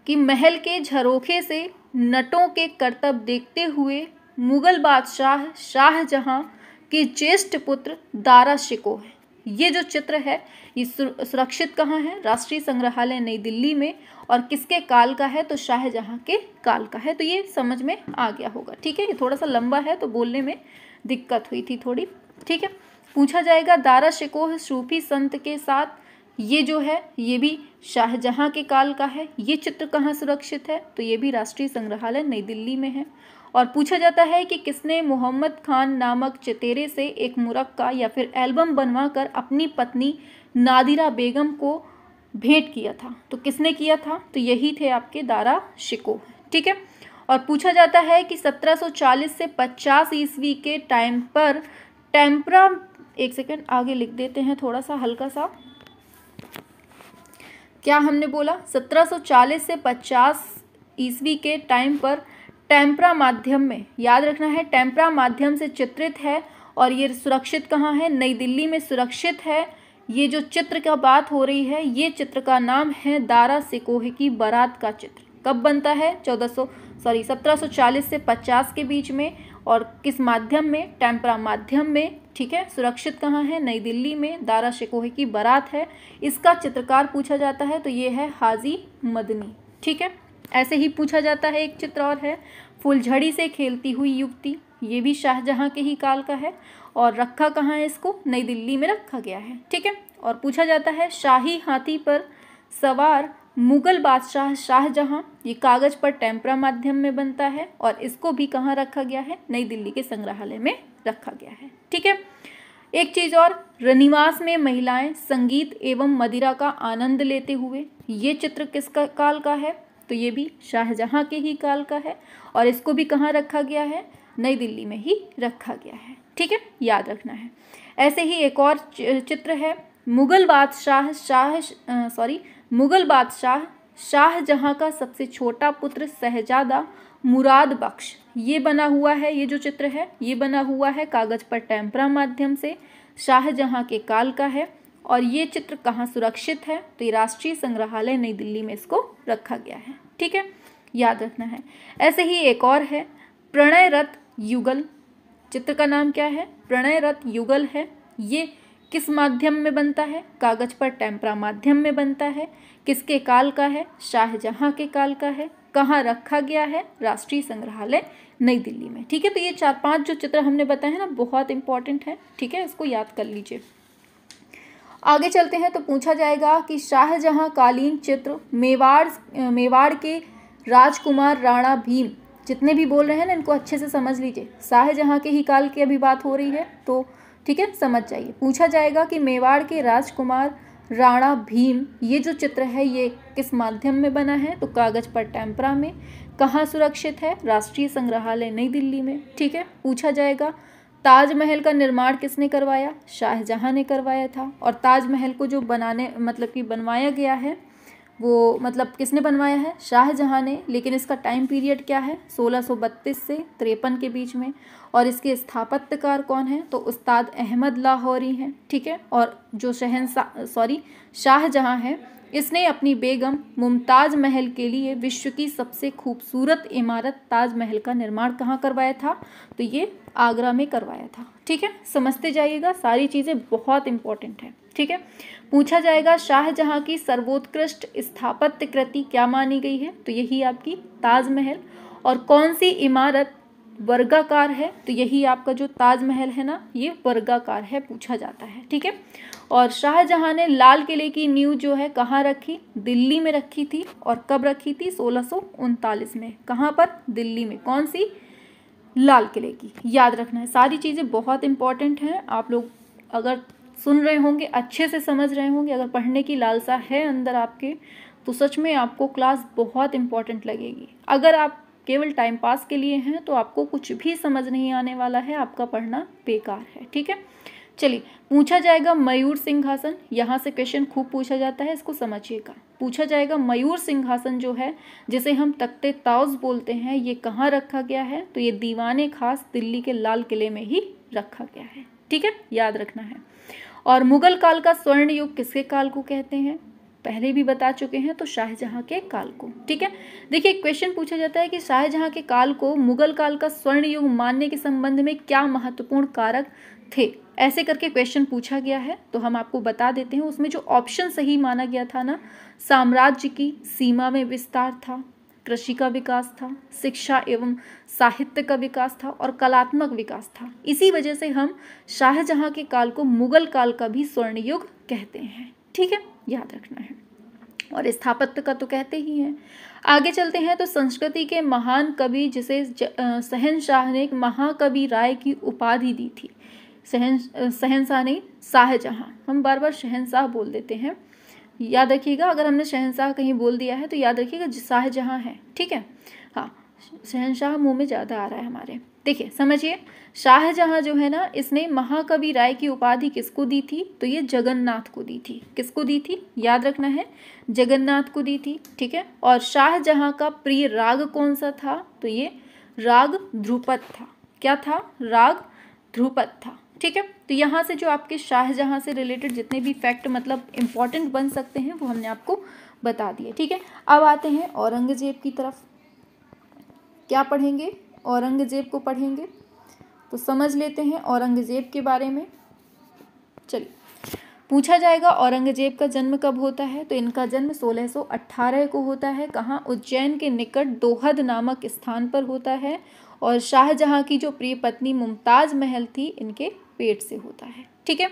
कि महल के झरोखे से नटों के करतब देखते हुए मुगल बादशाह शाहजहां के ज्येष्ठ पुत्र दारा शिको है। ये जो चित्र है, ये सुरक्षित कहाँ है? राष्ट्रीय संग्रहालय नई दिल्ली में और किसके काल का है? तो शाहजहां के काल का है। तो ये समझ में आ गया होगा। ठीक है, ये थोड़ा सा लंबा है तो बोलने में दिक्कत हुई थी थोड़ी। ठीक है? पूछा जाएगा, दारा शिकोह सूफी संत के साथ, ये जो है, ये भी शाहजहां के काल का है, ये चित्र कहाँ सुरक्षित है? तो ये भी राष्ट्रीय संग्रहालय नई दिल्ली में है। और पूछा जाता है कि किसने मोहम्मद खान नामक चतेरे से एक मुरक्का या फिर एल्बम बनवाकर अपनी पत्नी नादिरा बेगम को भेंट किया था? तो किसने किया था? तो यही थे आपके दारा शिको ठीक है? और पूछा जाता है कि 1740 से 50 ईस्वी के टाइम पर टेम्परा एक सेकेंड, आगे लिख देते हैं थोड़ा सा हल्का सा क्या हमने बोला? 1740 से 50 ईस्वी के टाइम पर टेम्परा माध्यम में, याद रखना है, टेम्परा माध्यम से चित्रित है और ये सुरक्षित कहाँ है? नई दिल्ली में सुरक्षित है। ये जो चित्र का बात हो रही है, ये चित्र का नाम है दारा सिकोह की बारात का चित्र। कब बनता है? चौदह सौ सॉरी सत्रह सौ चालीस से पचास के बीच में। और किस माध्यम में? टेम्परा माध्यम में, ठीक है? सुरक्षित कहाँ है? नई दिल्ली में, दारा शिकोहे की बारात है। इसका चित्रकार पूछा जाता है तो ये है हाजी मदनी, ठीक है? ऐसे ही पूछा जाता है, एक चित्र और है। फुलझड़ी से खेलती हुई युवती, ये भी शाहजहाँ के ही काल का है। और रखा कहाँ है इसको? नई दिल्ली में रखा गया है, ठीक है? और पूछा जाता है, शाही हाथी पर सवार मुगल बादशाह शाहजहां, ये कागज़ पर टेम्परा माध्यम में बनता है और इसको भी कहाँ रखा गया है? नई दिल्ली के संग्रहालय में रखा गया है। ठीक है? एक चीज़ और, रनिवास में महिलाएँ संगीत एवं मदिरा का आनंद लेते हुए, ये चित्र किसका काल का है? तो ये भी शाहजहां के ही काल का है और इसको भी कहाँ रखा गया है? नई दिल्ली में ही रखा गया है। ठीक है? याद रखना है। ऐसे ही एक और चित्र है। मुगल बादशाह शाह सॉरी मुगल बादशाह शाहजहाँ का सबसे छोटा पुत्र शहजादा मुराद बख्श। ये बना हुआ है, ये जो चित्र है, ये बना हुआ है कागज़ पर टेम्परा माध्यम से। शाहजहाँ के काल का है और ये चित्र कहाँ सुरक्षित है तो ये राष्ट्रीय संग्रहालय नई दिल्ली में इसको रखा गया है। ठीक है? याद रखना है। ऐसे ही एक और है प्रणय रथ युगल। चित्र का नाम क्या है? प्रणय रथ युगल है। ये किस माध्यम में बनता है? कागज़ पर टेम्परा माध्यम में बनता है। किसके काल का है? शाहजहाँ के काल का है। कहाँ रखा गया है? राष्ट्रीय संग्रहालय नई दिल्ली में। ठीक है तो ये चार पाँच जो चित्र हमने बताए हैं ना, बहुत इंपॉर्टेंट है। ठीक है, इसको याद कर लीजिए। आगे चलते हैं तो पूछा जाएगा कि शाहजहाँ कालीन चित्र मेवाड़ मेवाड़ के राजकुमार राणा भीम, जितने भी बोल रहे हैं ना, इनको अच्छे से समझ लीजिए। शाहजहाँ के ही काल की अभी बात हो रही है तो ठीक है? समझ जाइए। पूछा जाएगा कि मेवाड़ के राजकुमार राणा भीम, ये जो चित्र है, ये किस माध्यम में बना है? तो कागज़ पर टेम्परा में। कहाँ सुरक्षित है? राष्ट्रीय संग्रहालय नई दिल्ली में। ठीक है? पूछा जाएगा, ताजमहल का निर्माण किसने करवाया? शाहजहाँ ने करवाया था। और ताजमहल को जो बनाने मतलब कि बनवाया गया है वो मतलब किसने बनवाया है? शाहजहाँ ने। लेकिन इसका टाइम पीरियड क्या है? 1632 से तिरपन के बीच में। और इसके स्थापत्यकार कौन है? तो उस्ताद अहमद लाहौरी हैं, ठीक है? और जो शहनशाह सॉरी शाहजहाँ है इसने अपनी बेगम मुमताज़ महल के लिए विश्व की सबसे खूबसूरत इमारत ताजमहल का निर्माण कहाँ करवाया था? तो ये आगरा में करवाया था। ठीक है? समझते जाइएगा, सारी चीज़ें बहुत इंपॉर्टेंट है। ठीक है? पूछा जाएगा, शाहजहाँ की सर्वोत्कृष्ट स्थापत्य कृति क्या मानी गई है? तो यही आपकी ताजमहल और कौन सी इमारत वर्गाकार है? तो यही आपका जो ताजमहल है ना, ये वर्गाकार है, पूछा जाता है। ठीक है? और शाहजहाँ ने लाल किले की नींव जो है कहाँ रखी? दिल्ली में रखी थी। और कब रखी थी? सोलह में। कहाँ पर? दिल्ली में। कौन सी? लाल किले की। याद रखना है, सारी चीज़ें बहुत इंपॉर्टेंट हैं। आप लोग अगर सुन रहे होंगे, अच्छे से समझ रहे होंगे, अगर पढ़ने की लालसा है अंदर आपके तो सच में आपको क्लास बहुत इंपॉर्टेंट लगेगी। अगर आप केवल टाइम पास के लिए हैं तो आपको कुछ भी समझ नहीं आने वाला है, आपका पढ़ना बेकार है। ठीक है? चलिए, पूछा जाएगा मयूर सिंहासन। यहाँ से क्वेश्चन खूब पूछा जाता है, इसको समझिएगा। पूछा जाएगा मयूर सिंहासन जो है, जिसे हम तख्ते ताउस बोलते हैं, ये कहाँ रखा गया है? तो ये दीवाने खास दिल्ली के लाल किले में ही रखा गया है। ठीक है? याद रखना है। और मुगल काल का स्वर्ण युग किसके काल को कहते हैं? पहले भी बता चुके हैं तो शाहजहाँ के काल को। ठीक है? देखिए क्वेश्चन पूछा जाता है कि शाहजहाँ के काल को मुगल काल का स्वर्ण युग मानने के संबंध में क्या महत्वपूर्ण कारक थे? ऐसे करके क्वेश्चन पूछा गया है तो हम आपको बता देते हैं, उसमें जो ऑप्शन सही माना गया था ना, साम्राज्य की सीमा में विस्तार था, कृषि का विकास था, शिक्षा एवं साहित्य का विकास था और कलात्मक विकास था। इसी वजह से हम शाहजहाँ के काल को मुगल काल का भी स्वर्ण युग कहते हैं। ठीक है? याद रखना है। और स्थापत्य का तो कहते ही हैं। आगे चलते हैं तो संस्कृति के महान कवि जिसे शहनशाह ने एक महाकवि राय की उपाधि दी थी। सहन शहनशाह नहीं, शाहजहाँ। हम बार बार शहनशाह बोल देते हैं। याद रखिएगा, अगर हमने शहनशाह कहीं बोल दिया है तो याद रखिएगा शाहजहाँ है, ठीक है? हाँ शहनशाह मुँह में ज़्यादा आ रहा है हमारे। देखिए, समझिए, शाहजहाँ जो है ना, इसने महाकवि राय की उपाधि किसको दी थी? तो ये जगन्नाथ को दी थी। किसको दी थी? याद रखना है, जगन्नाथ को दी थी, ठीक है? और शाहजहाँ का प्रिय राग कौन सा था? तो ये राग ध्रुपद था। क्या था? राग ध्रुपद था। ठीक है? तो यहाँ से जो आपके शाहजहाँ से रिलेटेड जितने भी फैक्ट मतलब इंपॉर्टेंट बन सकते हैं, वो हमने आपको बता दिए, ठीक है? अब आते हैं औरंगज़ेब की तरफ़। क्या पढ़ेंगे? औरंगज़ेब को पढ़ेंगे। तो समझ लेते हैं औरंगज़ेब के बारे में। चलिए, पूछा जाएगा औरंगज़ेब का जन्म कब होता है? तो इनका जन्म 1618 को होता है, कहाँ? उज्जैन के निकट दोहद नामक स्थान पर होता है। और शाहजहां की जो प्रिय पत्नी मुमताज़ महल थी, इनके पेट से होता है, ठीक है?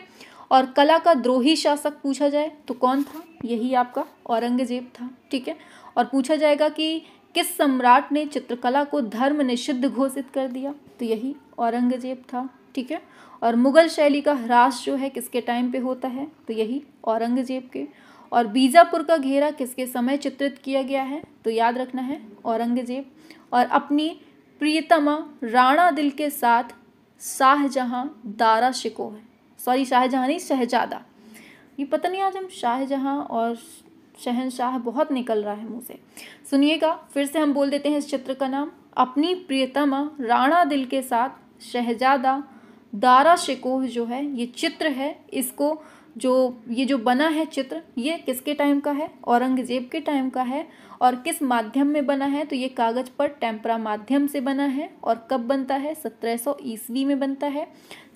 और कला का द्रोही शासक पूछा जाए तो कौन था? यही आपका औरंगज़ेब था, ठीक है? और पूछा जाएगा कि किस सम्राट ने चित्रकला को धर्म निषिद्ध घोषित कर दिया? तो यही औरंगज़ेब था, ठीक है? और मुगल शैली का ह्रास जो है किसके टाइम पे होता है? तो यही औरंगज़ेब के। और बीजापुर का घेरा किसके समय चित्रित किया गया है? तो याद रखना है, औरंगज़ेब। और अपनी प्रियतमा राणा दिल के साथ शाहजहां दारा शिको है। सॉरी शाहजहां नहीं, शहजादा। ये पता नहीं आज हम शाहजहां और शहनशाह बहुत निकल रहा है मुँह से। सुनिएगा, फिर से हम बोल देते हैं इस चित्र का नाम। अपनी प्रियतमा राणा दिल के साथ शहजादा दारा शिकोह जो है, ये चित्र है। इसको जो, ये जो बना है चित्र, ये किसके टाइम का है? औरंगज़ेब के टाइम का है। और किस माध्यम में बना है तो ये कागज़ पर टेम्परा माध्यम से बना है और कब बनता है, सत्रह सौ ईस्वी में बनता है।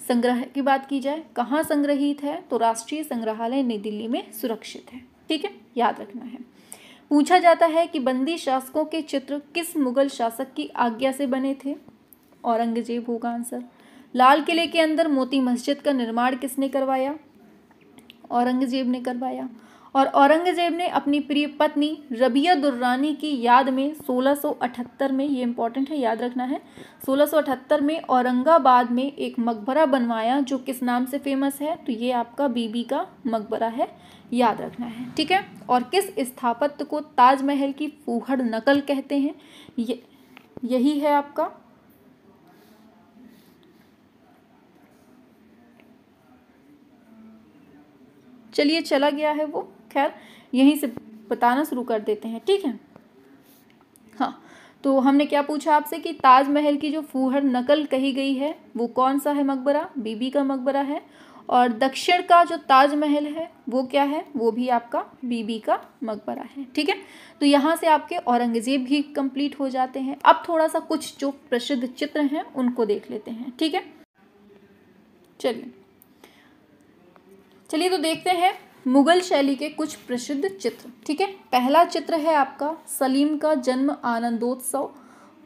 संग्रह की बात की जाए, कहाँ संग्रहित है तो राष्ट्रीय संग्रहालय नई दिल्ली में सुरक्षित है। ठीक है, याद रखना है। पूछा जाता है कि बंदी शासकों के चित्र किस मुगल शासक की आज्ञा से बने थे? औरंगज़ेब होगा आंसर। लाल किले के अंदर मोती मस्जिद का निर्माण किसने करवाया? औरंगज़ेब ने करवाया। और औरंगज़ेब ने अपनी प्रिय पत्नी रबिया दुर्रानी की याद में 1678 में, ये इंपॉर्टेंट है, याद रखना है 1678 में औरंगाबाद में एक मकबरा बनवाया जो किस नाम से फ़ेमस है? तो ये आपका बीबी का मकबरा है, याद रखना है, ठीक है? और किस स्थापत्य को ताजमहल की फूहड़ नकल कहते हैं? ये, यही है आपका। चलिए, चला गया है वो। खैर, यहीं से बताना शुरू कर देते हैं, ठीक है? हाँ तो हमने क्या पूछा आपसे कि ताजमहल की जो फूहड़ नकल कही गई है, वो कौन सा है मकबरा? बीबी का मकबरा है। और दक्षिण का जो ताजमहल है, वो क्या है? वो भी आपका बीबी का मकबरा है, ठीक है? तो यहाँ से आपके औरंगज़ेब भी कंप्लीट हो जाते हैं। अब थोड़ा सा कुछ जो प्रसिद्ध चित्र हैं, उनको देख लेते हैं, ठीक है? चलिए। चलिए तो देखते हैं मुगल शैली के कुछ प्रसिद्ध चित्र ठीक है? पहला चित्र है आपका सलीम का जन्म आनंदोत्सव।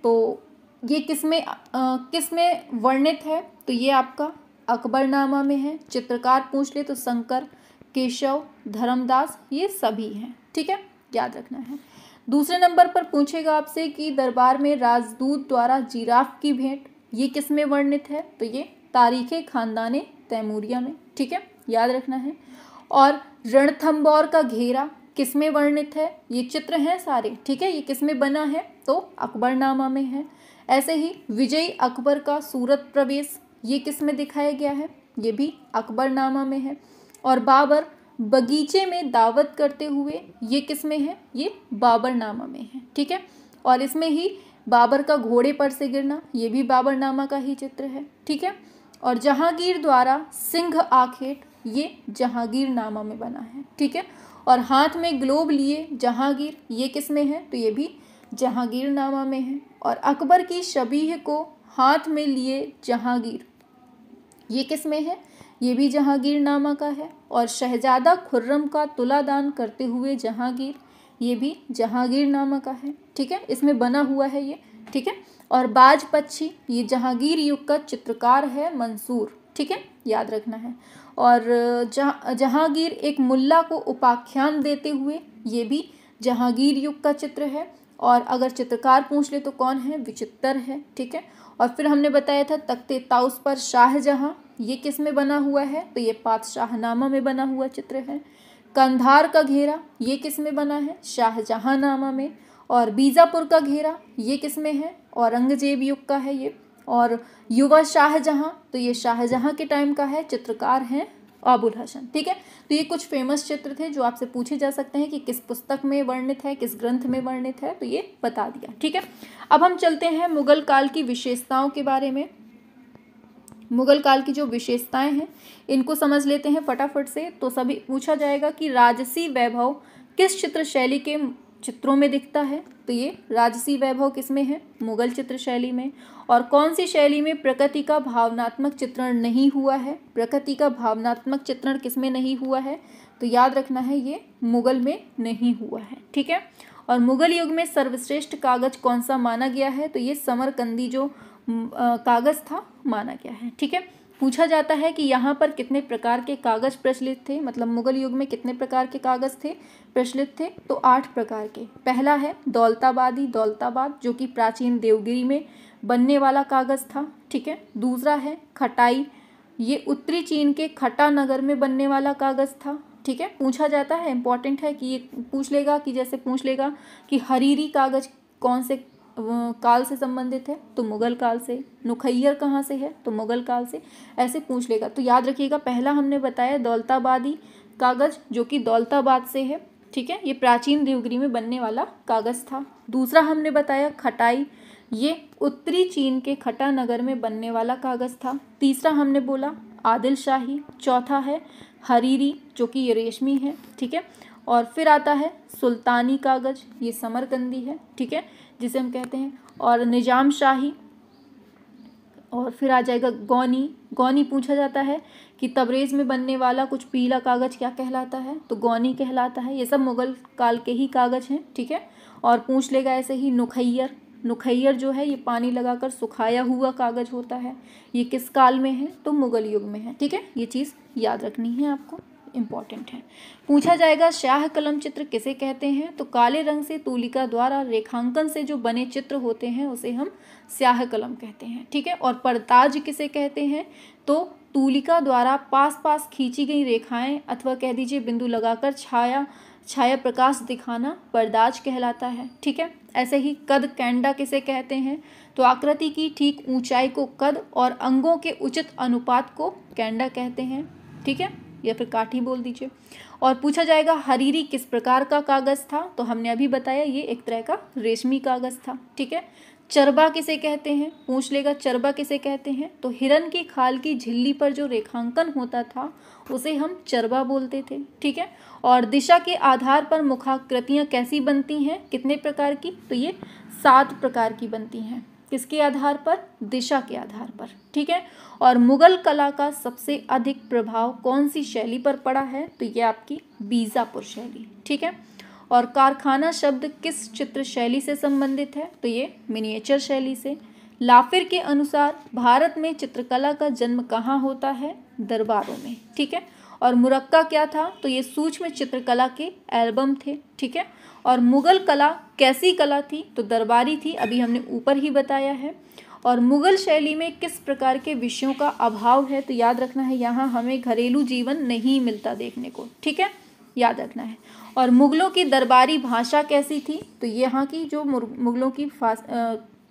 तो ये किसमें आ, किसमें वर्णित है? तो ये आपका अकबरनामा में है। चित्रकार पूछ ले तो शंकर केशव धर्मदास ये सभी हैं ठीक है? याद रखना है। दूसरे नंबर पर पूछेगा आपसे कि दरबार में राजदूत द्वारा जिराफ की भेंट ये किसमें वर्णित है? तो ये तारीख खानदान तैमूरिया में ठीक है? याद रखना है। और रणथम्बौर का घेरा किसमें वर्णित है? ये चित्र हैं सारे, ठीक है? ये किसमें बना है? तो अकबरनामा में है। ऐसे ही विजयी अकबर का सूरत प्रवेश ये किसमें दिखाया गया है? ये भी अकबरनामा में है। और बाबर बगीचे में दावत करते हुए ये किसमें है? ये बाबरनामा में है, ठीक है? और इसमें ही बाबर का घोड़े पर से गिरना, ये भी बाबरनामा का ही चित्र है, ठीक है? और जहांगीर द्वारा सिंह आखेट ये जहांगीर नामा में बना है, ठीक है? और हाथ में ग्लोब लिए जहांगीर, ये किसमें है? तो ये भी जहांगीर नामा में है। और अकबर की शबीह को हाथ में लिए जहांगीर, ये किसमें है? ये भी जहांगीर नामा का है। और शहजादा खुर्रम का तुलादान करते हुए जहांगीर, ये भी जहांगीर नामा का है, ठीक है? इसमें बना हुआ है ये, ठीक है? और बाज पक्षी ये जहांगीर युग का चित्रकार है मंसूर, ठीक है? याद रखना है। और जहाँ, जहांगीर एक मुल्ला को उपाख्यान देते हुए, ये भी जहांगीर युग का चित्र है। और अगर चित्रकार पूछ ले तो कौन है? विचित्र है, ठीक है? और फिर हमने बताया था तख्ते ताउस पर शाहजहाँ, ये किसमें बना हुआ है? तो ये पातशाहनामा में बना हुआ चित्र है। कंधार का घेरा, ये किसमें बना है? शाहजहां नामा में। और बीजापुर का घेरा, ये किसमें है? औरंगज़ेब युग का है ये। और युवा शाहजहां तो ये शाहजहां के टाइम का है, चित्रकार हैं अबुल हसन, ठीक है? तो ये कुछ फ़ेमस चित्र थे जो आपसे पूछे जा सकते हैं कि किस पुस्तक में वर्णित है, किस ग्रंथ में वर्णित है तो ये बता दिया, ठीक है? अब हम चलते हैं मुगल काल की विशेषताओं के बारे में। मुगल काल की जो विशेषताएँ हैं, इनको समझ लेते हैं फटाफट से तो सभी पूछा जाएगा कि राजसी वैभव किस चित्र शैली के चित्रों में दिखता है। तो ये राजसी वैभव किसमें है? मुगल चित्र शैली में। और कौन सी शैली में प्रकृति का भावनात्मक चित्रण नहीं हुआ है? प्रकृति का भावनात्मक चित्रण किसमें नहीं हुआ है? तो याद रखना है, ये मुगल में नहीं हुआ है। ठीक है? और मुगल युग में सर्वश्रेष्ठ कागज़ कौन सा माना गया है? तो ये समरकंदी जो कागज़ था, माना गया है। ठीक है? पूछा जाता है कि यहाँ पर कितने प्रकार के कागज़ प्रचलित थे मतलब मुगल युग में कितने प्रकार के कागज़ थे, प्रचलित थे तो आठ प्रकार के। पहला है दौलताबादी, दौलताबाद, जो कि प्राचीन देवगिरी में बनने वाला कागज़ था, ठीक है? दूसरा है खटाई, ये उत्तरी चीन के खटा नगर में बनने वाला कागज़ था, ठीक है? पूछा जाता है इंपॉर्टेंट है कि ये पूछ लेगा कि जैसे पूछ लेगा कि हरीरी कागज़ कौन से काल से संबंधित है तो मुगल काल से। नुखैयर कहाँ से है? तो मुगल काल से। ऐसे पूछ लेगा। तो याद रखिएगा, पहला हमने बताया दौलताबादी कागज़, जो कि दौलताबाद से है, ठीक है? ये प्राचीन देवगिरी में बनने वाला कागज़ था। दूसरा हमने बताया खटाई, ये उत्तरी चीन के खटा नगर में बनने वाला कागज़ था। तीसरा हमने बोला आदिल शाही चौथा है हरीरी, जो कि ये रेशमी है, ठीक है? और फिर आता है सुल्तानी कागज़, ये समरकंदी है, ठीक है? जिसे हम कहते हैं। और निज़ाम शाही और फिर आ जाएगा गौनी। गौनी पूछा जाता है कि तबरेज़ में बनने वाला कुछ पीला कागज़ क्या कहलाता है? तो गौनी कहलाता है। ये सब मुग़ल काल के ही कागज़ हैं, ठीक है? और पूछ लेगा ऐसे ही, नुखैयर। नुखैयर जो है, ये पानी लगाकर सुखाया हुआ कागज़ होता है। ये किस काल में है? तो मुग़ल युग में है, ठीक है? ये चीज़ याद रखनी है आपको। इंपॉर्टेंट है। पूछा जाएगा, शाह कलम चित्र किसे कहते हैं? तो काले रंग से तूलिका द्वारा रेखांकन से जो बने चित्र होते हैं, उसे हम स्याह कलम कहते हैं, ठीक है? और परताज किसे कहते हैं? तो तूलिका द्वारा पास पास खींची गई रेखाएँ, अथवा कह दीजिए बिंदु लगाकर छाया छाया प्रकाश दिखाना परदाज कहलाता है, ठीक है? ऐसे ही कद कैंडा किसे कहते हैं? तो आकृति की ठीक ऊंचाई को कद और अंगों के उचित अनुपात को कैंडा कहते हैं, ठीक है? या फिर काठी बोल दीजिए। और पूछा जाएगा, हरीरी किस प्रकार का कागज़ था? तो हमने अभी बताया, ये एक तरह का रेशमी कागज़ था, ठीक है? चरबा किसे कहते हैं? पूछ लेगा, चरबा किसे कहते हैं? तो हिरन की खाल की झिल्ली पर जो रेखांकन होता था, उसे हम चरबा बोलते थे, ठीक है? और दिशा के आधार पर मुखाकृतियाँ कैसी बनती हैं? कितने प्रकार की? तो ये सात प्रकार की बनती हैं। किसके आधार पर? दिशा के आधार पर, ठीक है? और मुगल कला का सबसे अधिक प्रभाव कौन सी शैली पर पड़ा है? तो ये आपकी बीजापुर शैली, ठीक है? और कारखाना शब्द किस चित्र शैली से संबंधित है? तो ये मिनिएचर शैली से। लाफिर के अनुसार, भारत में चित्रकला का जन्म कहाँ होता है? दरबारों में, ठीक है? और मुरक्का क्या था? तो ये सूक्ष्म चित्रकला के एल्बम थे, ठीक है? और मुगल कला कैसी कला थी? तो दरबारी थी, अभी हमने ऊपर ही बताया है। और मुगल शैली में किस प्रकार के विषयों का अभाव है तो याद रखना है, यहाँ हमें घरेलू जीवन नहीं मिलता देखने को, ठीक है? याद रखना है। और मुगलों की दरबारी भाषा कैसी थी? तो यहाँ की जो मुगलों की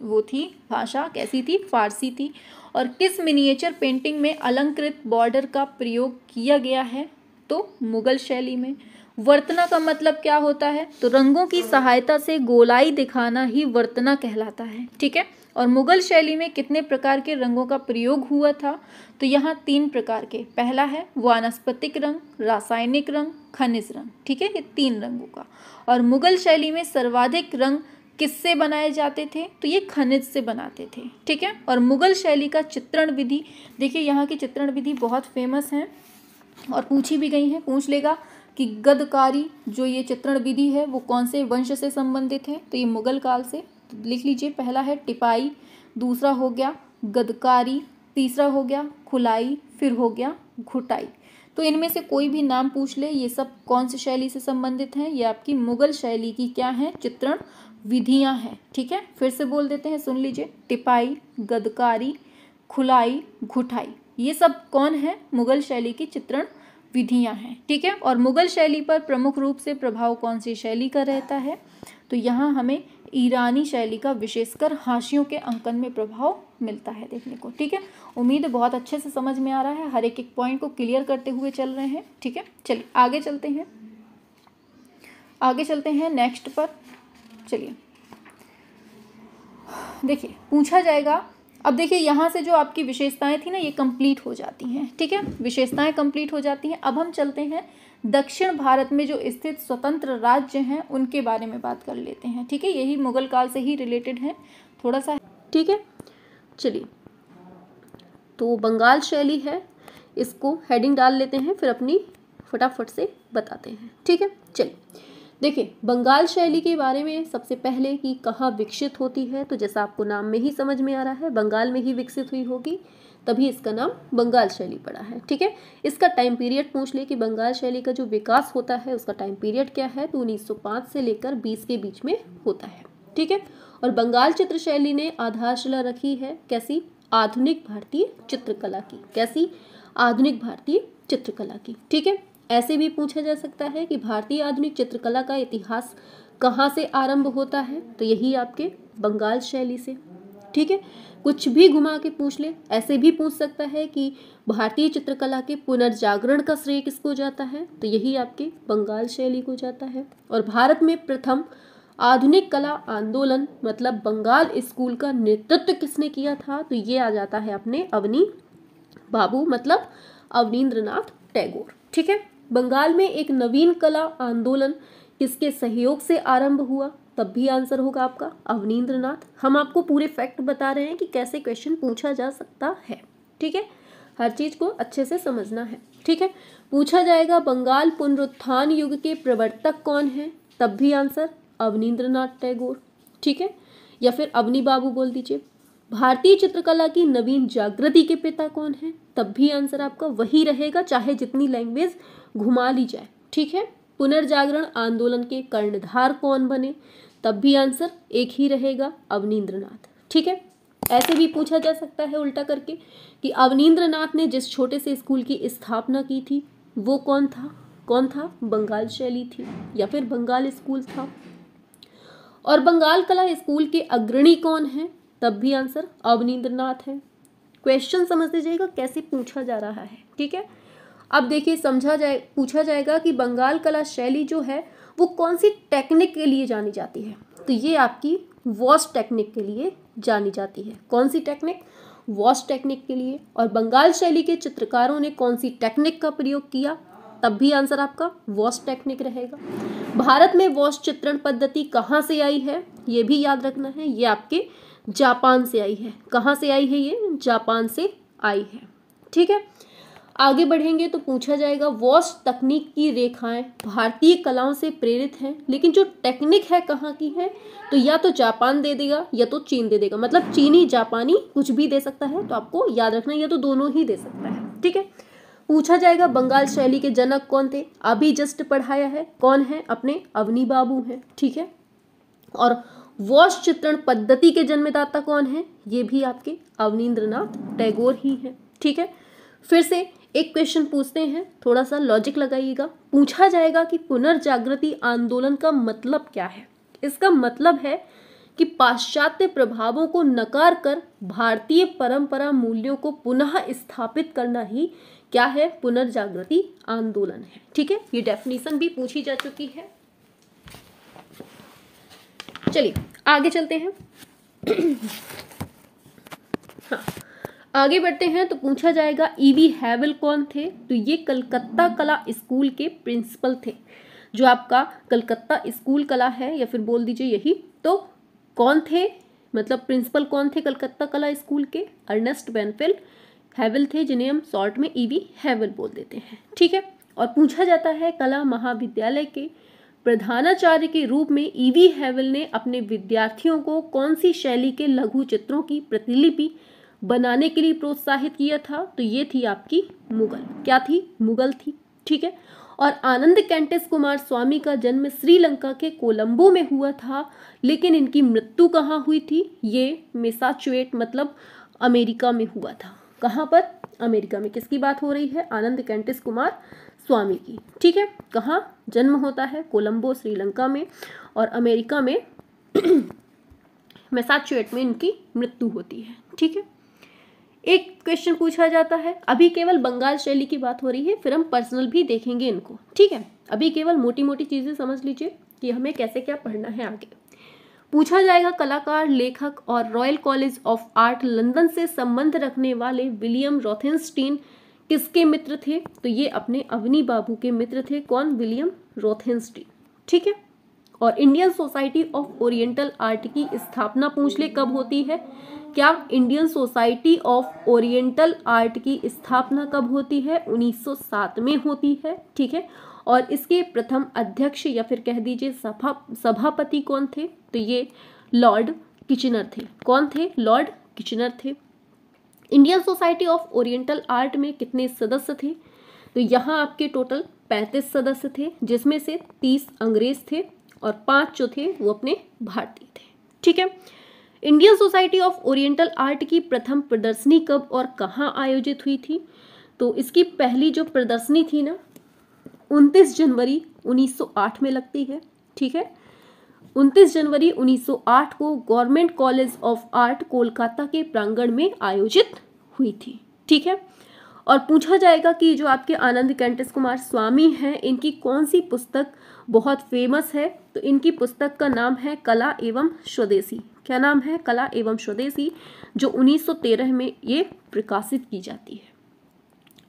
वो थी, भाषा कैसी थी? फारसी थी। और किस मिनिएचर पेंटिंग में अलंकृत बॉर्डर का प्रयोग किया गया है? तो मुगल शैली में। वर्तना का मतलब क्या होता है? तो रंगों की सहायता से गोलाई दिखाना ही वर्तना कहलाता है, ठीक है? और मुगल शैली में कितने प्रकार के रंगों का प्रयोग हुआ था? तो यहाँ तीन प्रकार के। पहला है वानस्पतिक रंग, रासायनिक रंग, खनिज रंग, ठीक है? ये तीन रंगों का। और मुगल शैली में सर्वाधिक रंग किससे बनाए जाते थे? तो ये खनिज से बनाते थे, ठीक है? और मुगल शैली का चित्रण विधि, देखिए यहाँ की चित्रण विधि बहुत फ़ेमस है और पूछी भी गई है, पूछ लेगा। कि गदकारी जो ये चित्रण विधि है, वो कौन से वंश से संबंधित है? तो ये मुगल काल से। तो लिख लीजिए, पहला है टिपाई, दूसरा हो गया गदकारी तीसरा हो गया खुलाई, फिर हो गया घुटाई। तो इनमें से कोई भी नाम पूछ ले, ये सब कौन सी शैली से संबंधित हैं? ये आपकी मुगल शैली की क्या है? चित्रण विधियाँ हैं। ठीक है? फिर से बोल देते हैं, सुन लीजिए, टिपाई गदकारी खुलाई, घुटाई। ये सब कौन है? मुगल शैली की चित्रण विधियाँ हैं, ठीक है? और मुगल शैली पर प्रमुख रूप से प्रभाव कौन सी शैली का रहता है? तो यहाँ हमें ईरानी शैली का विशेषकर हाशियों के अंकन में प्रभाव मिलता है देखने को, ठीक है? उम्मीद बहुत अच्छे से समझ में आ रहा है, हर एक एक पॉइंट को क्लियर करते हुए चल रहे हैं, ठीक है? चलिए, आगे चलते हैं। आगे चलते हैं नेक्स्ट पर, चलिए। देखिए, पूछा जाएगा अब देखिए, यहाँ से जो आपकी विशेषताएँ थी ना, ये कंप्लीट हो जाती हैं, ठीक है? विशेषताएँ कंप्लीट हो जाती हैं। अब हम चलते हैं, दक्षिण भारत में जो स्थित स्वतंत्र राज्य हैं, उनके बारे में बात कर लेते हैं, ठीक है? यही मुगल काल से ही रिलेटेड है, थोड़ा सा, ठीक है? चलिए तो बंगाल शैली है, इसको हेडिंग डाल लेते हैं, फिर अपनी फटाफट से बताते हैं, ठीक है? चलिए देखिए, बंगाल शैली के बारे में सबसे पहले कि कहाँ विकसित होती है तो जैसा आपको नाम में ही समझ में आ रहा है, बंगाल में ही विकसित हुई होगी, तभी इसका नाम बंगाल शैली पड़ा है, ठीक है? इसका टाइम पीरियड पूछ ले कि बंगाल शैली का जो विकास होता है, उसका टाइम पीरियड क्या है? तो 1905 से लेकर 20 के बीच में होता है, ठीक है? और बंगाल चित्र शैली ने आधारशिला रखी है, कैसी? आधुनिक भारतीय चित्रकला की, कैसी? आधुनिक भारतीय चित्रकला की, ठीक है? ऐसे भी पूछा जा सकता है कि भारतीय आधुनिक चित्रकला का इतिहास कहाँ से आरंभ होता है? तो यही आपके बंगाल शैली से। ठीक है? कुछ भी घुमा के पूछ ले। ऐसे भी पूछ सकता है कि भारतीय चित्रकला के पुनर्जागरण का श्रेय किसको जाता है? तो यही आपके बंगाल शैली को जाता है। और भारत में प्रथम आधुनिक कला आंदोलन मतलब बंगाल स्कूल का नेतृत्व किसने किया था? तो ये आ जाता है अपने अवनी बाबू मतलब अवनीन्द्रनाथ टैगोर। ठीक है? बंगाल में एक नवीन कला आंदोलन किसके सहयोग से आरंभ हुआ? तब भी आंसर होगा आपका अवनीन्द्र हम आपको पूरे फैक्ट बता रहे हैं कि कैसे क्वेश्चन पूछा जा सकता है। ठीक है? हर चीज़ को अच्छे से समझना है। ठीक है? पूछा जाएगा बंगाल पुनरुत्थान युग के प्रवर्तक कौन है? तब भी आंसर अवनीन्द्र टैगोर। ठीक है? या फिर अवनी बाबू बोल दीजिए। भारतीय चित्रकला की नवीन जागृति के पिता कौन है? तब भी आंसर आपका वही रहेगा, चाहे जितनी लैंग्वेज घुमा ली जाए, ठीक है? पुनर्जागरण आंदोलन के कर्णधार कौन बने? तब भी आंसर एक ही रहेगा अवनीन्द्रनाथ ठीक है? ऐसे भी पूछा जा सकता है उल्टा करके कि अवनीन्द्रनाथ ने जिस छोटे से स्कूल की स्थापना की थी, वो कौन था? कौन था? बंगाल शैली थी या फिर बंगाल स्कूल था? और बंगाल कला स्कूल के अग्रणी कौन है? तब भी आंसर अवनीन्द्रनाथ है। क्वेश्चन समझ लीजिएगा कैसे पूछा जा रहा है, ठीक है? अब देखिए, समझा जाए, पूछा जाएगा कि बंगाल कला शैली जो है, वो कौन सी टेक्निक के लिए जानी जाती है? तो ये आपकी वॉश टेक्निक के लिए जानी जाती है। कौन सी टेक्निक वॉश टेक्निक के लिए। और बंगाल शैली के चित्रकारों ने कौन सी टेक्निक का प्रयोग किया? तब भी आंसर आपका वॉश टेक्निक रहेगा। भारत में वॉश चित्रण पद्धति कहाँ से आई है? ये भी याद रखना है। ये आपके जापान से आई है। कहाँ से आई है ये? जापान से आई है। ठीक है? आगे बढ़ेंगे तो पूछा जाएगा, वॉश तकनीक की रेखाएँ भारतीय कलाओं से प्रेरित हैं, लेकिन जो टेक्निक है कहाँ की है? तो या तो जापान दे देगा, या तो चीन दे देगा। मतलब चीनी, जापानी कुछ भी दे सकता है तो आपको याद रखना या तो दोनों ही दे सकता है। ठीक है? पूछा जाएगा, बंगाल शैली के जनक कौन थे? अभी जस्ट पढ़ाया है, कौन है? अपने अवनी बाबू हैं। ठीक है? और वॉश चित्रण पद्धति के जन्मदाता कौन है? ये भी आपके अवनीन्द्रनाथ टैगोर ही हैं। ठीक है? फिर से एक क्वेश्चन पूछते हैं थोड़ा सा लॉजिक लगाइएगा। पूछा जाएगा कि पुनर्जागृति आंदोलन का मतलब क्या है? इसका मतलब है कि पाश्चात्य प्रभावों को नकार कर भारतीय परंपरा मूल्यों को पुनः स्थापित करना ही क्या है? पुनर्जागृति आंदोलन है। ठीक है? ये डेफिनेशन भी पूछी जा चुकी है। चलिए, आगे चलते हैं। हाँ। आगे बढ़ते हैं तो पूछा जाएगा ईवी हैवल कौन थे? तो ये कलकत्ता कला स्कूल के प्रिंसिपल थे। जो आपका कलकत्ता स्कूल कला है, या फिर बोल दीजिए यही तो कौन थे? मतलब प्रिंसिपल कौन थे कलकत्ता कला स्कूल के? अर्नेस्ट बेनफिल। हैवल थे, जिन्हें हम शॉर्ट में ईवी हैवल बोल देते हैं। ठीक है? और पूछा जाता है, कला महाविद्यालय के प्रधानाचार्य के रूप में ईवी हैवल ने अपने विद्यार्थियों को कौन सी शैली के लघु चित्रों की प्रतिलिपि बनाने के लिए प्रोत्साहित किया था तो ये थी आपकी मुगल। क्या थी? मुगल थी, ठीक है? और आनंद कैंटिस कुमार स्वामी का जन्म श्रीलंका के कोलंबो में हुआ था, लेकिन इनकी मृत्यु कहाँ हुई थी? ये मेसाचुएट मतलब अमेरिका में हुआ था। कहाँ पर? अमेरिका में। किसकी बात हो रही है? आनंद कैंटिस कुमार स्वामी की। ठीक है? कहाँ जन्म होता है? कोलंबो, श्रीलंका में। और अमेरिका में मैसाचुएट में इनकी मृत्यु होती है। ठीक है? एक क्वेश्चन पूछा जाता है। अभी केवल बंगाल शैली की बात हो रही है, फिर हम पर्सनल भी देखेंगे इनको। ठीक है? अभी केवल मोटी मोटी चीज़ें समझ लीजिए कि हमें कैसे क्या पढ़ना है आगे। पूछा जाएगा, कलाकार, लेखक और Royal College of Art London से संबंध रखने वाले विलियम रोथेंस्टीन किसके मित्र थे? तो ये अपने अवनी बाबू के मित्र थे। कौन? विलियम रोथेंस्टीन ठीक है? और Indian Society of Oriental Art की स्थापना पूछ ले कब होती है? क्या Indian Society of Oriental Art की स्थापना कब होती है? 1907 में होती है, ठीक है? और इसके प्रथम अध्यक्ष या फिर कह दीजिए सभा, सभापति कौन थे? तो ये लॉर्ड किचनर थे। कौन थे? लॉर्ड किचनर थे। Indian Society of Oriental Art में कितने सदस्य थे? तो यहाँ आपके टोटल पैंतीस सदस्य थे, जिसमें से तीस अंग्रेज़ थे और पाँच जो थे वो अपने भारतीय थे। ठीक है? Indian Society of Oriental Art की प्रथम प्रदर्शनी कब और कहाँ आयोजित हुई थी? तो इसकी पहली जो प्रदर्शनी थी ना 29 जनवरी 1908 में लगती है। ठीक है? 29 जनवरी 1908 को Government College of Art Kolkata के प्रांगण में आयोजित हुई थी। ठीक है? और पूछा जाएगा कि जो आपके आनंद कैंटिस कुमार स्वामी हैं, इनकी कौन सी पुस्तक बहुत फ़ेमस है? तो इनकी पुस्तक का नाम है कला एवं स्वदेशी। क्या नाम है? कला एवं स्वदेशी, जो 1913 में ये प्रकाशित की जाती है।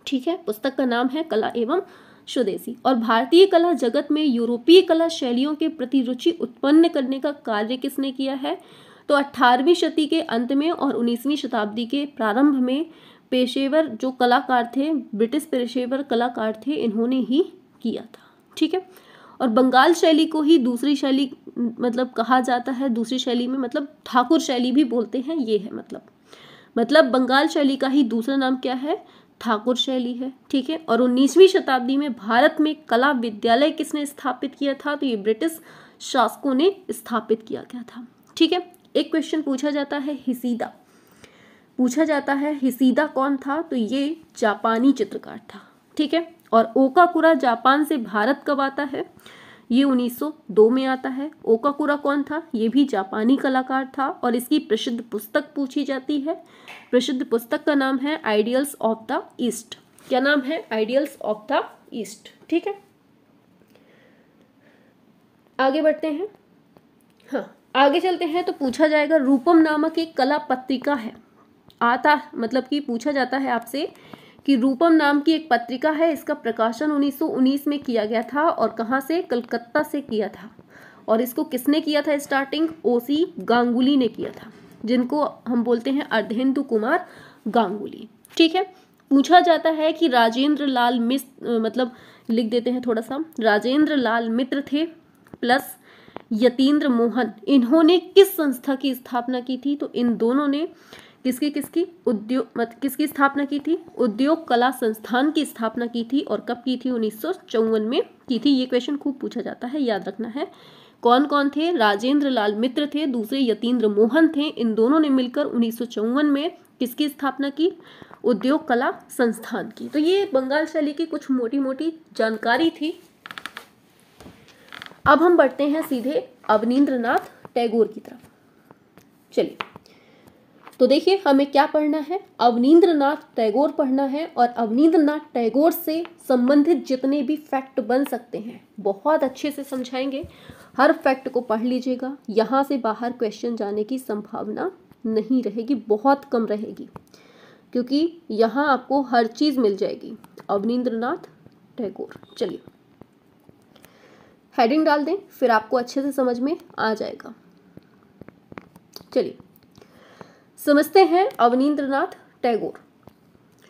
ठीक है? पुस्तक का नाम है कला एवं स्वदेशी। और भारतीय कला जगत में यूरोपीय कला शैलियों के प्रति रुचि उत्पन्न करने का कार्य किसने किया है? तो अठारहवीं शती के अंत में और उन्नीसवीं शताब्दी के प्रारंभ में पेशेवर जो कलाकार थे, ब्रिटिश पेशेवर कलाकार थे, इन्होंने ही किया था, ठीक है? और बंगाल शैली को ही दूसरी शैली मतलब कहा जाता है, दूसरी शैली में मतलब ठाकुर शैली भी बोलते हैं, ये है मतलब। मतलब बंगाल शैली का ही दूसरा नाम क्या है? ठाकुर शैली है, ठीक है? और उन्नीसवीं शताब्दी में भारत में कला विद्यालय किसने स्थापित किया था? तो ये ब्रिटिश शासकों ने स्थापित किया गया था, ठीक है? एक क्वेश्चन पूछा जाता है, हिसीदा। पूछा जाता है हिसीदा कौन था? तो ये जापानी चित्रकार था, ठीक है? और ओकाकुरा जापान से भारत कब आता है? ये 1902 में आता है। ओकाकुरा कौन था? ये भी जापानी कलाकार था और इसकी प्रसिद्ध पुस्तक पूछी जाती है। प्रसिद्ध पुस्तक का नाम है आइडियल्स ऑफ़ द ईस्ट। क्या नाम है? आइडियल्स ऑफ़ द ईस्ट, ठीक है? आगे बढ़ते हैं। हाँ आगे चलते हैं तो पूछा जाएगा, रूपम नामक एक कला पत्रिका है। आता मतलब कि पूछा जाता है आपसे कि रूपम नाम की एक पत्रिका है, इसका प्रकाशन 1919 में किया गया था और कहाँ से? कलकत्ता से किया था। और इसको किसने किया था स्टार्टिंग? ओसी गांगुली ने किया था, जिनको हम बोलते हैं अर्धेंदु कुमार गांगुली। ठीक है? पूछा जाता है कि राजेंद्र लाल मिश्र मतलब लिख देते हैं थोड़ा सा राजेंद्र लाल मित्र थे प्लस यतीन्द्र मोहन, इन्होंने किस संस्था की स्थापना की थी? तो इन दोनों ने किसकी किसकी? उद्योग मत, किसकी स्थापना की थी? उद्योग कला संस्थान की स्थापना की थी और कब की थी? उन्नीस सौ चौवन में की थी। ये क्वेश्चन खूब पूछा जाता है, याद रखना है। कौन कौन थे? राजेंद्र लाल मित्र थे, दूसरे यतीन्द्र मोहन थे। इन दोनों ने मिलकर उन्नीस सौ चौवन में किसकी स्थापना की? उद्योग कला संस्थान की। तो ये बंगाल शैली की कुछ मोटी मोटी जानकारी थी। अब हम बढ़ते हैं सीधे अवनीन्द्रनाथ टैगोर की तरफ़। चलिए। तो देखिए, हमें क्या पढ़ना है? अवनीन्द्रनाथ टैगोर पढ़ना है और अवनीन्द्रनाथ टैगोर से संबंधित जितने भी फैक्ट बन सकते हैं, बहुत अच्छे से समझाएँगे। हर फैक्ट को पढ़ लीजिएगा, यहाँ से बाहर क्वेश्चन जाने की संभावना नहीं रहेगी, बहुत कम रहेगी, क्योंकि यहाँ आपको हर चीज़ मिल जाएगी। अवनीन्द्रनाथ टैगोर, चलिए। हेडिंग डाल दें, फिर आपको अच्छे से समझ में आ जाएगा। चलिए। समझते हैं अवनीन्द्रनाथ टैगोर।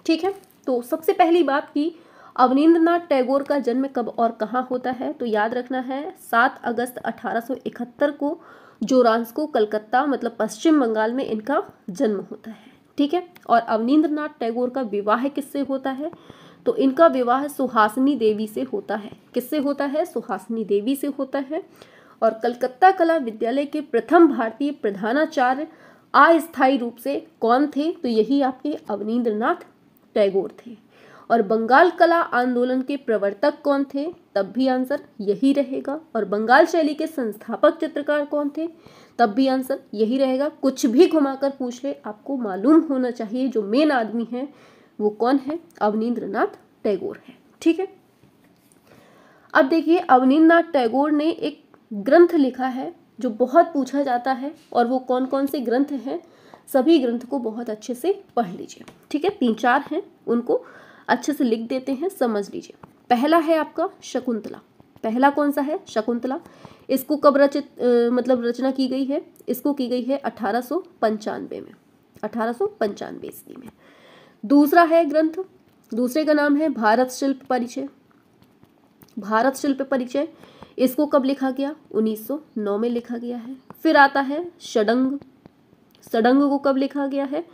ठीक है? तो सबसे पहली बात की अवनीन्द्रनाथ टैगोर का जन्म कब और कहाँ होता है तो याद रखना है, सात अगस्त 1871 को जोरांस्को, कलकत्ता मतलब पश्चिम बंगाल में इनका जन्म होता है। ठीक है? और अवनीन्द्रनाथ टैगोर का विवाह किससे होता है तो इनका विवाह सुहासिनी देवी से होता है। किससे होता है? सुहासिनी देवी से होता है। और कलकत्ता कला विद्यालय के प्रथम भारतीय प्रधानाचार्य अस्थायी रूप से कौन थे? तो यही आपके अवनीन्द्रनाथ टैगोर थे। और बंगाल कला आंदोलन के प्रवर्तक कौन थे? तब भी आंसर यही रहेगा। और बंगाल शैली के संस्थापक चित्रकार कौन थे? तब भी आंसर यही रहेगा। कुछ भी घुमाकर पूछ ले, आपको मालूम होना चाहिए जो मेन आदमी है, वो कौन है? अवनीन्द्रनाथ टैगोर है। ठीक है? अब देखिए अवनीन्द्रनाथ टैगोर ने एक ग्रंथ लिखा है जो बहुत पूछा जाता है और वो कौन कौन से ग्रंथ हैं, सभी ग्रंथ को बहुत अच्छे से पढ़ लीजिए। ठीक है? तीन चार हैं, उनको अच्छे से लिख देते हैं, समझ लीजिए। पहला है आपका शकुंतला। पहला कौन सा है? शकुंतला। इसको कब रचित मतलब रचना की गई है? इसको की गई है अठारह सौ पंचानवे में। अठारह सौ पंचानवे ईस्वी में। दूसरा है ग्रंथ। दूसरे का नाम है भारत शिल्प परिचय। भारत शिल्प परिचय इसको कब लिखा गया? 1909 में लिखा गया है। फिर आता है षडंग। सडंग को कब लिखा गया है?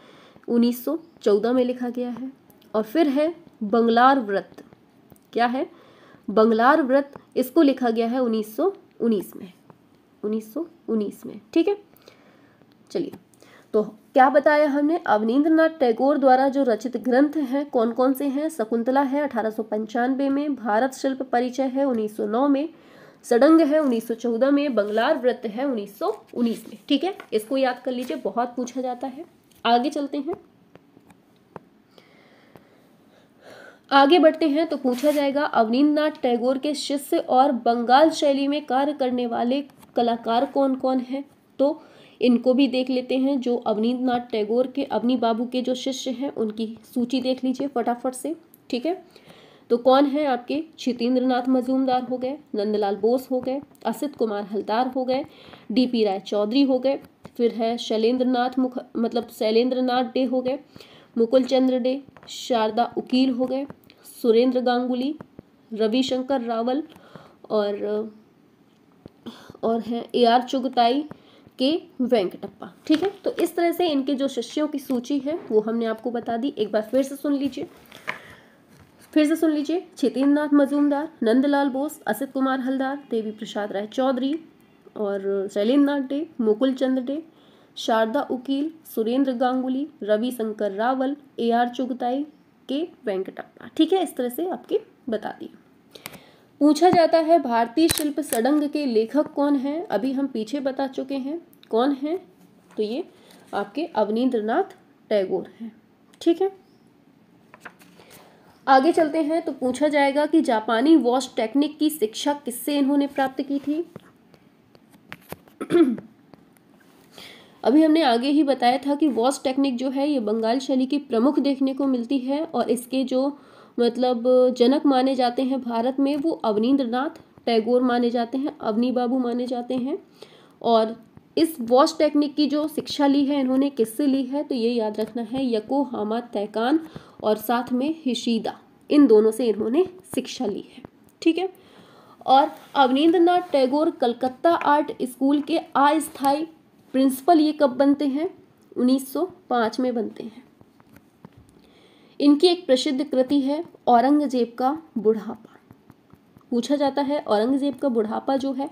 1914 में लिखा गया है। और फिर है बंगलार व्रत। क्या है? बंगलार व्रत इसको लिखा गया है 1919 में। 1919 में। ठीक है? चलिए। तो क्या बताया हमने? अवनीन्द्रनाथ टैगोर द्वारा जो रचित ग्रंथ हैं कौन कौन से हैं? शकुंतला है अठारह सौ पंचानवे में। भारत शिल्प परिचय है 1909 में। सडंग है 1914 में, बंगलार व्रत है 1919 में। ठीक है? इसको याद कर लीजिए, बहुत पूछा जाता है। आगे चलते हैं। आगे बढ़ते हैं तो पूछा जाएगा अवनीन्द्रनाथ टैगोर के शिष्य और बंगाल शैली में कार्य करने वाले कलाकार कौन कौन हैं? तो इनको भी देख लेते हैं, जो अवनीन्द्रनाथ टैगोर के, अवनी बाबू के जो शिष्य हैं, उनकी सूची देख लीजिए फटाफट से। ठीक है? तो कौन है आपके क्षितेंद्र नाथ मजूमदार हो गए, नंदलाल बोस हो गए, असित कुमार हलदार हो गए, डीपी राय चौधरी हो गए, फिर है शैलेंद्र नाथ मुख मतलब शैलेंद्र नाथ डे हो गए, मुकुल चंद्र डे, शारदा उकील हो गए, सुरेंद्र गांगुली, रविशंकर रावल और और हैं ए आर चुगताई के वेंकटप्पा। ठीक है तो इस तरह से इनके जो शिष्यों की सूची है, वो हमने आपको बता दी। एक बार फिर से सुन लीजिए। फिर से सुन लीजिए छितेंद्र नाथ मजूमदार, नंदलाल बोस, असित कुमार हलदार, देवी प्रसाद राय चौधरी और Shailendra Nath De, Mukul Chandra De, Sarada Ukil, Surendra Ganguly, Ravi Shankar Raval, A R Chughtai K Venkatappa. ठीक है, इस तरह से आपके बता दिए। पूछा जाता है भारतीय शिल्प सडंग के लेखक कौन हैं? अभी हम पीछे बता चुके हैं। कौन हैं? तो ये आपके अवनीन्द्रनाथ टैगोर हैं। ठीक है? आगे चलते हैं तो पूछा जाएगा कि जापानी वॉश टेक्निक की शिक्षा किससे इन्होंने प्राप्त की थी? अभी हमने आगे ही बताया था कि वॉश टेक्निक जो है ये बंगाल शैली की प्रमुख देखने को मिलती है और इसके जो मतलब जनक माने जाते हैं भारत में वो अवनीन्द्रनाथ टैगोर माने जाते हैं, अवनी बाबू माने जाते हैं। और इस वॉश टेक्निक की जो शिक्षा ली है इन्होंने किससे ली है? तो ये याद रखना है, यको हामा तैकान और साथ में हिशीदा। इन दोनों से इन्होंने शिक्षा ली है। ठीक है? और अवनीन्द्र नाथ टैगोर कलकत्ता आर्ट स्कूल के अस्थाई प्रिंसिपल ये कब बनते हैं? 1905 में बनते हैं। इनकी एक प्रसिद्ध कृति है औरंगज़ेब का बुढ़ापा। पूछा जाता है औरंगज़ेब का बुढ़ापा जो है,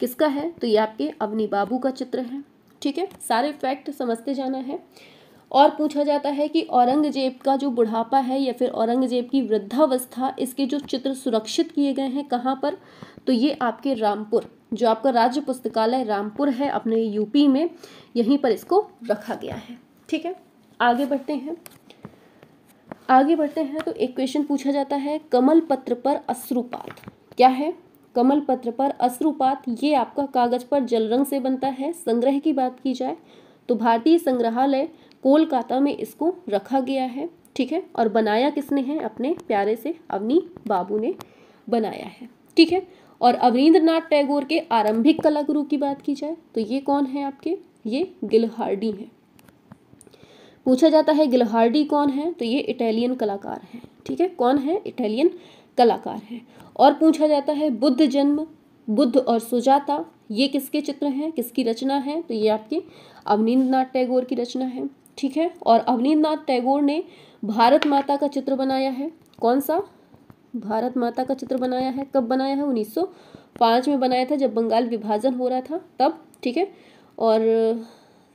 किसका है? तो ये आपके अवनी बाबू का चित्र है। ठीक है? सारे फैक्ट समझते जाना है। और पूछा जाता है कि औरंगज़ेब का जो बुढ़ापा है या फिर औरंगज़ेब की वृद्धावस्था, इसके जो चित्र सुरक्षित किए गए हैं कहाँ पर? तो ये आपके रामपुर, जो आपका राज्य पुस्तकालय रामपुर है, अपने यूपी में, यहीं पर इसको रखा गया है। ठीक है? आगे बढ़ते हैं। आगे बढ़ते हैं तो एक क्वेश्चन पूछा जाता है कमल पत्र पर अश्रुपात। क्या है? कमल पत्र पर अश्रुपात, ये आपका कागज़ पर जल रंग से बनता है। संग्रह की बात की जाए तो भारतीय संग्रहालय कोलकाता में इसको रखा गया है, ठीक है? और बनाया किसने है? अपने प्यारे से अवनी बाबू ने बनाया है, ठीक है? और अवनीन्द्रनाथ टैगोर के आरंभिक कला गुरु की बात की जाए तो ये कौन है आपके? ये गिलहार्डी हैं। पूछा जाता है गिलहार्डी कौन है? तो ये इटालियन कलाकार हैं, ठीक है? कौन है? इटालियन कलाकार हैं। और पूछा जाता है बुद्ध जन्म, बुद्ध और सुजाता, ये किसके चित्र हैं? किसकी रचना है? तो ये आपके अवनीन्द्रनाथ टैगोर की रचना है। ठीक है? और अवनीन्द्रनाथ टैगोर ने भारत माता का चित्र बनाया है। कौन सा? भारत माता का चित्र बनाया है। कब बनाया है? 1905 में बनाया था, जब बंगाल विभाजन हो रहा था। तब, ठीक है? और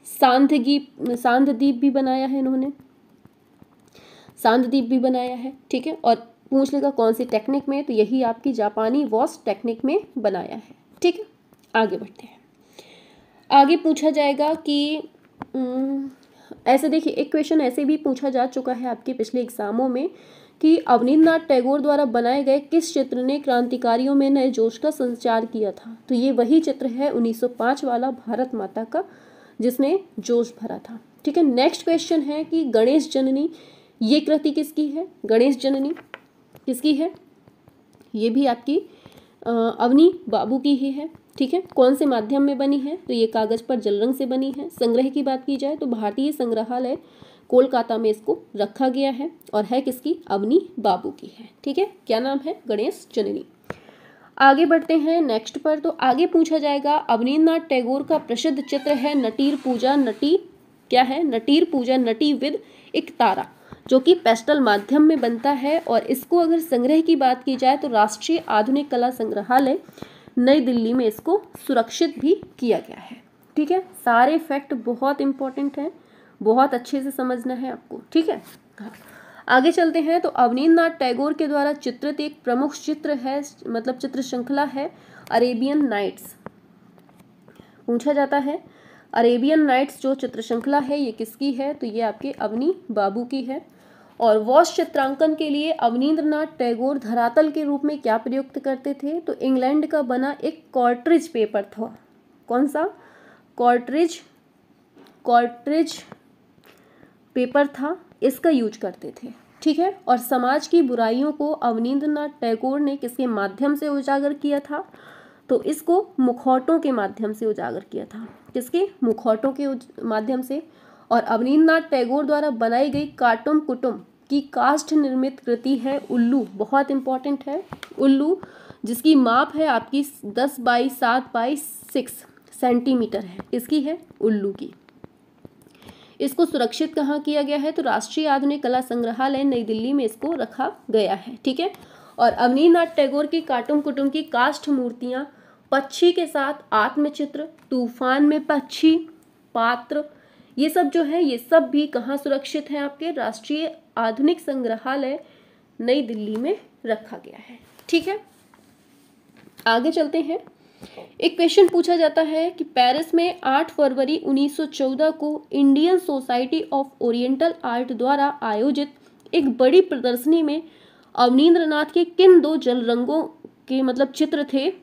सांधगीप सांधदीप भी बनाया है इन्होंने। सांधदीप भी बनाया है, ठीक है? और पूछ लेगा कौन सी टेक्निक में तो यही आपकी जापानी वॉश टेक्निक में बनाया है, ठीक है? आगे बढ़ते हैं। आगे पूछा जाएगा कि ऐसे देखिए, एक क्वेश्चन ऐसे भी पूछा जा चुका है आपके पिछले एग्जामों में कि अवनींद्रनाथ टैगोर द्वारा बनाए गए किस चित्र ने क्रांतिकारियों में नए जोश का संचार किया था? तो ये वही चित्र है 1905 वाला भारत माता का, जिसने जोश भरा था। ठीक है नेक्स्ट क्वेश्चन है कि गणेश जननी, ये कृति किसकी है? गणेश जननी किसकी है? ये भी आपकी अवनी बाबू की ही है। ठीक है? कौन से माध्यम में बनी है? तो ये कागज़ पर जल रंग से बनी है। संग्रह की बात की जाए तो भारतीय संग्रहालय कोलकाता में इसको रखा गया है और है किसकी? अवनी बाबू की है। ठीक है? क्या नाम है? गणेश जननी। आगे बढ़ते हैं नेक्स्ट पर। तो आगे पूछा जाएगा अवनीन्द्रनाथ टैगोर का प्रसिद्ध चित्र है नटीर पूजा नटी, क्या है? नटीर पूजा नटी विद एक तारा, जो कि पेस्टल माध्यम में बनता है। और इसको अगर संग्रह की बात की जाए तो राष्ट्रीय आधुनिक कला संग्रहालय नई दिल्ली में इसको सुरक्षित भी किया गया है। ठीक है? सारे फैक्ट बहुत इंपॉर्टेंट हैं। बहुत अच्छे से समझना है आपको। ठीक है? हाँ। आगे चलते हैं तो अवनीन्द्रनाथ टैगोर के द्वारा चित्रित एक प्रमुख चित्र है मतलब चित्र श्रृंखला है, अरेबियन नाइट्स। पूछा जाता है, अरेबियन नाइट्स जो चित्र श्रृंखला है, ये किसकी है? तो ये आपके अवनी बाबू की है। और वॉश चित्रांकन के लिए अवनीन्द्रनाथ टैगोर धरातल के रूप में क्या प्रयुक्त करते थे? तो इंग्लैंड का बना एक कॉर्ट्रिज पेपर था। कौन सा? कॉर्ट्रिज कॉर्ट्रिज पेपर था। इसका यूज़ करते थे। ठीक है? और समाज की बुराइयों को अवनीन्द्रनाथ टैगोर ने किसके माध्यम से उजागर किया था? तो इसको मुखौटों के माध्यम से उजागर किया था। किसके? मुखौटों के माध्यम से। और अवनीन्द्रनाथ टैगोर द्वारा बनाई गई काटुम कुटुम की काष्ठ निर्मित कृति है उल्लू, बहुत इंपॉर्टेंट है। उल्लू, जिसकी माप है आपकी दस बाई सात बाई सिक्स सेंटीमीटर है। इसकी है? उल्लू की। इसको सुरक्षित कहाँ किया गया है? तो राष्ट्रीय आधुनिक कला संग्रहालय नई दिल्ली में इसको रखा गया है, ठीक है? और अवनीनाथ टैगोर की काटुम कुटुम की काष्ठ मूर्तियाँ, पक्षी के साथ आत्मचित्र, तूफ़ान में पक्षी, पात्र, ये सब जो है, ये सब भी कहाँ सुरक्षित है आपके? राष्ट्रीय आधुनिक संग्रहालय नई दिल्ली में रखा गया है। ठीक है? आगे चलते हैं। एक क्वेश्चन पूछा जाता है कि पेरिस में 8 फरवरी 1914 को Indian Society of Oriental Art द्वारा आयोजित एक बड़ी प्रदर्शनी में अवनीन्द्रनाथ के किन दो जल रंगों के मतलब चित्र थे?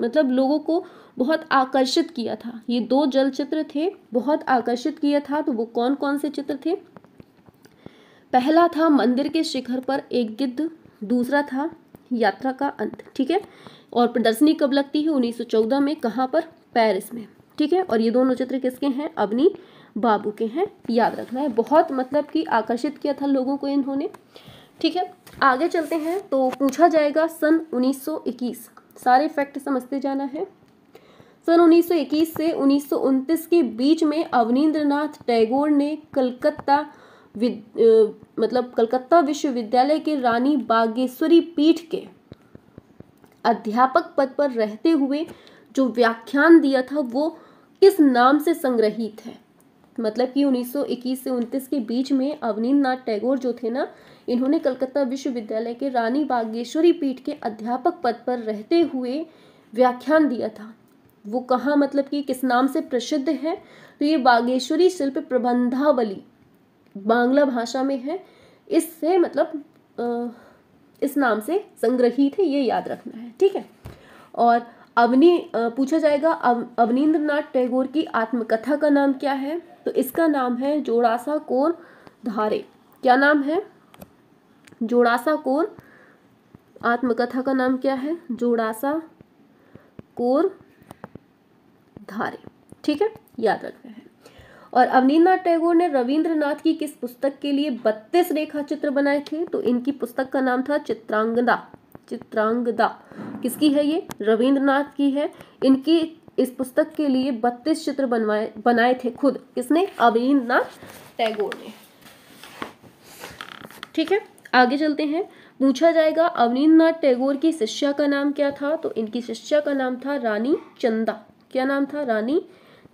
मतलब लोगों को बहुत आकर्षित किया था। ये दो जल चित्र थे, बहुत आकर्षित किया था तो वो कौन कौन से चित्र थे? पहला था मंदिर के शिखर पर एक गिद्ध, दूसरा था यात्रा का अंत, ठीक है? और प्रदर्शनी कब लगती है? 1914 में। कहाँ पर? पेरिस में, ठीक है? और ये दोनों चित्र किसके हैं? अवनी बाबू के हैं। याद रखना है, बहुत मतलब कि आकर्षित किया था लोगों को इन्होंने, ठीक है? आगे चलते हैं तो पूछा जाएगा सन 1921 सारे फैक्ट समझते जाना है। सन 1921 से उन्नीस के बीच में अवनीन्द्रनाथ टैगोर ने कलकत्ता विद मतलब कलकत्ता विश्वविद्यालय के रानी बागेश्वरी पीठ के अध्यापक पद पर रहते हुए जो व्याख्यान दिया था वो किस नाम से संग्रहित है? मतलब कि 1921 से 29 के बीच में अवनीन्द्र नाथ टैगोर जो थे ना, इन्होंने कलकत्ता विश्वविद्यालय के रानी बागेश्वरी पीठ के अध्यापक पद पर रहते हुए व्याख्यान दिया था। वो कहाँ मतलब कि किस नाम से प्रसिद्ध है? तो ये बागेश्वरी शिल्प प्रबंधावली बांग्ला भाषा में है, इससे मतलब इस नाम से संग्रहित है, ये याद रखना है, ठीक है? और अवनी पूछा जाएगा, अव अवनीन्द्र नाथ टैगोर की आत्मकथा का नाम क्या है? तो इसका नाम है जोड़ासा कोर धारे। क्या नाम है? जोड़ासा कोर, आत्मकथा का नाम क्या है? जोड़ासा कोर धारे, ठीक है? याद रखना है। और अवनीन्द्रनाथ टैगोर ने रविंद्रनाथ की किस पुस्तक के लिए बत्तीस रेखा चित्र बनाए थे? तो इनकी पुस्तक का नाम था चित्रांगदा। चित्रांगदा। किसकी है ये? रविंद्रनाथ की है। इनकी इस पुस्तक के लिए बत्तीस चित्र बनवाए बनाए थे खुद। किसने? अवनीन्द्रनाथ टैगोर ने। ठीक है, आगे चलते हैं। पूछा जाएगा अवनीन्द्रनाथ टैगोर की शिष्या का नाम क्या था? तो इनकी शिष्या का नाम था रानी चंदा। क्या नाम था? रानी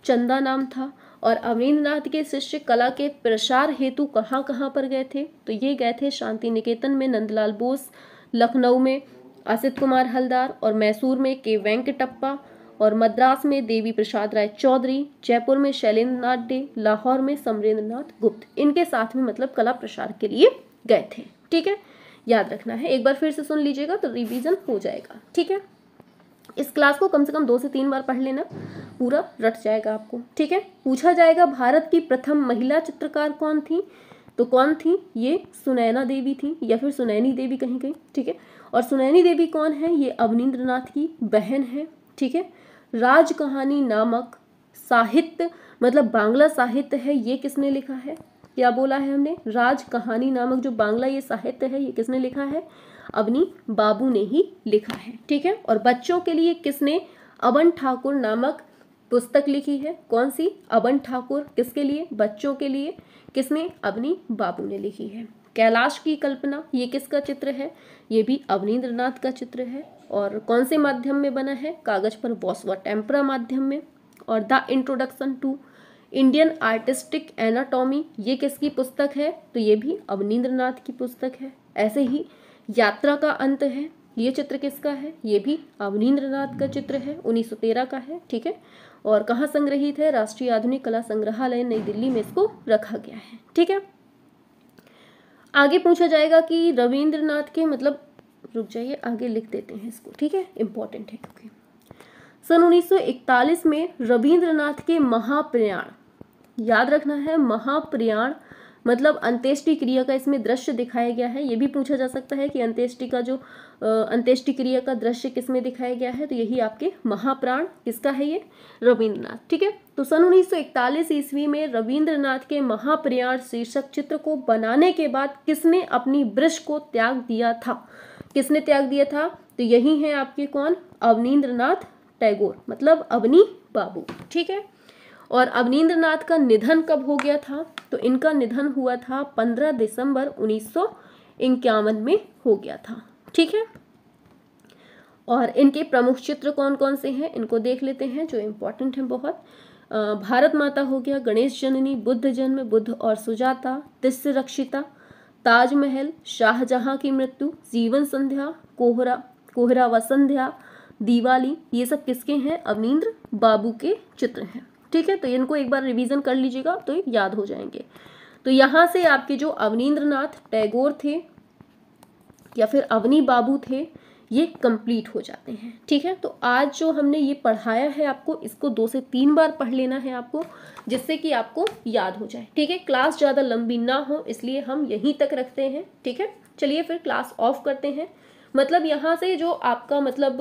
चंदा नाम था। और अवनीन्द्रनाथ के शिष्य कला के प्रसार हेतु कहाँ कहाँ पर गए थे? तो ये गए थे शांति निकेतन में नंदलाल बोस, लखनऊ में असित कुमार हलदार और मैसूर में के वेंकटप्पा और मद्रास में देवी प्रसाद राय चौधरी, जयपुर में शैलेंद्र नाथ डे, लाहौर में समरेंद्र नाथ गुप्त। इनके साथ में मतलब कला प्रसार के लिए गए थे। ठीक है? याद रखना है, एक बार फिर से सुन लीजिएगा तो रिवीजन हो जाएगा। ठीक है? इस क्लास को कम से कम दो से तीन बार पढ़ लेना। पूरा रट जाएगा आपको। ठीक है? पूछा जाएगा, भारत की प्रथम महिला चित्रकार कौन थी? तो कौन थी? ये सुनैना देवी थी या फिर सुनैनी देवी कहीं कहीं। ठीक है? और सुनैनी देवी कौन है? ये अवनीन्द्रनाथ की बहन है। ठीक है? राज कहानी नामक साहित्य मतलब बांग्ला साहित्य है, ये किसने लिखा है? क्या बोला है हमने? राज कहानी नामक जो बांग्ला ये साहित्य है, ये किसने लिखा है? अवनी बाबू ने ही लिखा है, ठीक है? और बच्चों के लिए किसने अबन ठाकुर नामक पुस्तक लिखी है? कौन सी? अबन ठाकुर किसके लिए? बच्चों के लिए किसने अवनी बाबू ने लिखी है? कैलाश की कल्पना, ये किसका चित्र है? ये भी अवनीन्द्र नाथ का चित्र है। और कौन से माध्यम में बना है? कागज़ पर बॉसवा टेम्परा माध्यम में। और the introduction to Indian artistic anatomy, ये किसकी पुस्तक है? तो ये भी अवनीन्द्र नाथ की पुस्तक है। ऐसे ही यात्रा का अंत है। ये चित्र किसका है? ये भी अवनीन्द्र नाथ का चित्र है। 1913 का है, ठीक है? और कहाँ संग्रहित है? राष्ट्रीय आधुनिक कला संग्रहालय नई दिल्ली में इसको रखा गया है, ठीक है? आगे पूछा जाएगा कि रविंद्रनाथ के मतलब रुक जाइए, आगे लिख देते हैं इसको, ठीक है? इंपॉर्टेंट है क्योंकि। सन 1941 में रविंद्रनाथ के महाप्रयाण, याद रखना है, महाप्रयाण मतलब अंत्येष्टि क्रिया का इसमें दृश्य दिखाया गया है। ये भी पूछा जा सकता है कि अंत्येष्टि का जो अंत्येष्टि क्रिया का दृश्य किसमें दिखाया गया है? तो यही आपके महाप्राण, किसका है ये? रविंद्रनाथ, ठीक है? तो सन 1941 ईस्वी में रविंद्रनाथ के महाप्रयाण शीर्षक चित्र को बनाने के बाद किसने अपनी वृक्ष को त्याग दिया था? किसने त्याग दिया था? तो यही है आपके कौन? अवनीन्द्रनाथ टैगोर मतलब अवनी बाबू, ठीक है? और अवनीन्द्र नाथ का निधन कब हो गया था? तो इनका निधन हुआ था पंद्रह दिसंबर उन्नीस सौ इक्यावन में हो गया था। ठीक है? और इनके प्रमुख चित्र कौन कौन से हैं? इनको देख लेते हैं, जो इम्पोर्टेंट हैं बहुत। भारत माता हो गया, गणेश जननी, बुद्ध जन्म, बुद्ध और सुजाता तिस्स रक्षिता, ताजमहल, शाहजहां की मृत्यु, जीवन संध्या, कोहरा कोहरा व संध्या, दिवाली, ये सब किसके हैं? अवनीन्द्र बाबू के चित्र हैं। ठीक है? तो इनको एक बार रिवीजन कर लीजिएगा तो याद हो जाएँगे। तो यहाँ से आपके जो अवनीन्द्र नाथ टैगोर थे या फिर अवनी बाबू थे, ये कंप्लीट हो जाते हैं। ठीक है? तो आज जो हमने ये पढ़ाया है आपको, इसको दो से तीन बार पढ़ लेना है आपको, जिससे कि आपको याद हो जाए। ठीक है? क्लास ज़्यादा लंबी ना हो, इसलिए हम यहीं तक रखते हैं। ठीक है? चलिए फिर क्लास ऑफ़ करते हैं। मतलब यहाँ से जो आपका मतलब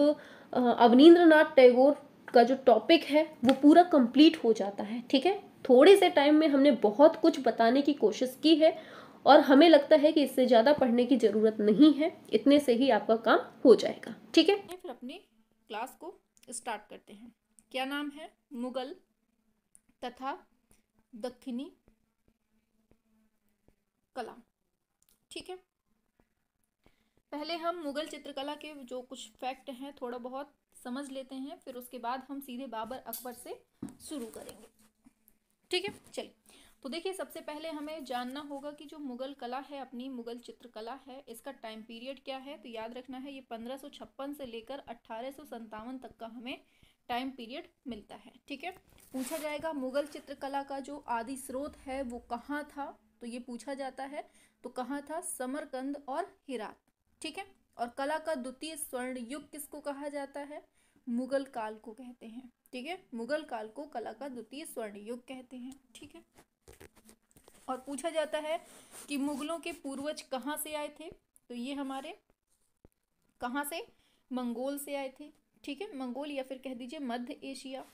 अवनीन्द्र टैगोर का जो टॉपिक है, वो पूरा कंप्लीट हो जाता है, ठीक है? थोड़े से टाइम में हमने बहुत कुछ बताने की कोशिश की है और हमें लगता है कि इससे ज़्यादा पढ़ने की ज़रूरत नहीं है, इतने से ही आपका काम हो जाएगा, ठीक है? फिर अपनी क्लास को स्टार्ट करते हैं। क्या नाम है? मुगल तथा दक्षिणी कला, ठीक है? पहले हम मुगल चित्रकला के जो कुछ फैक्ट हैं, थोड़ा बहुत समझ लेते हैं, फिर उसके बाद हम सीधे बाबर अकबर से शुरू करेंगे। ठीक है? चलिए। तो देखिए, सबसे पहले हमें जानना होगा कि जो मुगल कला है, अपनी मुगल चित्रकला है, इसका टाइम पीरियड क्या है? तो याद रखना है, ये पंद्रह से लेकर अट्ठारह तक का हमें टाइम पीरियड मिलता है। ठीक है? पूछा जाएगा मुगल चित्रकला का जो आदि स्रोत है, वो कहाँ था? तो ये पूछा जाता है तो कहाँ था? समरकंद और हिरात। ठीक है? और कला का द्वितीय स्वर्ण युग किसको कहा जाता है? मुगल काल को कहते हैं। ठीक है? मुगल काल को कला का द्वितीय स्वर्ण युग कहते हैं। ठीक है? और पूछा जाता है कि मुगलों के पूर्वज कहाँ से आए थे? तो ये हमारे कहाँ से? मंगोल से आए थे। ठीक है? मंगोल या फिर कह दीजिए मध्य एशिया।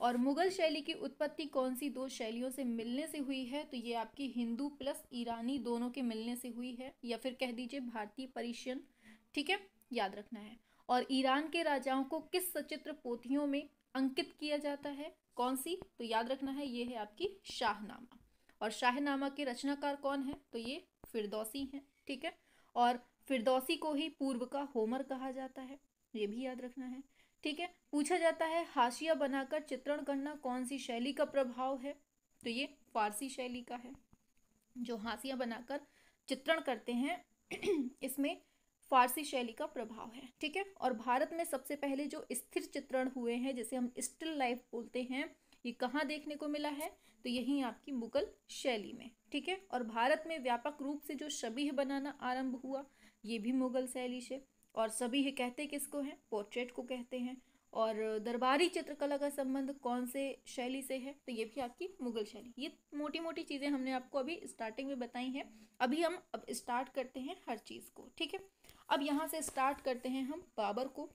और मुगल शैली की उत्पत्ति कौन सी दो शैलियों से मिलने से हुई है? तो ये आपकी हिंदू प्लस ईरानी दोनों के मिलने से हुई है। या फिर कह दीजिए भारतीय परिशियन ठीक है? याद रखना है। और ईरान के राजाओं को किस सचित्र पोथियों में अंकित किया जाता है? कौन सी? तो याद रखना है, ये है आपकी शाहनामा। और शाहनामा के रचनाकार कौन है? तो ये फिरदौसी हैं, ठीक है? और फिरदौसी को ही पूर्व का होमर कहा जाता है, ये भी याद रखना है, ठीक है? पूछा जाता है, हाशिया बनाकर चित्रण करना कौन सी शैली का प्रभाव है? तो ये फारसी शैली का है, जो हाशिया बनाकर चित्रण करते हैं। इसमें फारसी शैली का प्रभाव है, ठीक है? और भारत में सबसे पहले जो स्थिर चित्रण हुए हैं, जिसे हम स्टिल लाइफ बोलते हैं, ये कहाँ देखने को मिला है? तो यही आपकी मुगल शैली में, ठीक है? और भारत में व्यापक रूप से जो शबीह बनाना आरंभ हुआ, ये भी मुगल शैली से। और सभी कहते किसको हैं? पोर्ट्रेट को कहते हैं। और दरबारी चित्रकला का संबंध कौन से शैली से है? तो ये भी आपकी मुगल शैली। ये मोटी मोटी चीज़ें हमने आपको अभी स्टार्टिंग में बताई हैं। अभी हम अब स्टार्ट करते हैं हर चीज़ को, ठीक है? अब यहाँ से स्टार्ट करते हैं हम बाबर को।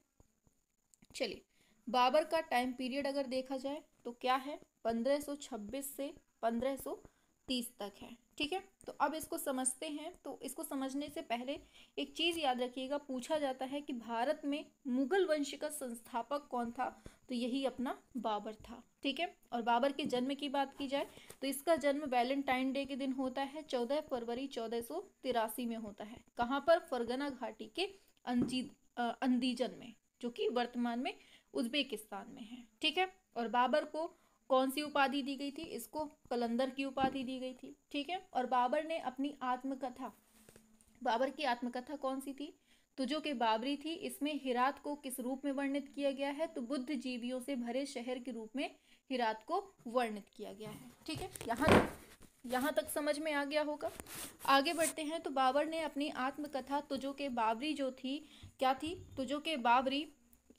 चलिए, बाबर का टाइम पीरियड अगर देखा जाए तो क्या है? 1526 से 1530 तक है, ठीक है? तो अब इसको समझते हैं। तो इसको समझने से पहले एक चीज़ याद रखिएगा। पूछा जाता है कि भारत में मुगल वंश का संस्थापक कौन था? तो यही अपना बाबर था, ठीक है? और बाबर के जन्म की बात की जाए तो इसका जन्म वैलेंटाइन डे के दिन होता है, चौदह फरवरी चौदह में होता है। कहाँ पर? फरगना घाटी के अंजी अंदीजन में, जो कि वर्तमान में उज्बेकिस्तान में है, ठीक है? और बाबर को कौन सी उपाधि दी गई थी? इसको कलंदर की उपाधि दी गई थी, ठीक है? और बाबर ने अपनी आत्मकथा, बाबर की आत्मकथा कौन सी थी? तो जो कि बाबरी थी। इसमें हिरात को किस रूप में वर्णित किया गया है? तो बुद्ध जीवियों से भरे शहर के रूप में हिरात को वर्णित किया गया है। ठीक है? यहाँ यहाँ तक समझ में आ गया होगा। आगे बढ़ते हैं। तो बाबर ने अपनी आत्मकथा तुजो के बाबरी जो थी, क्या थी? तुजो के बाबरी,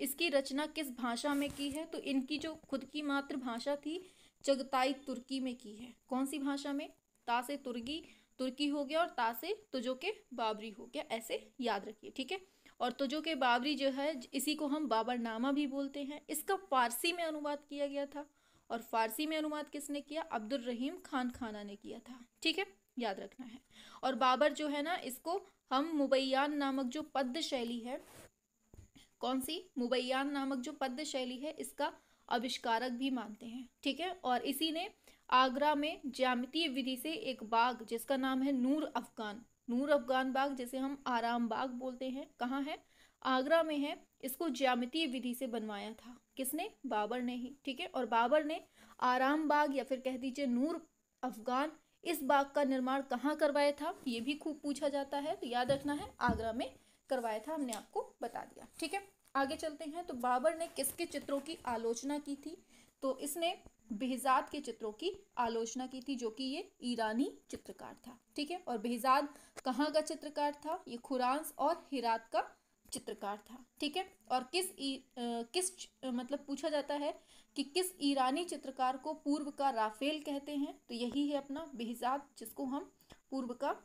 इसकी रचना किस भाषा में की है? तो इनकी जो खुद की मातृभाषा थी, चगताई तुर्की में की है। कौन सी भाषा में? ता से तुर्गी तुर्की हो गया और ता से तुजो के बाबरी हो गया, ऐसे याद रखिए, ठीक है? और तुजो के बाबरी जो है, इसी को हम बाबरनामा भी बोलते हैं। इसका फारसी में अनुवाद किया गया था और फारसी में अनुवाद किसने किया? अब्दुल रहीम खान खाना ने किया था, ठीक है? याद रखना है। और बाबर जो है ना, इसको हम मुबैयान नामक जो पद्य शैली है, कौन सी? मुबैयान नामक जो पद्य शैली है, इसका आविष्कारक भी मानते हैं, ठीक है? और इसी ने आगरा में ज्यामितीय विधि से एक बाग, जिसका नाम है नूर अफगान। नूर अफगान बाग, जिसे हम आराम बाग बोलते हैं, कहाँ है? आगरा में है। इसको ज्यामितीय विधि से बनवाया था। किसने? बाबर ने ही, ठीक है? और बाबर ने आराम बाग, या फिर कह दीजिए नूर अफगान, इस बाग का निर्माण कहाँ करवाया था? ये भी खूब पूछा जाता है तो याद रखना है, आगरा में करवाया था, हमने आपको बता दिया, ठीक है? आगे चलते हैं तो बाबर ने किसके चित्रों की आलोचना की थी? तो इसने बेहजाद के चित्रों की आलोचना की थी जो कि ये ईरानी चित्रकार था ठीक है? और बेहजाद कहाँ का चित्रकार था? ये खुरांस और हिरात का चित्रकार था ठीक है? और किस ई, आ, किस मतलब पूछा जाता है कि किस ईरानी चित्रकार को पूर्व का राफेल कहते हैं? तो यही है अपना बेहजाद जिसको हम पूर्व का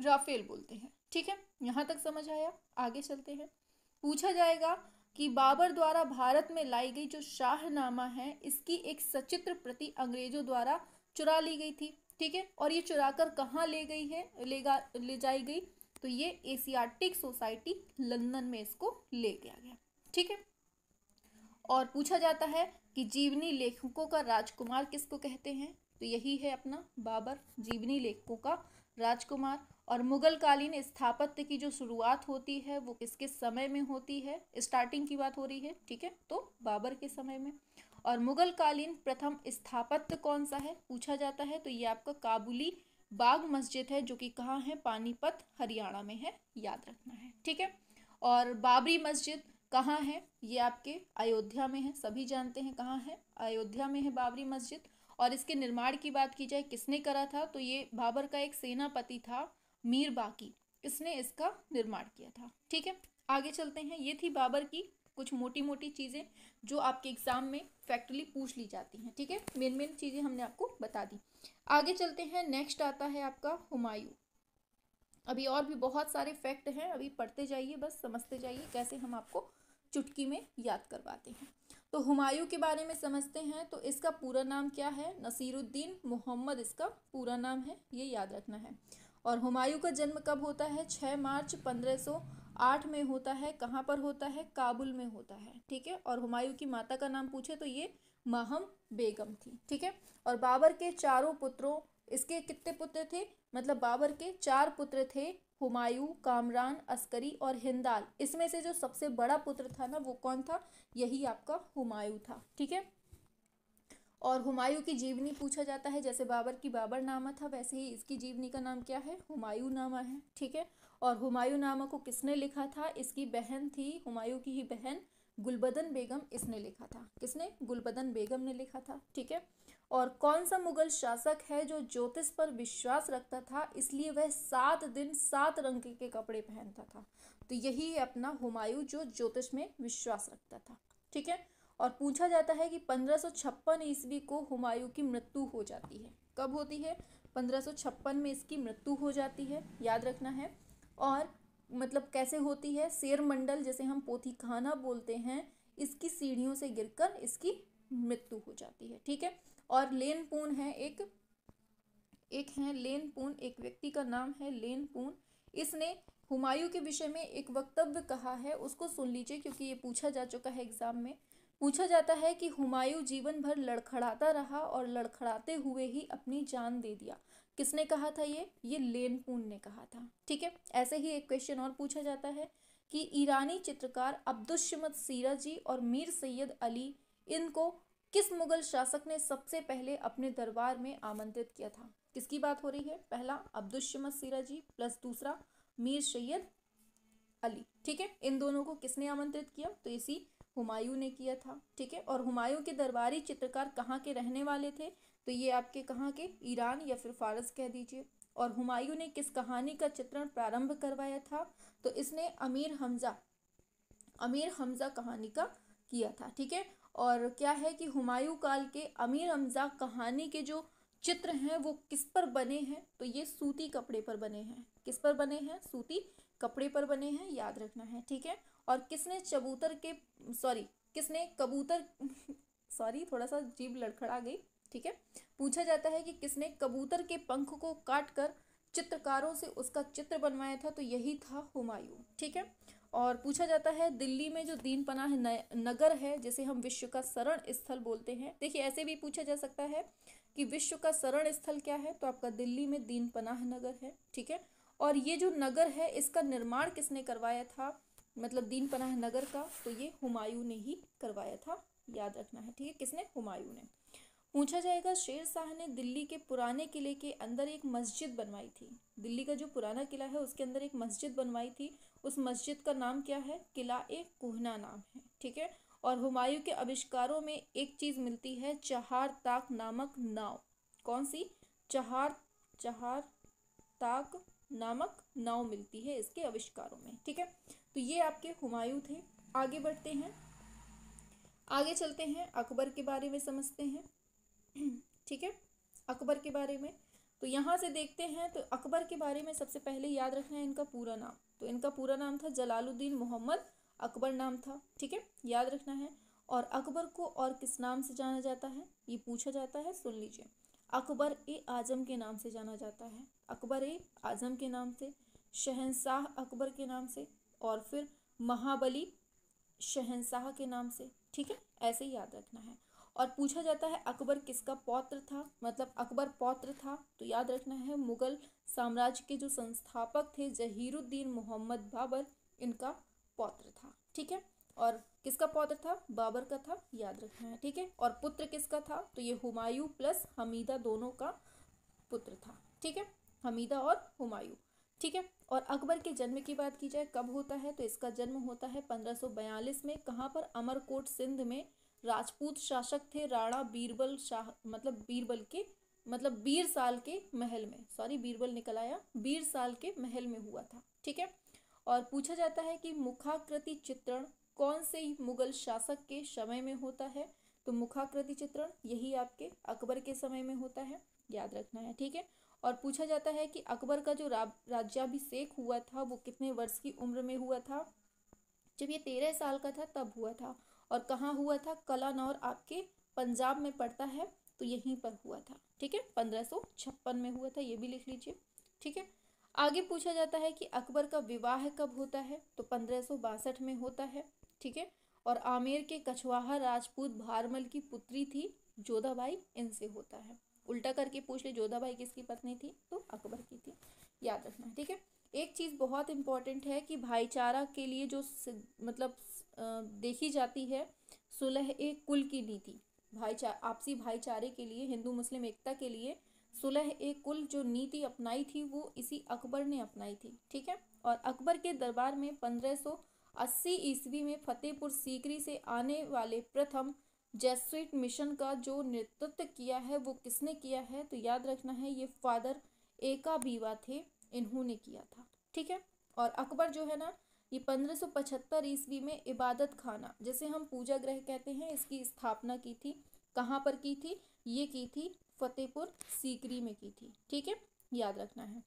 राफेल बोलते हैं ठीक है? यहाँ तक समझ आया? आगे चलते हैं। पूछा जाएगा कि बाबर द्वारा भारत में लाई गई जो शाहनामा है, इसकी एक सचित्र प्रति अंग्रेज़ों द्वारा चुरा ली गई थी, ठीक है? और ये चुरा कर कहाँ ले गई है? ले ले जाई गई? तो ये एशियाटिक सोसाइटी लंदन में इसको ले गया गया, ठीक है? और पूछा जाता है कि जीवनी लेखकों का राजकुमार किसको कहते हैं? तो यही है अपना बाबर, जीवनी लेखकों का राजकुमार। और मुगल कालीन स्थापत्य की जो शुरुआत होती है, वो किस किस समय में होती है? स्टार्टिंग की बात हो रही है, ठीक है? तो बाबर के समय में। और मुगल कालीन प्रथम स्थापत्य कौन सा है? पूछा जाता है तो ये आपका काबुली बाग मस्जिद है, जो कि कहाँ है? पानीपत, हरियाणा में है। याद रखना है, ठीक है? और बाबरी मस्जिद कहाँ है? ये आपके अयोध्या में है, सभी जानते हैं कहाँ है। अयोध्या में है बाबरी मस्जिद। और इसके निर्माण की बात की जाए, किसने करा था? तो ये बाबर का एक सेनापति था मीर बाकी। इसने इसका निर्माण किया था। ठीक है? आगे चलते हैं। ये थी बाबर की कुछ मोटी मोटी चीज़ें जो आपके एग्ज़ाम में फैक्टली पूछ ली जाती हैं। ठीक है? मेन मेन चीज़ें हमने आपको बता दी। आगे चलते हैं। नेक्स्ट आता है आपका हुमायूं। अभी और भी बहुत सारे फैक्ट हैं। अभी पढ़ते जाइए, बस समझते जाइए कैसे हम आपको चुटकी में याद करवाते हैं। तो हुमायूं के बारे में समझते हैं। तो इसका पूरा नाम क्या है? नसीरुद्दीन मोहम्मद इसका पूरा नाम है। ये याद रखना है। और हुमायूं का जन्म कब होता है? छः मार्च पंद्रह सौ आठ में होता है। कहाँ पर होता है? काबुल में होता है। ठीक है? और हुमायूं की माता का नाम पूछे तो ये माहम बेगम थी। ठीक है? और बाबर के चारों पुत्रों, इसके कितने पुत्र थे? मतलब बाबर के चार पुत्र थे, हुमायूं, कामरान, अस्करी और हिंदाल। इसमें से जो सबसे बड़ा पुत्र था ना, वो कौन था? यही आपका हुमायूं था। ठीक है? और हुमायूं की जीवनी पूछा जाता है, जैसे बाबर की बाबर नामा था, वैसे ही इसकी जीवनी का नाम क्या है? हुमायूं नामा है, ठीक है? और हुमायूं नामा को किसने लिखा था? इसकी बहन थी, हुमायूं की ही बहन गुलबदन बेगम इसने लिखा था। किसने? गुलबदन बेगम ने लिखा था, ठीक है? और कौन सा मुगल शासक है जो ज्योतिष पर विश्वास रखता था, इसलिए वह सात दिन सात रंग के कपड़े पहनता था? तो यही है अपना हुमायूं जो ज्योतिष में विश्वास रखता था, ठीक है? और पूछा जाता है कि पंद्रह ईस्वी को हुमायूं की मृत्यु हो जाती है। कब होती है? पंद्रह में इसकी मृत्यु हो जाती है, याद रखना है। और मतलब कैसे होती है? शेर मंडल, जैसे हम पोथी खाना बोलते हैं, इसकी सीढ़ियों से गिरकर इसकी मृत्यु हो जाती है, ठीक है? और लेन पून है एक एक है लेन पून एक व्यक्ति का नाम है लेन पून इसने हुमायूं के विषय में एक वक्तव्य कहा है, उसको सुन लीजिए, क्योंकि ये पूछा जा चुका है एग्ज़ाम में। पूछा जाता है कि हुमायूं जीवन भर लड़खड़ाता रहा और लड़खड़ाते हुए ही अपनी जान दे दिया। किसने कहा था ये? ये लेनपून ने कहा था। ठीक है? ऐसे ही एक क्वेश्चन और पूछा जाता है कि ईरानी चित्रकार अब्दुलशमद सीरा जी और मीर सैयद अली, इनको किस मुगल शासक ने सबसे पहले अपने दरबार में आमंत्रित किया था? किसकी बात हो रही है? पहला अब्दुलशमद सीरा जी प्लस दूसरा, मीर सैयद अली। ठीक है? इन दोनों को किसने आमंत्रित किया? तो इसी हुमायूं ने किया था, ठीक है? और हुमायूं के दरबारी चित्रकार कहाँ के रहने वाले थे? तो ये आपके कहाँ के? ईरान या फिर फारस कह दीजिए। और हुमायूं ने किस कहानी का चित्रण प्रारंभ करवाया था? तो इसने अमीर हमजा अमीर हमजा कहानी का किया था, ठीक है? और क्या है कि हुमायूं काल के अमीर हमजा कहानी के जो चित्र हैं, वो किस पर बने हैं? तो ये सूती कपड़े पर बने हैं। किस पर बने हैं? सूती कपड़े पर बने हैं, याद रखना है, ठीक है? और किसने चबूतर के सॉरी किसने कबूतर सॉरी थोड़ा सा जीभ लड़खड़ा गई, ठीक है? पूछा जाता है कि किसने कबूतर के पंख को काट कर चित्रकारों से उसका चित्र बनवाया था तो यही था हुमायूं, ठीक है? और पूछा जाता है, दिल्ली में जो दीन पनाह नगर है, जिसे हम विश्व का शरण स्थल बोलते हैं, देखिए, ऐसे भी पूछा जा सकता है कि विश्व का शरण स्थल क्या है? तो आपका दिल्ली में दीन पनाह नगर है, ठीक है? और ये जो नगर है, इसका निर्माण किसने करवाया था? मतलब दीन पनाह नगर का तो ये हुमायूं ने ही करवाया था। याद रखना है, ठीक है? किसने? हुमायूं ने। पूछा जाएगा, शेर शाह ने दिल्ली के पुराने किले के अंदर एक मस्जिद बनवाई थी। दिल्ली का जो पुराना किला है, उसके अंदर एक मस्जिद बनवाई थी। उस मस्जिद का नाम क्या है? किला एक कुहना नाम है, ठीक है? और हुमायूं के आविष्कारों में एक चीज़ मिलती है, चहार ताक नामक नाव। कौन सी? चहार चहार ताक नामक नाव मिलती है इसके आविष्कारों में, ठीक है? तो ये आपके हुमायूं थे। आगे बढ़ते हैं। आगे चलते हैं। अकबर के बारे में समझते हैं। ठीक है? अकबर के बारे में। तो यहाँ से देखते हैं तो अकबर के बारे में सबसे पहले याद रखना है इनका पूरा नाम। तो इनका पूरा नाम था जलालुद्दीन मोहम्मद। अकबर नाम था। ठीक है? याद रखना है। और अकबर को और किस नाम से जाना जाता है? ये पूछा जाता है, सुन लीजिए। अकबर ए आज़म के नाम से जाना जाता है। अकबर ए आज़म के नाम से। शहनशाह अकबर के नाम से। और फिर महाबली शहनशाह के नाम से, ठीक है? ऐसे ही याद रखना है। और पूछा जाता है, अकबर किसका पौत्र था? मतलब अकबर पौत्र था तो याद रखना है, मुगल साम्राज्य के जो संस्थापक थे, जहीरुद्दीन मोहम्मद बाबर, इनका पौत्र था, ठीक है? और किसका पौत्र था? बाबर का था, याद रखना है, ठीक है? और पुत्र किसका था? तो ये हुमायूं प्लस हमीदा दोनों का पुत्र था, ठीक है? हमीदा और हुमायूं। ठीक है? और अकबर के जन्म की बात की जाए, कब होता है? तो इसका जन्म होता है 1542 में। कहाँ पर? अमरकोट सिंध में। राजपूत शासक थे राणा बीरबल शाह मतलब बीरबल के मतलब बीर साल के महल में। सॉरी बीरबल निकल आया। बीर साल के महल में हुआ था। ठीक है? और पूछा जाता है कि मुखाकृति चित्रण कौन से मुगल शासक के समय में होता है? तो मुखाकृति चित्रण यही आपके अकबर के समय में होता है। याद रखना है, ठीक है? और पूछा जाता है कि अकबर का जो राज्याभिषेक हुआ था, वो कितने वर्ष की उम्र में हुआ था? जब ये तेरह साल का था, तब हुआ था। और कहाँ हुआ था? कलानौर आपके पंजाब में पड़ता है तो यहीं पर हुआ था। ठीक है? पंद्रह में हुआ था, ये भी लिख लीजिए। ठीक है? आगे पूछा जाता है कि अकबर का विवाह कब होता है तो पंद्रह में होता है। ठीक है? और आमेर के कछवाहा राजपूत भारमल की पुत्री थी, जोधाबाई, इनसे होता है। उल्टा करके पूछ ले जोधाबाई किसकी पत्नी थी? तो अकबर की थी। याद रखना, ठीक है? एक चीज़ बहुत इंपॉर्टेंट है कि भाईचारा के लिए जो मतलब देखी जाती है, सुलह एक कुल की नीति। भाईचार आपसी भाईचारे के लिए, हिंदू, मुस्लिम एकता के लिए सुलह ए कुल जो नीति अपनाई थी, वो इसी अकबर ने अपनाई थी, ठीक है? और अकबर के दरबार में 1580 ईस्वी में फतेहपुर सीकरी से आने वाले प्रथम जेसुइट मिशन का जो नेतृत्व किया है, वो किसने किया है? तो याद रखना है, ये फादर एका बीवा थे, इन्होंने किया था। ठीक है? और अकबर जो है ना, ये 1575 ईस्वी में इबादत खाना, जैसे हम पूजा ग्रह कहते हैं, इसकी स्थापना की थी। कहाँ पर की थी? ये की थी फतेहपुर सीकरी में की थी। ठीक है? याद रखना है।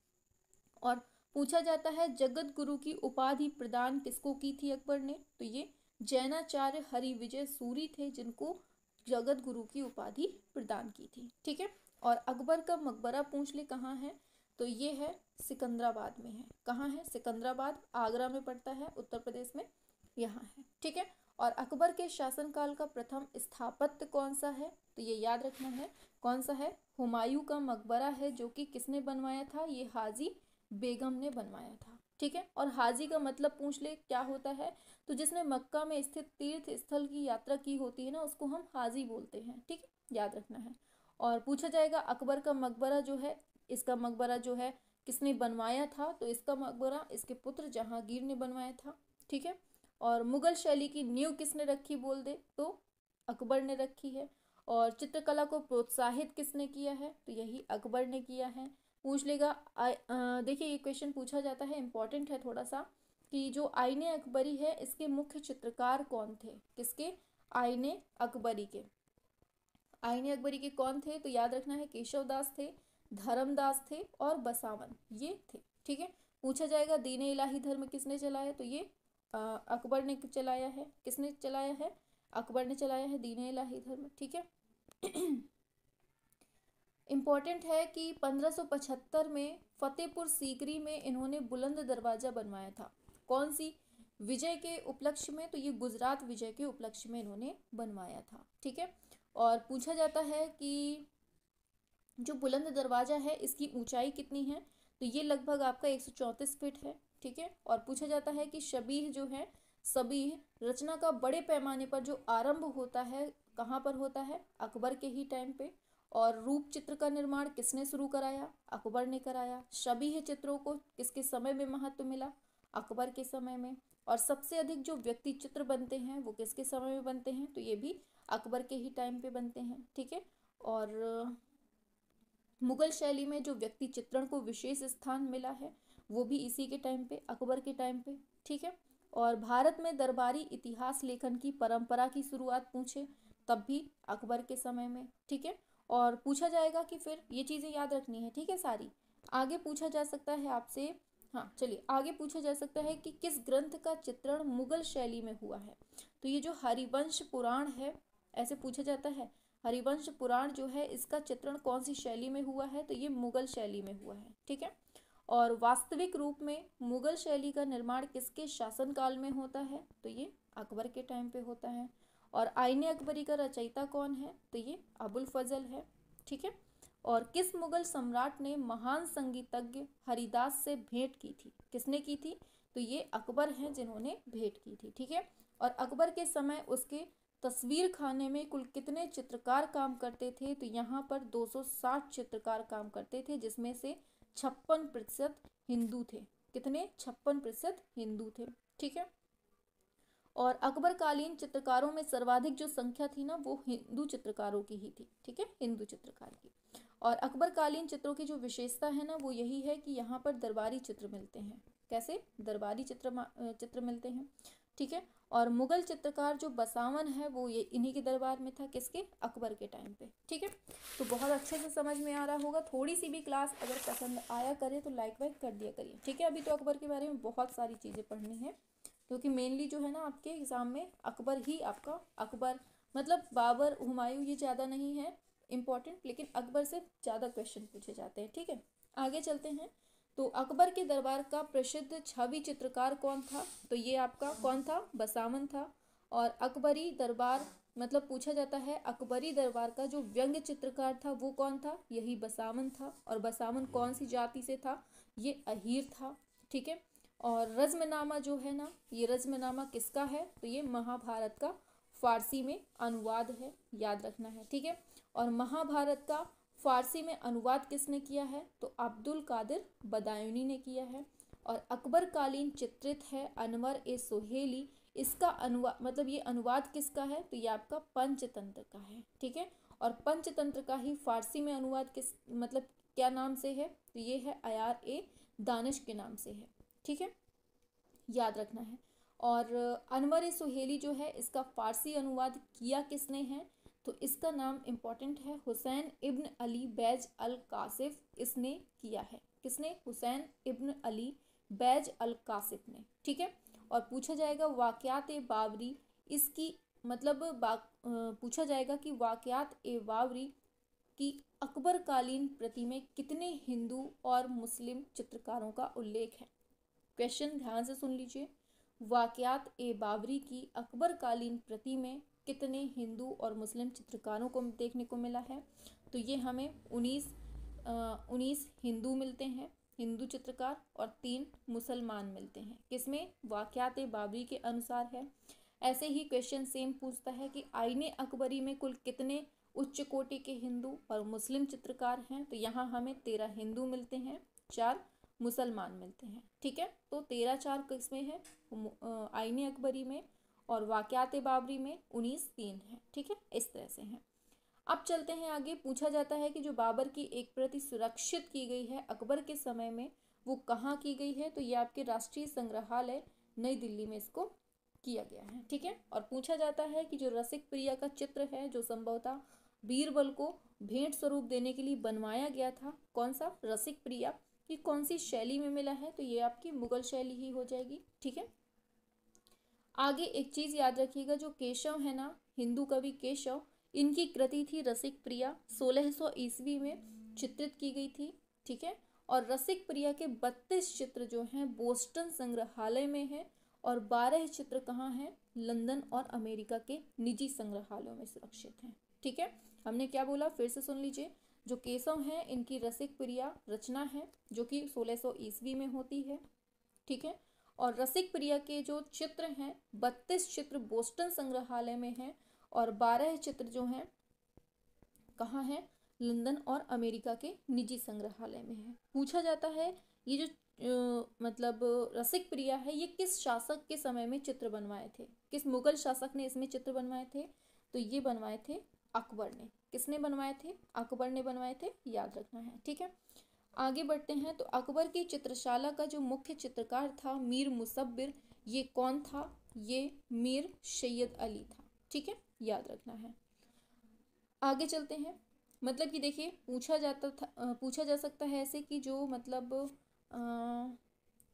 और पूछा जाता है जगत गुरु की उपाधि प्रदान किसको की थी अकबर ने? तो ये जैनाचार्य हरि विजय सूरी थे, जिनको जगत गुरु की उपाधि प्रदान की थी। ठीक है? और अकबर का मकबरा पूछ ले कहाँ है? तो ये है सिकंदराबाद में है। कहाँ है? सिकंदराबाद, आगरा में पड़ता है, उत्तर प्रदेश में यहाँ है। ठीक है? और अकबर के शासनकाल का प्रथम स्थापत्य कौन सा है? तो ये याद रखना है, कौन सा है? हुमायूं का मकबरा है, जो कि किसने बनवाया था? ये हाजी बेगम ने बनवाया था। ठीक है? और हाजी का मतलब पूछ ले क्या होता है? तो जिसने मक्का में स्थित तीर्थ स्थल की यात्रा की होती है ना, उसको हम हाजी बोलते हैं, ठीक है? याद रखना है। और पूछा जाएगा, अकबर का मकबरा जो है, इसका मकबरा जो है, किसने बनवाया था? तो इसका मकबरा इसके पुत्र जहांगीर ने बनवाया था, ठीक है? और मुगल शैली की नींव किसने रखी बोल दे? तो अकबर ने रखी है। और चित्रकला को प्रोत्साहित किसने किया है? तो यही अकबर ने किया है। पूछ लेगा देखिए, ये क्वेश्चन पूछा जाता है इंपॉर्टेंट है थोड़ा सा। कि जो आईने अकबरी है, इसके मुख्य चित्रकार कौन थे? किसके? आईने अकबरी के। आईने अकबरी के कौन थे? तो याद रखना है, केशव दास थे धर्मदास थे और बसावन ये थे, ठीक है? पूछा जाएगा, दीन इलाही धर्म किसने चलाया? तो ये अकबर ने चलाया है। किसने चलाया है? अकबर ने चलाया है दीन इलाही धर्म, ठीक है? इंपॉर्टेंट है कि 1575 में फतेहपुर सीकरी में इन्होंने बुलंद दरवाज़ा बनवाया था। कौन सी? विजय के उपलक्ष्य में तो ये गुजरात विजय के उपलक्ष्य में इन्होंने बनवाया था, ठीक है? और पूछा जाता है कि जो बुलंद दरवाज़ा है, इसकी ऊंचाई कितनी है? तो ये लगभग आपका एक फीट है, ठीक है? और पूछा जाता है कि शबीह जो है सबीह रचना का बड़े पैमाने पर जो आरंभ होता है, कहाँ पर होता है? अकबर के ही टाइम पे। और रूप चित्र का निर्माण किसने शुरू कराया? अकबर ने कराया। शबीह चित्रों को किसके समय में महत्व मिला? अकबर के समय में। और सबसे अधिक जो व्यक्ति चित्र बनते हैं, वो किसके समय में बनते हैं? तो ये भी अकबर के ही टाइम पे बनते हैं, ठीक है? और मुगल शैली में जो व्यक्ति चित्रण को विशेष स्थान मिला है, वो भी इसी के टाइम पे, अकबर के टाइम पे, ठीक है? और भारत में दरबारी इतिहास लेखन की परंपरा की शुरुआत पूछे, तब भी अकबर के समय में, ठीक है? और पूछा जाएगा कि फिर ये चीज़ें याद रखनी है, ठीक है सारी? आगे पूछा जा सकता है आपसे हाँ चलिए, आगे पूछा जा सकता है कि किस ग्रंथ का चित्रण मुगल शैली में हुआ है? तो ये जो हरिवंश पुराण है, ऐसे पूछा जाता है, हरिवंश पुराण जो है, इसका चित्रण कौन सी शैली में हुआ है? तो ये मुगल शैली में हुआ है, ठीक है? और वास्तविक रूप में मुगल शैली का निर्माण किसके शासनकाल में होता है? तो ये अकबर के टाइम पे होता है। और आईने अकबरी का रचयिता कौन है? तो ये अबुल फजल है, ठीक है? और किस मुगल सम्राट ने महान संगीतज्ञ हरिदास से भेंट की थी? किसने की थी? तो ये अकबर हैं जिन्होंने भेंट की थी, ठीक है? और अकबर के समय उसके तस्वीर खाने में कुल कितने चित्रकार काम करते थे? तो यहाँ पर 260 चित्रकार काम करते थे, जिसमें से छप्पन प्रतिशत हिंदू थे। कितने? छप्पन प्रतिशत हिंदू थे, ठीक है? और अकबर कालीन चित्रकारों में सर्वाधिक जो संख्या थी ना, वो हिंदू चित्रकारों की ही थी, ठीक है? हिंदू चित्रकार की। और अकबर कालीन चित्रों की जो विशेषता है ना, वो यही है कि यहाँ पर दरबारी चित्र मिलते हैं। कैसे? दरबारी चित्र चित्र मिलते हैं। ठीक है? और मुगल चित्रकार जो बसावन है, वो ये इन्हीं के दरबार में था, किसके? अकबर के टाइम पे। ठीक है? तो बहुत अच्छे से समझ में आ रहा होगा। थोड़ी सी भी क्लास अगर पसंद आया करे तो लाइक वाइक कर दिया करिए। ठीक है? अभी तो अकबर के बारे में बहुत सारी चीज़ें पढ़नी है क्योंकि मेनली जो है ना, आपके एग्ज़ाम में अकबर ही आपका अकबर। मतलब बाबर, हुमायूं ये ज़्यादा नहीं है। इंपॉर्टेंट लेकिन अकबर से ज़्यादा क्वेश्चन पूछे जाते हैं, ठीक है? आगे चलते हैं। तो अकबर के दरबार का प्रसिद्ध छवि चित्रकार कौन था? तो ये आपका कौन था? बसावन था। और अकबरी दरबार मतलब पूछा जाता है, अकबरी दरबार का जो व्यंग्य चित्रकार था, वो कौन था? यही बसावन था। और बसावन कौन सी जाति से था? ये अहीर था, ठीक है? और रज्मनामा जो है ना, ये रज्मनामा किसका है? तो ये महाभारत का फारसी में अनुवाद है, याद रखना है, ठीक है? और महाभारत का फारसी में अनुवाद किसने किया है? तो अब्दुल कादिर बदायूनी ने किया है। और अकबर कालीन चित्रित है अनवर ए सोहेली। इसका अनुवाद मतलब ये अनुवाद किसका है? तो ये आपका पंचतंत्र का है, ठीक है? और पंचतंत्र का ही फारसी में अनुवाद किस मतलब क्या नाम से है? तो ये है अयार ए दानिश के नाम से है, ठीक है? याद रखना है। और अनवर ए सुहेली जो है, इसका फारसी अनुवाद किया किसने है? तो इसका नाम इंपॉर्टेंट है। हुसैन इब्न अली बैज अल कासिफ इसने किया है। किसने? हुसैन इब्न अली बैज अल कासिफ ने। ठीक है? और पूछा जाएगा वाक़ात बाबरी इसकी मतलब पूछा जाएगा कि वाक़ात ए बाबरी की अकबर कालीन प्रति में कितने हिंदू और मुस्लिम चित्रकारों का उल्लेख है? क्वेश्चन ध्यान से सुन लीजिए। वाक़ात ए बाबरी की अकबर कालीन प्रति में कितने हिंदू और मुस्लिम चित्रकारों को देखने को मिला है। तो ये हमें उन्नीस उन्नीस हिंदू मिलते हैं, हिंदू चित्रकार और तीन मुसलमान मिलते हैं। किसमें? वाक़ात बाबरी के अनुसार है। ऐसे ही क्वेश्चन सेम पूछता है कि आईने अकबरी में कुल कितने उच्च कोटि के हिंदू और मुस्लिम चित्रकार हैं? तो यहाँ हमें तेरह हिंदू मिलते हैं, चार मुसलमान मिलते हैं। ठीक है? तो तेरह चार किसमें है? आईने अकबरी में और वाक़ात बाबरी में उन्नीस तीन है। ठीक है? इस तरह से हैं। अब चलते हैं आगे। पूछा जाता है कि जो बाबर की एक प्रति सुरक्षित की गई है अकबर के समय में, वो कहाँ की गई है? तो ये आपके राष्ट्रीय संग्रहालय नई दिल्ली में इसको किया गया है। ठीक है? और पूछा जाता है कि जो रसिक प्रिया का चित्र है, जो संभवतः बीरबल को भेंट स्वरूप देने के लिए बनवाया गया था, कौन सा? रसिक प्रिया। कि कौन सी शैली में मिला है? तो ये आपकी मुगल शैली ही हो जाएगी। ठीक है? आगे एक चीज़ याद रखिएगा, जो केशव है ना, हिंदू कवि केशव, इनकी कृति थी रसिक प्रिया। सोलह सौ ईस्वी में चित्रित की गई थी, ठीक है? और रसिक प्रिया के बत्तीस चित्र जो हैं, बोस्टन संग्रहालय में हैं, और बारह चित्र कहाँ हैं? लंदन और अमेरिका के निजी संग्रहालयों में सुरक्षित हैं, ठीक है? हमने क्या बोला? फिर से सुन लीजिए। जो केशव हैं, इनकी रसिक प्रिया रचना है, जो कि सोलह सौ ईस्वी में होती है, ठीक है? और रसिक प्रिया के जो चित्र हैं, बत्तीस चित्र बोस्टन संग्रहालय में हैं और बारह चित्र जो हैं, कहाँ हैं, लंदन और अमेरिका के निजी संग्रहालय में है। पूछा जाता है, ये जो मतलब रसिक प्रिया है, ये किस शासक के समय में चित्र बनवाए थे? किस मुगल शासक ने इसमें चित्र बनवाए थे? तो ये बनवाए थे अकबर ने। किसने बनवाए थे? अकबर ने बनवाए थे? याद रखना है, ठीक है? आगे बढ़ते हैं तो अकबर की चित्रशाला का जो मुख्य चित्रकार था मीर मुसब्बिर ये कौन था? ये मीर सैयद अली था। ठीक है? याद रखना है। आगे चलते हैं। मतलब कि देखिए पूछा जाता था पूछा जा सकता है ऐसे कि जो मतलब आ,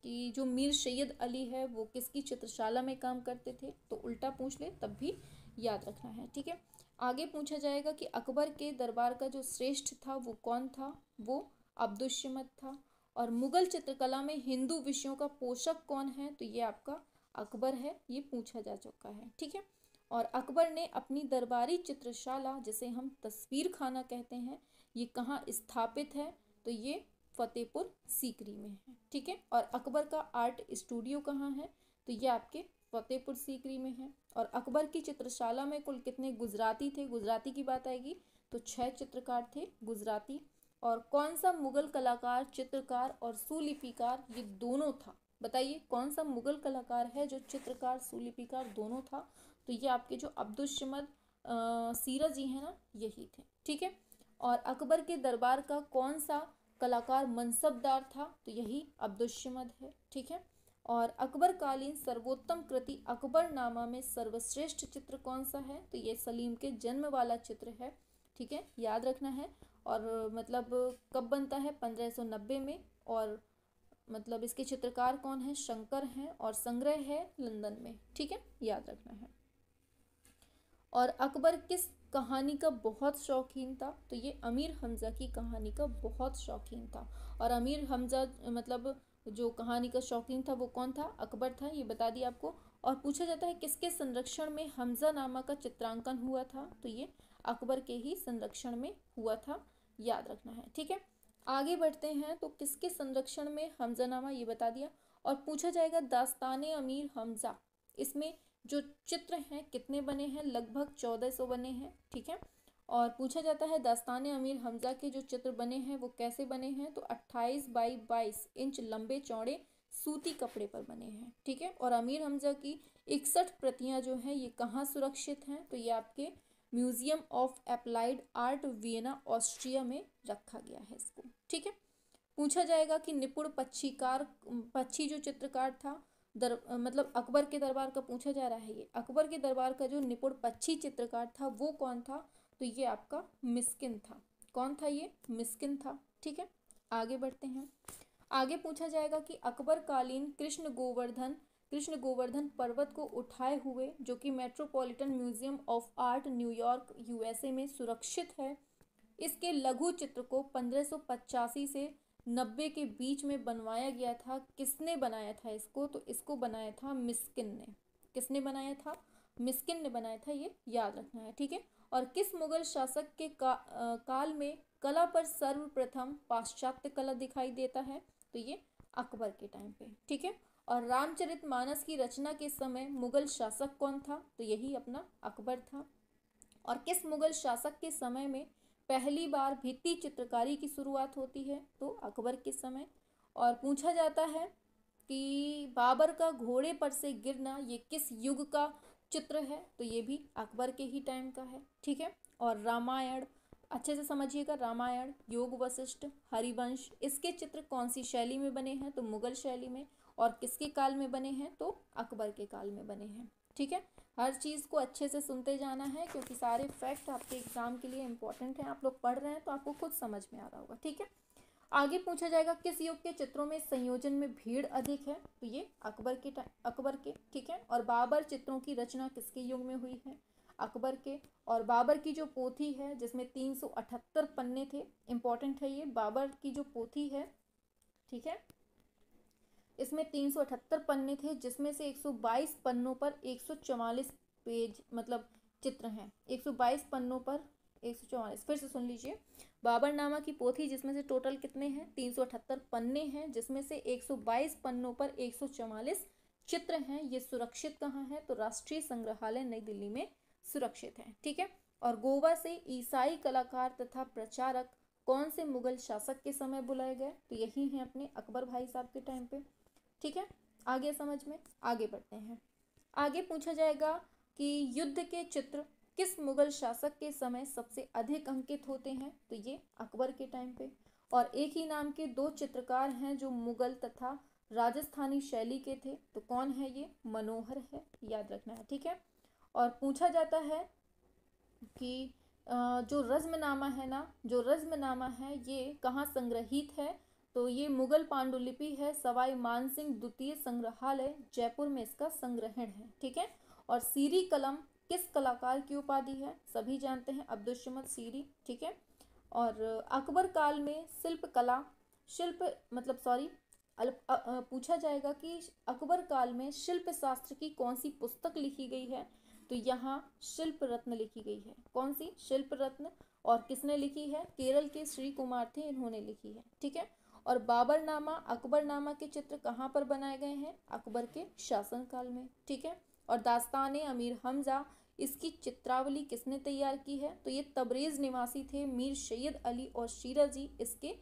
कि जो मीर सैयद अली है वो किसकी चित्रशाला में काम करते थे? तो उल्टा पूछ ले तब भी याद रखना है। ठीक है? आगे पूछा जाएगा कि अकबर के दरबार का जो श्रेष्ठ था वो कौन था? वो अब्दुलशमद था। और मुगल चित्रकला में हिंदू विषयों का पोषक कौन है? तो ये आपका अकबर है, ये पूछा जा चुका है, ठीक है? और अकबर ने अपनी दरबारी चित्रशाला, जिसे हम तस्वीर खाना कहते हैं, ये कहाँ स्थापित है? तो ये फतेहपुर सीकरी में है, ठीक है? और अकबर का आर्ट स्टूडियो कहाँ है? तो ये आपके फतेहपुर सीकरी में है। और अकबर की चित्रशाला में कुल कितने गुजराती थे? गुजराती की बात आएगी तो छह चित्रकार थे, गुजराती और कौन सा मुगल कलाकार, चित्रकार और सुलिपिकार ये दोनों था? बताइए, कौन सा मुगल कलाकार है जो चित्रकार, सुलिपिकार दोनों था? तो ये आपके जो अब्दुल शमद सीरा जी हैं ना, यही थे, ठीक है? और अकबर के दरबार का कौन सा कलाकार, मनसबदार था? तो यही अब्दुल शमद है, ठीक है? और अकबर कालीन सर्वोत्तम कृति अकबर नामा में सर्वश्रेष्ठ चित्र कौन सा है? तो ये सलीम के जन्म वाला चित्र है, ठीक है? याद रखना है। और मतलब कब बनता है? पंद्रह सौ नब्बे में। और मतलब इसके चित्रकार कौन है? शंकर हैं और संग्रह है लंदन में। ठीक है? याद रखना है। और अकबर किस कहानी का बहुत शौकीन था? तो ये अमीर हमज़ा की कहानी का बहुत शौकीन था। और अमीर हमज़ा मतलब जो कहानी का शौकीन था, वो कौन था? अकबर था, ये बता दिया आपको। और पूछा जाता है किसके संरक्षण में हमज़ा नामा का चित्रांकन हुआ था? तो ये अकबर के ही संरक्षण में हुआ था। याद रखना है, ठीक है? आगे बढ़ते हैं तो किसके संरक्षण में हमजा नामा ये बता दिया और पूछा जाएगा दास्तान अमीर हमजा, इसमें जो चित्र हैं कितने बने हैं? लगभग चौदह सौ बने हैं, ठीक है? और पूछा जाता है दास्तान अमीर हमजा के जो चित्र बने हैं वो कैसे बने हैं? तो 28 बाई 22 इंच लंबे चौड़े सूती कपड़े पर बने हैं, ठीक है? और अमीर हमजा की इकसठ प्रतियाँ जो हैं, ये कहाँ सुरक्षित हैं? तो ये आपके museum of applied art Vienna, Austria में रखा गया है इसको। ठीक है? पूछा जाएगा कि निपुण पक्षीकार, पक्षी जो चित्रकार था, दर मतलब अकबर के दरबार का पूछा जा रहा है ये। अकबर के दरबार का जो निपुण पक्षी चित्रकार था, वो कौन था? तो ये आपका मिस्किन था। कौन था ये? मिस्किन था। ठीक है? आगे बढ़ते हैं। आगे पूछा जाएगा कि अकबर कालीन कृष्ण गोवर्धन कृष्ण गोवर्धन पर्वत को उठाए हुए जो कि metropolitan museum of art New York USA में सुरक्षित है इसके लघु चित्र को पंद्रह से नब्बे के बीच में बनवाया गया था। किसने बनाया था इसको? तो इसको बनाया था मिस्किन ने। किसने बनाया था? मिस्किन ने बनाया था ये याद रखना है ठीक है? और किस मुगल शासक के का, आ, काल में कला पर सर्वप्रथम पाश्चात्य कला दिखाई देता है? तो ये अकबर के टाइम पे ठीक है? और रामचरित मानस की रचना के समय मुगल शासक कौन था? तो यही अपना अकबर था। और किस मुगल शासक के समय में पहली बार भित्ति चित्रकारी की शुरुआत होती है? तो अकबर के समय। और पूछा जाता है कि बाबर का घोड़े पर से गिरना ये किस युग का चित्र है? तो ये भी अकबर के ही टाइम का है, ठीक है? और रामायण, अच्छे से समझिएगा, रामायण, योग वशिष्ठ, हरिवंश, इसके चित्र कौन सी शैली में बने हैं? तो मुगल शैली में। और किसके काल में बने हैं? तो अकबर के काल में बने हैं। ठीक है? हर चीज़ को अच्छे से सुनते जाना है, क्योंकि सारे फैक्ट आपके एग्ज़ाम के लिए इंपॉर्टेंट हैं। आप लोग पढ़ रहे हैं तो आपको खुद समझ में आ रहा होगा। ठीक है? आगे पूछा जाएगा, किस युग के चित्रों में संयोजन में भीड़ अधिक है? तो ये अकबर के अकबर के, ठीक है? और बाबर चित्रों की रचना किसके युग में हुई है? अकबर के। और बाबर की जो पोथी है, जिसमें तीन सौ अठहत्तर पन्ने थे इंपॉर्टेंट है ये। बाबर की जो पोथी है, ठीक है? इसमें तीन सौ अठहत्तर पन्ने थे, जिसमें से एक सौ बाईस पन्नों पर एक सौ चवालीस पेज मतलब चित्र हैं। एक सौ बाईस पन्नों पर एक सौ चौवालीस। फिर से सुन लीजिए। बाबरनामा की पोथी, जिसमें से टोटल कितने हैं? तीन सौ अठहत्तर पन्ने हैं, जिसमें से एक सौ बाईस पन्नों पर एक सौ चवालीस चित्र हैं। ये सुरक्षित कहाँ है? तो राष्ट्रीय संग्रहालय नई दिल्ली में सुरक्षित है। ठीक है? और गोवा से ईसाई कलाकार तथा प्रचारक कौन से मुगल शासक के समय बुलाए गए? तो यही हैं अपने अकबर भाई साहब के टाइम पे। ठीक है? आगे समझ में? आगे बढ़ते हैं। आगे पूछा जाएगा कि युद्ध के चित्र किस मुगल शासक के समय सबसे अधिक अंकित होते हैं? तो ये अकबर के टाइम पे। और एक ही नाम के दो चित्रकार हैं जो मुगल तथा राजस्थानी शैली के थे। तो कौन है ये? मनोहर है। याद रखना है, ठीक है? और पूछा जाता है कि जो रज्मनामा है ना, जो रज्मनामा है, ये कहाँ संग्रहित है? तो ये मुगल पांडुलिपि है, सवाई मानसिंह द्वितीय संग्रहालय जयपुर में इसका संग्रहण है, ठीक है? और सीरी कलम किस कलाकार की उपाधि है, सभी जानते हैं, अब्दुल सीरी, ठीक है? और अकबर काल में शिल्प कला शिल्प मतलब सॉरी पूछा जाएगा कि अकबर काल में शिल्प शास्त्र की कौन सी पुस्तक लिखी गई है? तो यहाँ शिल्प रत्न लिखी गई है। कौन सी? शिल्प रत्न। और किसने लिखी है? केरल के श्री कुमार थे, इन्होंने लिखी है, ठीक है? और बाबरनामा, अकबरनामा के चित्र कहाँ पर बनाए गए हैं? अकबर के शासनकाल में, ठीक है? और दास्तान अमीर हमजा, इसकी चित्रावली किसने तैयार की है? तो ये तबरेज़ निवासी थे मीर सैयद अली और शीरा जी, इसके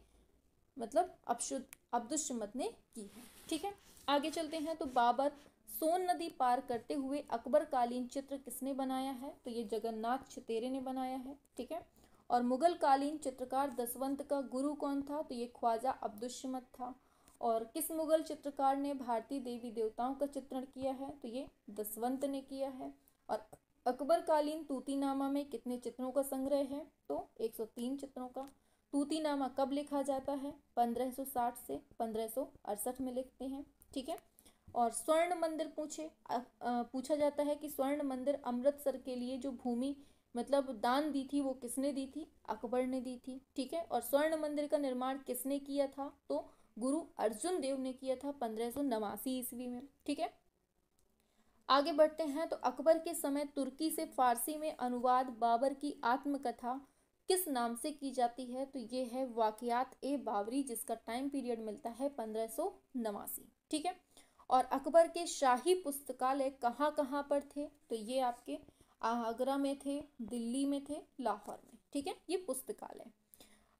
मतलब अबशुद, अब्दुलशमत ने की है, ठीक है? आगे चलते हैं तो बाबर, सोन नदी पार करते हुए अकबर कालीन चित्र किसने बनाया है? तो ये जगन्नाथ छितेरे ने बनाया है, ठीक है? और मुगल कालीन चित्रकार दसवंत का गुरु कौन था? तो ये ख्वाजा अब्दुलशमत था। और किस मुगल चित्रकार ने भारतीय देवी देवताओं का चित्रण किया है? तो ये दसवंत ने किया है। और अकबर कालीन तूतीनामा में कितने चित्रों का संग्रह है? तो 103 चित्रों का। तूतीनामा कब लिखा जाता है? 1560 से पंद्रह में लिखते हैं। ठीक है? और स्वर्ण मंदिर पूछे आ, आ, पूछा जाता है कि स्वर्ण मंदिर अमृतसर के लिए जो भूमि मतलब दान दी थी, वो किसने दी थी? अकबर ने दी थी, ठीक है? और स्वर्ण मंदिर का निर्माण किसने किया था? तो गुरु अर्जुन देव ने किया था पंद्रह सौ नवासी ईस्वी में, ठीक है? आगे बढ़ते हैं तो अकबर के समय तुर्की से फारसी में अनुवाद बाबर की आत्मकथा किस नाम से की जाती है? तो ये है वाकयात ए बाबरी जिसका टाइम पीरियड मिलता है पंद्रह नवासी, ठीक है? और अकबर के शाही पुस्तकालय कहाँ कहाँ पर थे? तो ये आपके आगरा में थे, दिल्ली में थे, लाहौर में। ठीक है? ये पुस्तकालय।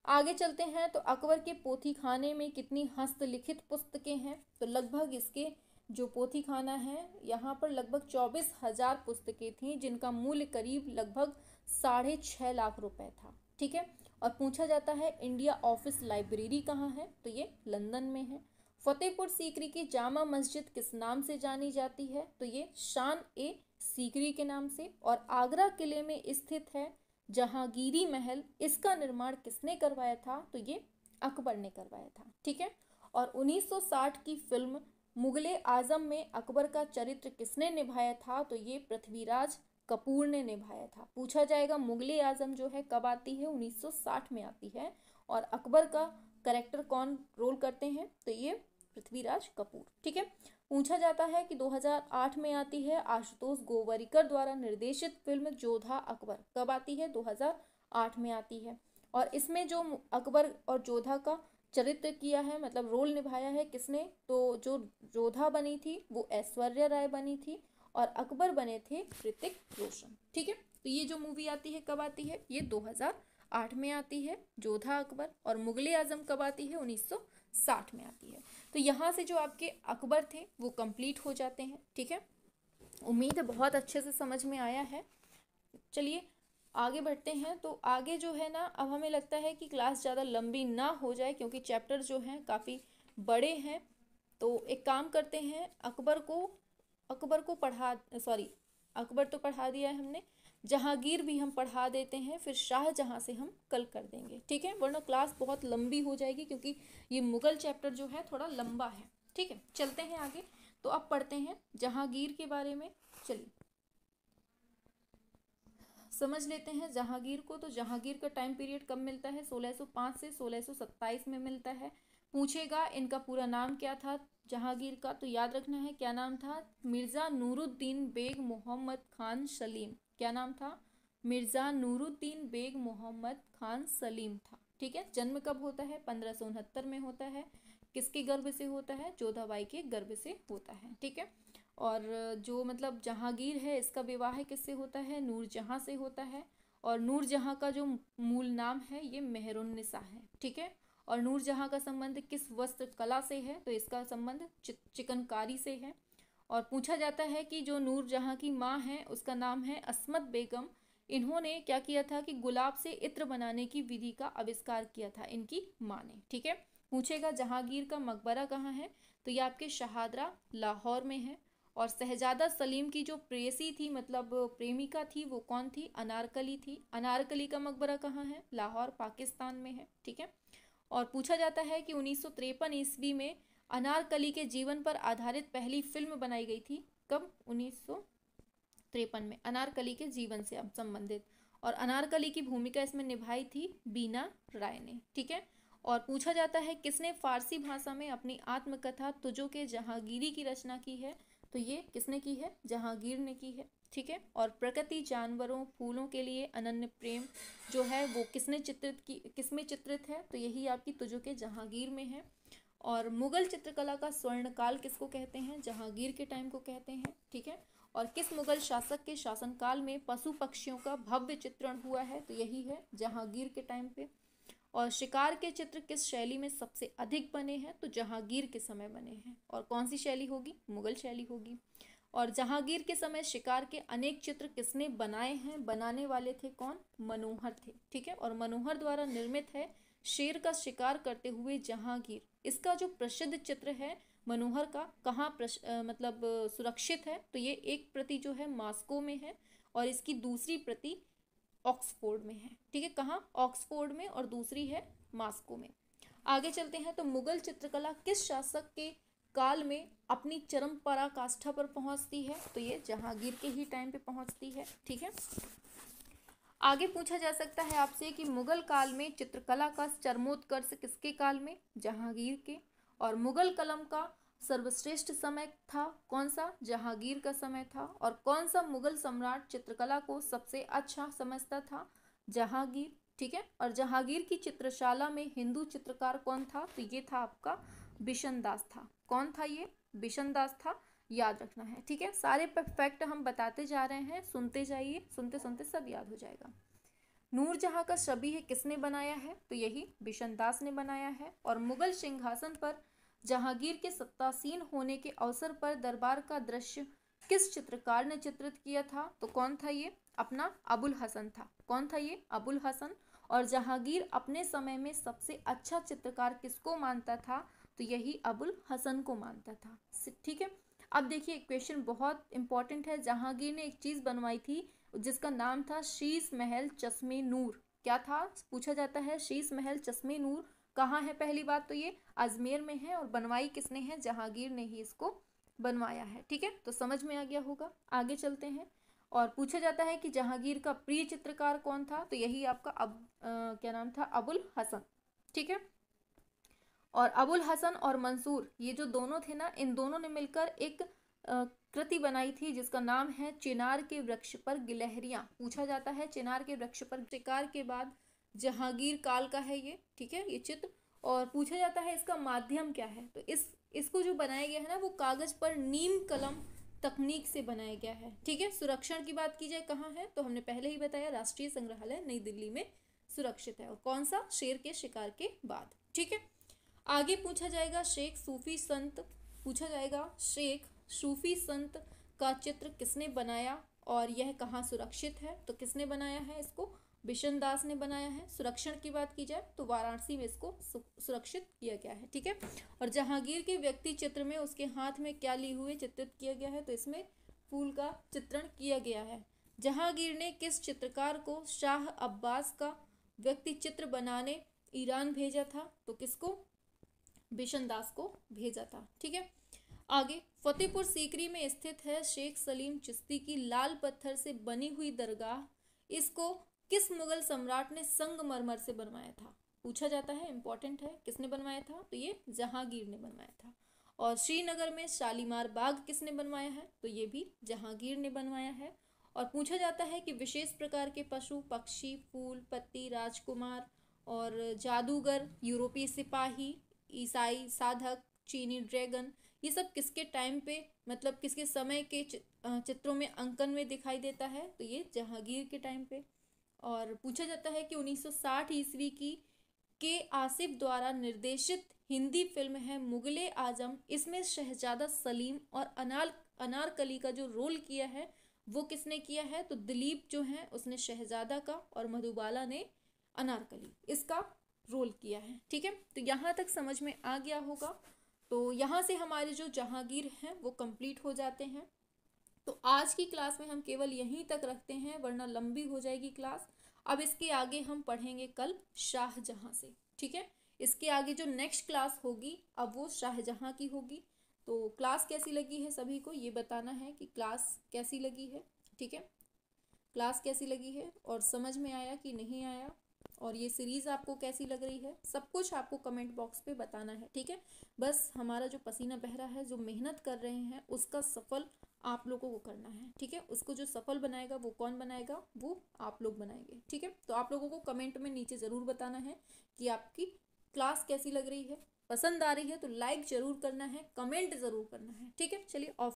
आगे चलते हैं तो अकबर के पोथी खाने में कितनी हस्तलिखित पुस्तकें हैं? तो लगभग इसके जो पोथी खाना है, यहाँ पर लगभग चौबीस हज़ार पुस्तकें थी, जिनका मूल्य करीब लगभग साढ़े छः लाख रुपए था। ठीक है? और पूछा जाता है, इंडिया ऑफ़िस लाइब्रेरी कहाँ है? तो ये लंदन में है। फतेहपुर सीकरी की जामा मस्जिद किस नाम से जानी जाती है? तो ये शान ए सीकरी के नाम से और आगरा किले में स्थित है जहांगीरी महल इसका निर्माण किसने करवाया था? तो ये अकबर ने करवाया था, ठीक है? और 1960 की फ़िल्म मुगले आज़म में अकबर का चरित्र किसने निभाया था? तो ये पृथ्वीराज कपूर ने निभाया था। पूछा जाएगा, मुगले आज़म जो है कब आती है? 1960 में आती है। और अकबर का करेक्टर कौन रोल करते हैं? तो ये पृथ्वीराज कपूर, ठीक है? पूछा जाता है कि 2008 में आती है आशुतोष गोवरिकर द्वारा निर्देशित फ़िल्म जोधा अकबर। कब आती है? 2008 में आती है। और इसमें जो अकबर और जोधा का चरित्र किया है मतलब रोल निभाया है किसने? तो जो जोधा बनी थी, वो ऐश्वर्या राय बनी थी और अकबर बने थे ऋतिक रोशन। ठीक है? तो ये जो मूवी आती है, कब आती है? ये 2008 में आती है, जोधा अकबर। और मुगले आज़म कब आती है? 1960 में आती है। तो यहाँ से जो आपके अकबर थे, वो कंप्लीट हो जाते हैं, ठीक है? उम्मीद है बहुत अच्छे से समझ में आया है। चलिए, आगे बढ़ते हैं। तो आगे जो है ना, अब हमें लगता है कि क्लास ज़्यादा लंबी ना हो जाए, क्योंकि चैप्टर जो हैं काफ़ी बड़े हैं। तो एक काम करते हैं, अकबर को अकबर को पढ़ा सॉरी अकबर तो पढ़ा दिया है हमने। जहांगीर भी हम पढ़ा देते हैं, फिर शाहजहाँ से हम कल कर देंगे। ठीक है? वरना क्लास बहुत लंबी हो जाएगी क्योंकि ये मुगल चैप्टर जो है थोड़ा लंबा है। ठीक है? चलते हैं आगे। तो अब पढ़ते हैं जहांगीर के बारे में। चलिए। समझ लेते हैं जहांगीर को। तो जहांगीर का टाइम पीरियड कब मिलता है? 1605 से 1627 में मिलता है। पूछेगा, इनका पूरा नाम क्या था जहांगीर का? तो याद रखना है, क्या नाम था? मिर्ज़ा नूरुद्दीन बेग मोहम्मद खान सलीम। क्या नाम था? मिर्ज़ा नूरुद्दीन बेग मोहम्मद खान सलीम था। ठीक है? जन्म कब होता है? पंद्रह में होता है। किसके गर्भ से होता है? जोधाबाई के गर्भ से होता है। ठीक है? और जो मतलब जहांगीर है, इसका विवाह किससे होता है? नूरजहाँ से होता है। और नूरजहाँ का जो मूल नाम है, ये मेहरुन्निसा है। ठीक है? और नूरजहाँ का संबंध किस वस्त्र कला से है? तो इसका संबंध चिकनकारी से है। और पूछा जाता है कि जो नूर जहाँ की माँ है, उसका नाम है असमत बेगम। इन्होंने क्या किया था कि गुलाब से इत्र बनाने की विधि का आविष्कार किया था इनकी माँ ने, ठीक है? पूछेगा जहांगीर का मकबरा कहाँ है? तो ये आपके शहादरा, लाहौर में है। और शहजादा सलीम की जो प्रेसी थी मतलब प्रेमिका थी, वो कौन थी? अनारकली थी। अनारकली का मकबरा कहाँ है? लाहौर, पाकिस्तान में है, ठीक है? और पूछा जाता है कि उन्नीस सौ तिरपन ईस्वी में अनारकली के जीवन पर आधारित पहली फ़िल्म बनाई गई थी, कब? उन्नीस त्रेपन में। अनारकली के जीवन से अब संबंधित। और अनारकली की भूमिका इसमें निभाई थी बीना राय ने, ठीक है? और पूछा जाता है, किसने फारसी भाषा में अपनी आत्मकथा तुजो के जहांगीरी की रचना की है? तो ये किसने की है? जहांगीर ने की है, ठीक है? और प्रकृति जानवरों, फूलों के लिए अनन्य प्रेम जो है, वो किसने चित्रित की किसमें चित्रित है? तो यही आपकी तुजो के जहांगीर में है। और मुगल चित्रकला का स्वर्णकाल किसको कहते हैं? जहांगीर के टाइम को कहते हैं, ठीक है? और किस मुगल शासक के शासनकाल में पशु पक्षियों का भव्य चित्रण हुआ है? तो यही है जहांगीर के टाइम पे। और शिकार के चित्र किस शैली में सबसे अधिक बने हैं? तो जहांगीर के समय बने हैं। और कौन सी शैली होगी? मुगल शैली होगी। और जहांगीर के समय शिकार के अनेक चित्र किसने बनाए हैं? बनाने वाले थे कौन? मनोहर थे, ठीक है? और मनोहर द्वारा निर्मित है शेर का शिकार करते हुए जहांगीर। इसका जो प्रसिद्ध चित्र है, मनोहर का, कहाँ मतलब सुरक्षित है तो ये एक प्रति जो है मास्को में है और इसकी दूसरी प्रति ऑक्सफोर्ड में है। ठीक है, कहाँ? ऑक्सफोर्ड में और दूसरी है मास्को में। आगे चलते हैं तो मुगल चित्रकला किस शासक के काल में अपनी चरम पराकाष्ठा पर पहुँचती है? तो ये जहांगीर के ही टाइम पे पहुँचती है, ठीक है? आगे पूछा जा सकता है आपसे कि मुगल काल में चित्रकला का चरमोत्कर्ष किसके काल में? जहांगीर के। और मुगल कलम का सर्वश्रेष्ठ समय था कौन सा? जहांगीर का समय था। और कौन सा मुगल सम्राट चित्रकला को सबसे अच्छा समझता था? जहांगीर, ठीक है? और जहांगीर की चित्रशाला में हिंदू चित्रकार कौन था? तो ये था आपका बिशन दास था। कौन था ये? बिशन दास था। याद रखना है, ठीक है? सारे फैक्ट हम बताते जा रहे हैं, सुनते जाइए, सुनते सुनते सब याद हो जाएगा। नूरजहां का शबी है, किसने बनाया है? तो यही बिशन दास ने बनाया है और मुगल सिंहासन पर जहांगीर के सत्तासीन होने के अवसर पर दरबार का दृश्य किस चित्रकार ने चित्रित किया था? तो कौन था ये? अपना अबुल हसन था। कौन था ये? अबुल हसन। और जहांगीर अपने समय में सबसे अच्छा चित्रकार किसको मानता था? तो यही अबुल हसन को मानता था। ठीक है? अब देखिए क्वेश्चन बहुत इंपॉर्टेंट है। जहांगीर ने एक चीज़ बनवाई थी जिसका नाम था शीश महल चश्मे नूर। क्या था? पूछा जाता है शीश महल चश्मे नूर कहाँ है? पहली बात तो ये अजमेर में है और बनवाई किसने है? जहांगीर ने ही इसको बनवाया है। ठीक है? तो समझ में आ गया होगा। आगे चलते हैं। और पूछा जाता है कि जहांगीर का प्रिय चित्रकार कौन था? तो यही आपका अब आ, क्या नाम था? अबुल हसन। ठीक है? और अबुल हसन और मंसूर, ये जो दोनों थे ना, इन दोनों ने मिलकर एक कृति बनाई थी जिसका नाम है चिनार के वृक्ष पर गिलहरियाँ। पूछा जाता है चिनार के वृक्ष पर शिकार के बाद जहांगीर काल का है ये, ठीक है, ये चित्र। और पूछा जाता है इसका माध्यम क्या है। तो इस, इसको जो बनाया गया है ना, वो कागज़ पर नीम कलम तकनीक से बनाया गया है, ठीक है। सुरक्षण की बात की जाए कहाँ है तो हमने पहले ही बताया राष्ट्रीय संग्रहालय नई दिल्ली में सुरक्षित है। और कौन सा? शेर के शिकार के बाद, ठीक है। आगे पूछा जाएगा शेख सूफी संत, पूछा जाएगा शेख सूफी संत का चित्र किसने बनाया और यह कहाँ सुरक्षित है? तो किसने बनाया है इसको? बिशन दास ने बनाया है। सुरक्षण की बात की जाए तो वाराणसी में इसको सुरक्षित किया गया है, ठीक है? और जहांगीर के व्यक्ति चित्र में उसके हाथ में क्या ली हुए चित्रित किया गया है? तो इसमें फूल का चित्रण किया गया है। जहांगीर ने किस चित्रकार को शाह अब्बास का व्यक्ति चित्र बनाने ईरान भेजा था? तो किसको? बिशन दास को भेजा था, ठीक है? आगे, फतेहपुर सीकरी में स्थित है शेख सलीम चिश्ती की लाल पत्थर से बनी हुई दरगाह। इसको किस मुगल सम्राट ने संगमरमर से बनवाया था? पूछा जाता है इंपॉर्टेंट है, किसने बनवाया था? तो ये जहांगीर ने बनवाया था। और श्रीनगर में शालीमार बाग किसने बनवाया है? तो ये भी जहांगीर ने बनवाया है। और पूछा जाता है कि विशेष प्रकार के पशु, पक्षी, फूल, पत्ती, राजकुमार और जादूगर, यूरोपीय सिपाही ईसाई, साधक, चीनी, ड्रैगन, ये सब किसके टाइम पे मतलब किसके समय के चित्रों में अंकन में दिखाई देता है? तो ये जहांगीर के टाइम पे। और पूछा जाता है कि 1960 ईस्वी की के आसिफ द्वारा निर्देशित हिंदी फ़िल्म है मुगले आज़म, इसमें शहजादा सलीम और अनाल, अनारकली का जो रोल किया है, वो किसने किया है? तो दिलीप जो है, उसने शहजादा का और मधुबाला ने अनारकली। इसका रोल किया है, ठीक है? तो यहाँ तक समझ में आ गया होगा। तो यहाँ से हमारे जो जहांगीर हैं, वो कंप्लीट हो जाते हैं। तो आज की क्लास में हम केवल यहीं तक रखते हैं, वरना लंबी हो जाएगी क्लास अब इसके आगे हम पढ़ेंगे कल शाहजहाँ से, ठीक है? इसके आगे जो नेक्स्ट क्लास होगी, अब वो शाहजहाँ की होगी। तो क्लास कैसी लगी है सभी को? ये बताना है कि क्लास कैसी लगी है, ठीक है? क्लास कैसी लगी है? और समझ में आया कि नहीं आया? और ये सीरीज़ आपको कैसी लग रही है, सब कुछ आपको कमेंट बॉक्स पे बताना है, ठीक है? बस हमारा जो पसीना बह रहा है, जो मेहनत कर रहे हैं, उसका सफल आप लोगों को करना है, ठीक है? उसको जो सफल बनाएगा, वो कौन बनाएगा? वो आप लोग बनाएँगे, ठीक है? तो आप लोगों को कमेंट में नीचे ज़रूर बताना है कि आपकी क्लास कैसी लग रही है। पसंद आ रही है तो लाइक ज़रूर करना है कमेंट ज़रूर करना है, ठीक है? चलिए ऑफ़